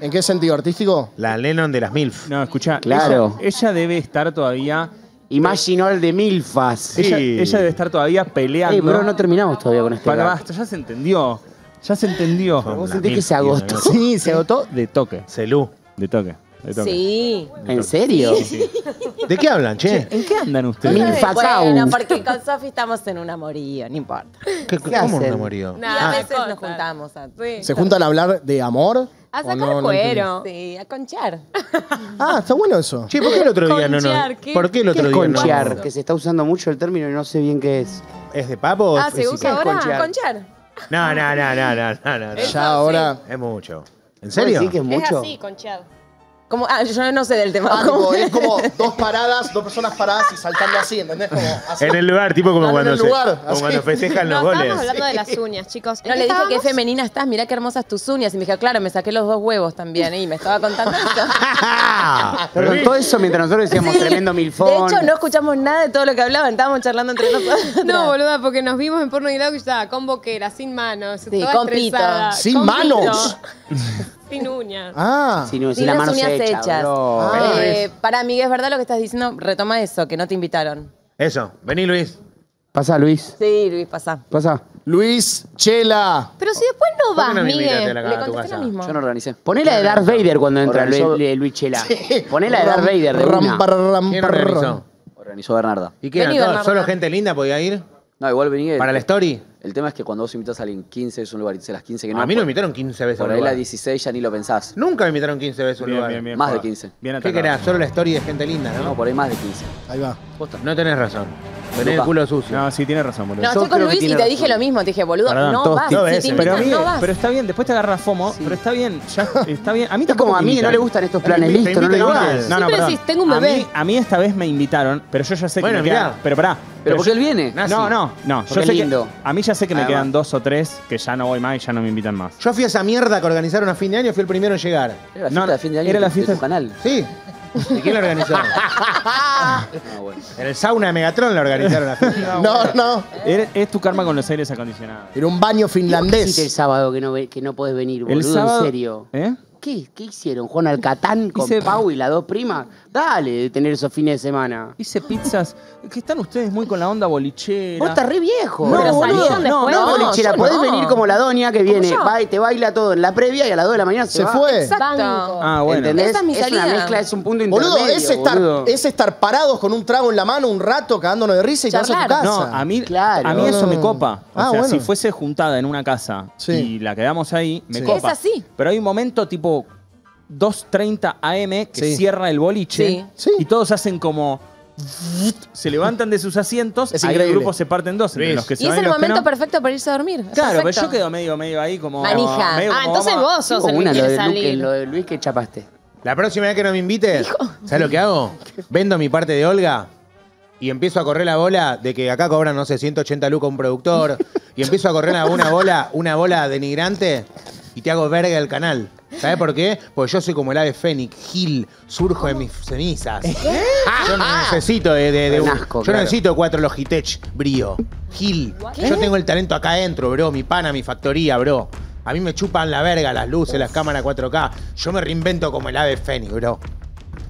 ¿En qué sentido? ¿Artístico? La Lennon de las milf. No, escucha, Claro. ella, ella debe estar todavía. Imaginol de milfas. Sí. Ella, ella debe estar todavía peleando. Ey, bro, no terminamos todavía con este Para gag. basta, ya se entendió. Ya se entendió. Vos sentís que se agotó. Sí, se agotó de toque. Celú. De toque. De toque. Sí. ¿En serio? ¿De qué hablan, che? ¿En qué andan ustedes? Milfacau. Bueno, porque con Sofi estamos en un amorío, no importa. ¿Qué, ¿Qué ¿Cómo hacen? un amorío? Y a veces nos juntamos a, sí. ¿Se juntan a hablar de amor? a ¿O sacar no? No cuero. sí, a conchar. Ah, está bueno eso. Che, ¿por qué el otro día no nos... ¿qué? ¿Por qué el ¿Qué otro es día no conchear? nos- Que se está usando mucho el término y no sé bien qué es. ¿Es de papo o Ah, es ¿se usa ahora? conchear? Conchar. No, no, no, no, no, no, no. Ya ahora. Es mucho. ¿En ¿Vos serio? decís que es mucho? Es así, concheado. Como, ah, yo no sé del tema. Ah, es como dos paradas, dos personas paradas y saltando así, ¿entendés? Como así. En el lugar, tipo como cuando, en el se- lugar, como cuando festejan No, los goles. estábamos hablando de las uñas, chicos. No, ¿En le dije qué estábamos? femenina estás, mirá qué hermosas tus uñas. Y me dijo, claro, me saqué los dos huevos también. Y me estaba contando esto. Perdón, todo eso mientras nosotros decíamos Sí. tremendo milfón. De hecho, no escuchamos nada de todo lo que hablaban. Estábamos charlando entre nosotros. No, boluda, porque nos vimos en porno y lado que estaba con boquera, sin manos, Sí, toda con pito. ¿Sin con manos? pito, sin uñas. Ah, Si no, Sí, si la las mano uñas se echa, hechas. bro. Ah. Eh, para mí, es verdad lo que estás diciendo. Retoma eso, que no te invitaron. Eso, vení Luis. Pasa, Luis. Sí, Luis, pasa. Pasa. Luis, Chela. Pero si después no ¿Por vas, no Miguel. Le contesté lo mismo. Yo no organicé. Poné la de Darth Vader cuando entra Organizó- Luis, Luis Chela. Poné la de Darth Vader de Ram, una. par, ram, ¿Quién par, organizó? Organizó Bernarda. ¿Y qué Vení. ¿Solo gente linda podía ir? No, igual venía. ¿Para la story? El tema es que cuando vos invitas a alguien 15 veces a un lugar y dices las 15 que no. A mí no me invitaron 15 veces a un Por ahí la 16 ya ni lo pensás. Nunca me invitaron 15 veces a un Bien, lugar. bien, bien. Más de 15. Bien ¿Qué querés? Solo la story de gente linda, ¿no? No, por ahí más de 15. Ahí va. No tenés razón. Tenés el culo sucio. No, sí, tiene razón, boludo. No, estoy con Luis y te dije lo mismo. Te dije, boludo, no vas. pero, invitan, bien, no vas. pero está bien, después te agarra FOMO, pero está bien, ya está bien. A mí Es como a mí que no le gustan estos planes, Te listo, no No, no, decís, tengo un A bebé. a mí esta vez me invitaron, pero yo ya sé que Bueno, me Pero pará. Pero porque yo- él viene. No, no, no. Yo es sé que, a mí ya sé que me quedan dos o tres que ya no voy más y ya no me invitan más. Yo fui a esa mierda que organizaron a fin de año, fui el primero en llegar. Era la fiesta No, de fin de año era la de- de tu canal. Sí, ¿De quién la organizaron? no, ah, bueno. En el sauna de Megatron la organizaron. La fiesta. No, ah, no. Es tu karma con los aires acondicionados. Era un baño ¿Qué el sábado que no, que no podés venir, boludo? En serio. ¿Eh? ¿Qué, ¿Qué hicieron? ¿Juan Alcatán con Hice- Pau y las dos primas? Dale de tener esos fines de semana. Hice pizzas. Que están ustedes muy con la onda bolichera. Vos estás re viejo. No, Pero no, bolichera, podés venir como la doña que viene, va y te baila todo en la previa y a las 2 de la mañana se, Se fue. Exacto. Ah, bueno. ¿Entendés? Esa es una mezcla, es un punto intermedio. Boludo, es estar, parados con un trago en la mano un rato cagándonos de risa y te vas a tu casa. No, a mí, a mí eso me copa. O ah, sea, si fuese juntada en una casa y la quedamos ahí, me Sí. copa. Es así. Pero hay un momento tipo 2.30 AM que cierra el boliche y todos hacen como... Se levantan de sus asientos, Es ahí el grupo se parte en dos, Y es el momento perfecto para irse a dormir. Claro, pero yo quedo medio, medio ahí como... Manija. Ah, entonces vamos- vos sos el que una, lo quiere de, salir. lo de Luis que chapaste. La próxima vez que no me invites, ¿sabes lo que hago? Vendo mi parte de Olga y empiezo a correr la bola de que acá cobran, no sé, 180 lucas un productor y empiezo a correr una bola, una bola denigrante y te hago verga el canal. ¿Sabe por qué? Porque yo soy como el ave fénix, Gil, surjo de mis cenizas. ¿Qué? Ah, yo no ah. necesito de, Un asco, yo claro. necesito cuatro Logitech, brío. Gil, yo tengo el talento acá adentro, bro, mi pana, mi factoría, bro. A mí me chupan la verga las luces, las cámaras 4K. Yo me reinvento como el ave fénix, bro.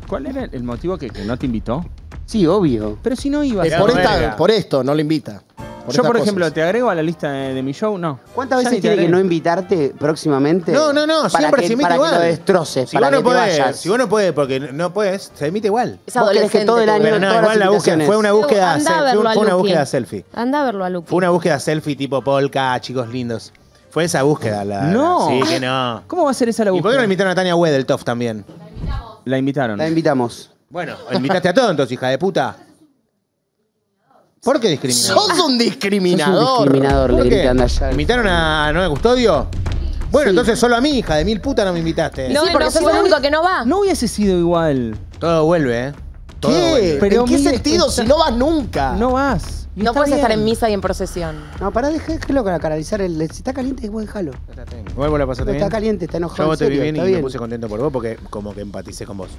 ¿Cuál era el motivo que, no te invitó? Sí, obvio. Pero si no ibas. Es por, por esto, no lo invita. Yo, por ejemplo, te agrego a la lista de, mi show, no. ¿Cuántas veces tiene que no invitarte próximamente? No, no, no, siempre que, se emite para igual. Que lo destroces, si para vos no podés. Si vos no podés, porque no puedes, se emite igual. Es vos que todo el año. Pero no, igual la búsqueda, fue una búsqueda, selfie, fue una búsqueda selfie. Anda a verlo a Luke. Fue una búsqueda selfie tipo polka, chicos lindos. Fue esa búsqueda la. No. Sí, que no. ¿Cómo va a ser esa la ¿Y por qué no invitaron a Tania Wedeltoff también? La invitaron. La invitamos. Bueno, invitaste a todo entonces, hija de puta. ¿Por qué discriminador? Sos un discriminador. Sos un discriminador, ¿Por le qué? allá. ¿Invitaron a Nueve Custodio? Bueno, sí. entonces solo a mí, hija de mil puta, no me invitaste. No, sí, porque no, sos el único que no va. No hubiese sido igual. Todo vuelve, ¿eh? Todo ¿Qué? Vuelve. Pero ¿En qué sentido si no vas nunca? No vas. No puedes bien. estar en misa y en procesión. No, pará, déjalo canalizar. El, si está caliente, vos déjalo. Vuelvo la pasaste. Está ¿eh? caliente, está enojado. Yo te vi bien y me puse contento por vos porque como que empaticé con vos.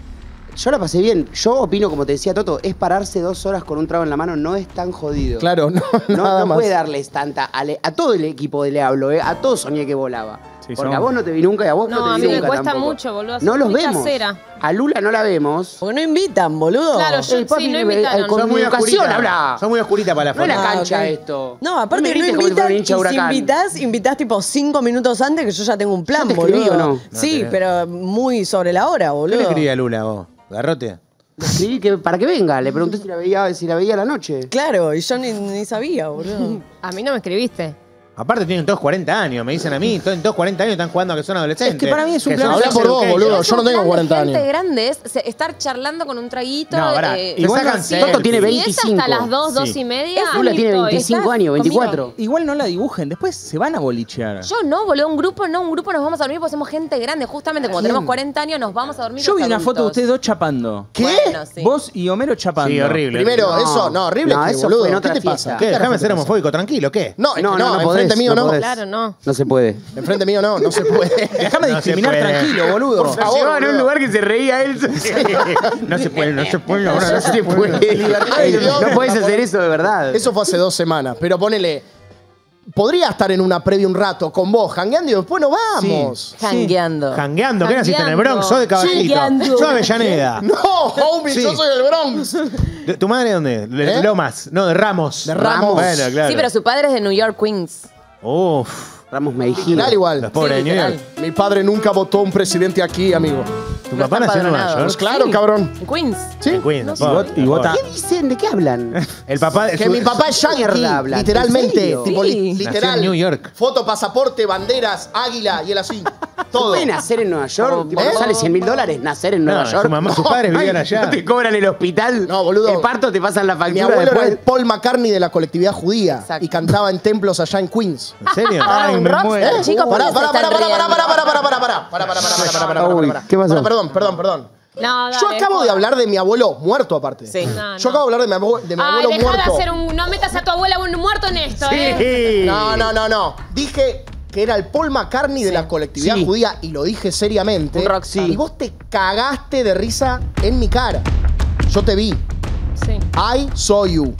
Yo la pasé bien. Yo opino, como te decía Toto, es pararse dos horas con un trago en la mano no es tan jodido. Claro, no. No, nada puede darles tanta. A, todo el equipo de le hablo, ¿eh? a todos soñé que volaba. Sí, Porque son... a vos no te vi nunca y a vos no, no te vi nunca. No, a mí me cuesta mucho, boludo. No los vemos. A Lula no la vemos. Porque no invitan, boludo. Claro, yo, el papi, sí, no eh, invitaron. Con muy educación habla. Son muy oscuritas para la foto. No la cancha ah, esto. No, aparte no, no invitan y si invitás, invitás tipo cinco minutos antes que yo ya tengo un plan, boludo. No? Sí, pero muy sobre la hora, boludo. ¿Qué le escribí a Lula vos? Garrote. Le escribí que, para que venga, le pregunté si la veía, si la veía a la noche. Claro, y yo ni, ni sabía, boludo. A mí no me escribiste. Aparte tienen todos 40 años, me dicen a mí, todos, todos 40 años están jugando a que son adolescentes. Es que para mí es un plan. Habla por vos, boludo, yo no tengo 40 años. grandes, estar charlando con un traguito. No, pará, eh, igual Toto tiene 25. Si es hasta las 2, 2 y media. Lula tiene 25 años, 24. Igual no la dibujen, después se van a bolichear. Yo no, boludo, un grupo no, un grupo nos vamos a dormir porque somos gente grande, justamente como tenemos 40 años nos vamos a dormir. Yo vi una foto de ustedes dos chapando. ¿Qué? Vos y Homero chapando. Sí, horrible. Primero, eso, no, horrible, no, eso boludo. ¿Qué te pasa? Déjame ser homofóbico, tranquilo, ¿qué? No, no, no, no enfrente mío no. Claro, no. No se puede. Enfrente mío no, no se puede. Déjame No discriminar tranquilo, boludo. Por favor, en un lugar que se reía él. no se puede, no se puede, no, se puede. No podés hacer eso de verdad. Eso fue hace dos semanas, pero ponele. Podría estar en una previa un rato con vos, jangueando y después nos vamos. Jangueando. Jangueando, ¿qué naciste en el Bronx? Sos de caballito. Jangueando. Yo Avellaneda. No, homie, yo soy del Bronx. ¿Tu madre dónde? De ¿Eh? Lomas. No, de Ramos. De Ramos. Sí, pero su padre es de New York, Queens. Uf. Ramos Mejía. Literal igual. Los pobres Sí, de New literal. York. Mi padre nunca votó un presidente aquí, amigo. ¿Tu No papá está nació en Nueva empadronado. York? Claro, Sí. cabrón. En Queens. ¿Sí? En Queens, Y vota-. ¿Qué dicen? ¿De qué hablan? El papá de Que su- mi papá es yankee, Mierda hablan, ¿en literalmente. serio? Tipo, li- Sí. literal. Nació en New York. Foto, pasaporte, banderas, águila y él así. Todo. ¿Puede nacer en Nueva York? Tipo, ¿Eh? ¿no sale 100 mil dólares nacer en Nueva No, York? su mamá- sus padres vivían allá. ¿No te cobran el hospital? No, boludo. El parto te pasan la Mi factura abuelo era después. el Paul McCartney de la colectividad judía Exacto. y cantaba en templos allá en Queens. ¿En serio? Ah, Ay, un me rockstar. muero. Chicos, ¿por Pará, pará, pará, pará, pará, riendo? pará, pará, pará, pará, pará, pará, pará, pará, pará, pará, Uy, pará. ¿qué pasó? Pará, Perdón, perdón, perdón. No, Yo dale, acabo de hablar de mi abuelo muerto aparte. Sí. No, Yo no. acabo de hablar de mi, abue- de mi Ay, abuelo muerto. de hacer un. No metas a tu abuela un muerto en esto, ¿eh? Sí. No, no, no, no. Dije que era el Paul McCartney de la colectividad Sí. judía y lo dije seriamente. Un rockstar. Y vos te cagaste de risa en mi cara. Yo te vi. Sí. I saw you.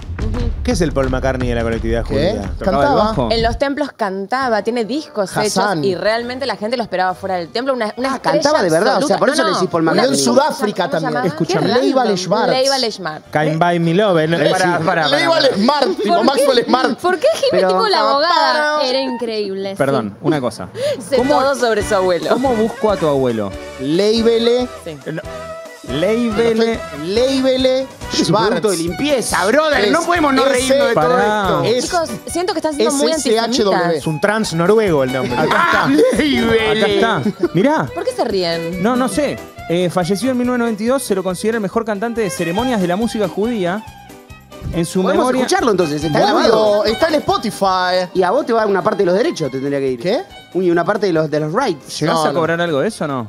¿Qué es el Paul McCartney de la colectividad ¿Qué? judía? ¿Tocaba el Cantaba. bajo? En los templos cantaba, tiene discos Hassan. hechos y realmente la gente lo esperaba fuera del templo. Una, una Ah, estrella cantaba de verdad, o sea, por eso le decís Paul Murió en McCartney. Sudáfrica ¿Cómo se también. llamaba? Qué Leiva random. Leiva buy me love. eh, no- sí. pará. Smart, tipo ¿Por qué? Maxwell Smart. ¿Por qué Jimmy Pero- tipo la abogada? Era increíble. sí. Perdón, una cosa. Sé todo sobre su abuelo. ¿Cómo busco a tu abuelo? Leibele. Leibele. Leibele Es producto de limpieza, brother. Es no podemos no reírnos de todo Pará. esto. Es Chicos, siento que están siendo muy SSHW. antisemitas. Es un trans noruego el nombre. Acá está. Mirá. ¿Por qué se ríen? No, no sé. Eh, falleció en 1992, se lo considera el mejor cantante de ceremonias de la música judía. En su Podemos memoria. escucharlo entonces, está grabado. está en Spotify. Y a vos te va a dar una parte de los derechos, te tendría que ir. ¿Qué? Y una parte de los, de los rights. ¿Llegás No, a no. cobrar algo de eso o no?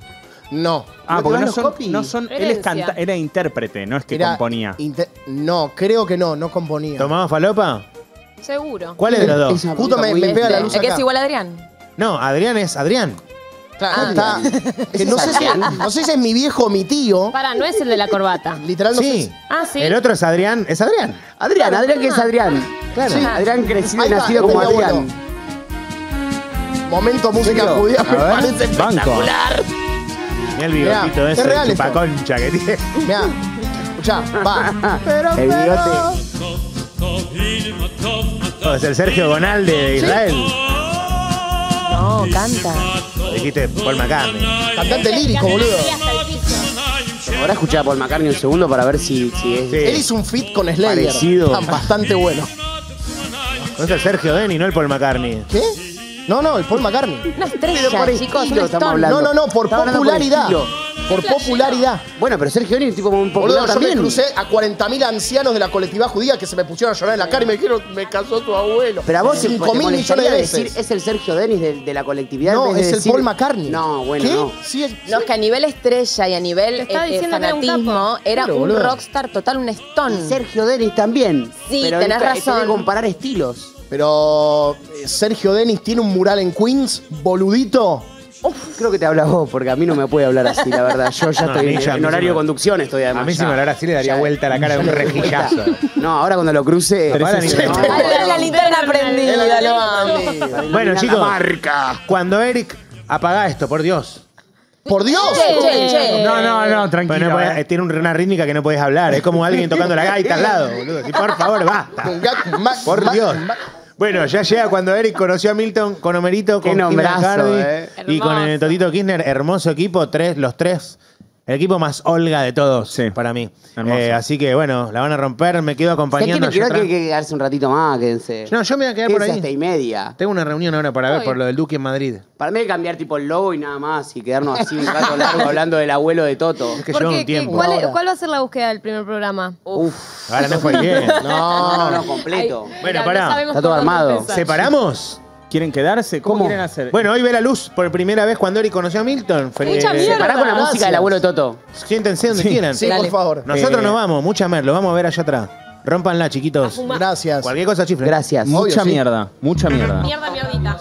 No. Ah, ¿No te porque no son, no son. Él es Herencia. canta, era intérprete, no es que Era componía. inte- No, creo que no, no componía. ¿Tomaba falopa? Seguro. ¿Cuál es de los dos? Esa Justo me, pregunta me muy- pega la Este, luz el que acá. es igual a Adrián. No, Adrián es Adrián. Claro, Ah. está- que no, sé si, no sé si es mi viejo o mi tío. Para, no es el de la corbata. Literal, no Sí. sé. Ah, sí. El otro es Adrián. ¿Es Adrián? Adrián, Adrián que es Adrián. Claro. Sí, Adrián crecido y Ahí va, nacido este como es mi abuelo. Adrián. Momento música serio? judía, me A ver, parece banco. espectacular. Mira el bigotito Mirá, ese es real de esto. chupaconcha que tiene. Mirá, escuchá, va. Pero, El bigote. Oh, es el Sergio Gonalde de Israel. No, canta. Dijiste Paul McCartney. Cantante lírico, boludo. Ahora escuchar a Paul McCartney un segundo para ver si, si es. Sí. Él hizo un fit con Slayer. Parecido. Bastante bueno. No es el Sergio Denny, no el Paul McCartney. ¿Qué? No, no, el Paul McCartney. Una Pero estrella, por chicos. estilo estamos hablando. No, no, no, por Estaba hablando por popularidad. Por popularidad. Bueno, pero Sergio Denis es un tipo muy popular Boludo, yo me también. crucé a 40.000 ancianos de la colectividad judía que se me pusieron a llorar en la cara y me dijeron, me casó tu abuelo. Pero a vos te- 5 te mil millones de veces. decir es el Sergio Denis de, de la colectividad. No, en vez de es el decir- Paul McCartney. No, bueno, ¿Qué? no. Sí, es- No, es que a nivel estrella y a nivel eh, fanatismo era Claro, un boludo. rockstar total, un stone. Y Sergio Denis también. Sí, pero tenés razón. hay que comparar estilos. Pero eh, Sergio Denis tiene un mural en Queens, boludito. Creo que te hablas vos, porque a mí no me puede hablar así, la verdad. Yo ya No, estoy en, ya- horario sí de me- conducción, estoy además. A mí si me hablara así le daría Ya- vuelta la cara de un vuelta. No, ahora cuando lo cruce. Ahora ni- No. Ay, era la linterna prendida, lo amo. Bueno, chicos, marca. cuando Eric apaga esto, por Dios. ¡Por Dios! Che, che, che. No, no, no, tranquilo. Bueno, no podés- eh. tiene una rítmica que no podés hablar. Es como alguien tocando la gaita al lado, boludo. Sí, por favor, basta. Por Dios. Bueno, ya llega cuando Eric conoció a Milton con Homerito, con Cardi eh. y con el. Totito Kirchner. Hermoso equipo, tres, los tres. El equipo más Olga de todos, Sí. para mí. Hermoso. Eh, así que bueno, la van a romper. Me quedo acompañando. allá que hay que quedarse un ratito más, quédense. No, yo me voy a quedar por Quédense ahí. hasta y media. Tengo una reunión ahora para ver por lo del Duque en Madrid. Para mí hay que cambiar tipo el logo y nada más y quedarnos así un rato largo hablando del abuelo de Toto. Es que ¿Por lleva un ¿Qué- tiempo. ¿Cuál, es- cuál va a ser la búsqueda del primer programa? Uf. Ahora no fue bien. No, no, no, completo. Bueno, Mira, pará. sabemos Está todo por dónde armado. empezar. ¿Separamos? ¿Quieren quedarse? ¿Cómo, ¿Cómo? quieren hacer? Bueno, hoy ve la luz por primera vez cuando Eri conoció a Milton. Mucha eh, mierda. Pará con la ah, música del abuelo Toto. Siéntense donde quieran. Sí, por favor. Nosotros Eh. nos vamos, mucha mer, lo vamos a ver allá atrás. Rompanla, chiquitos. Gracias. Cualquier cosa chifle. Gracias. Mucha mierda, mucha mierda. Mierda, mierdita.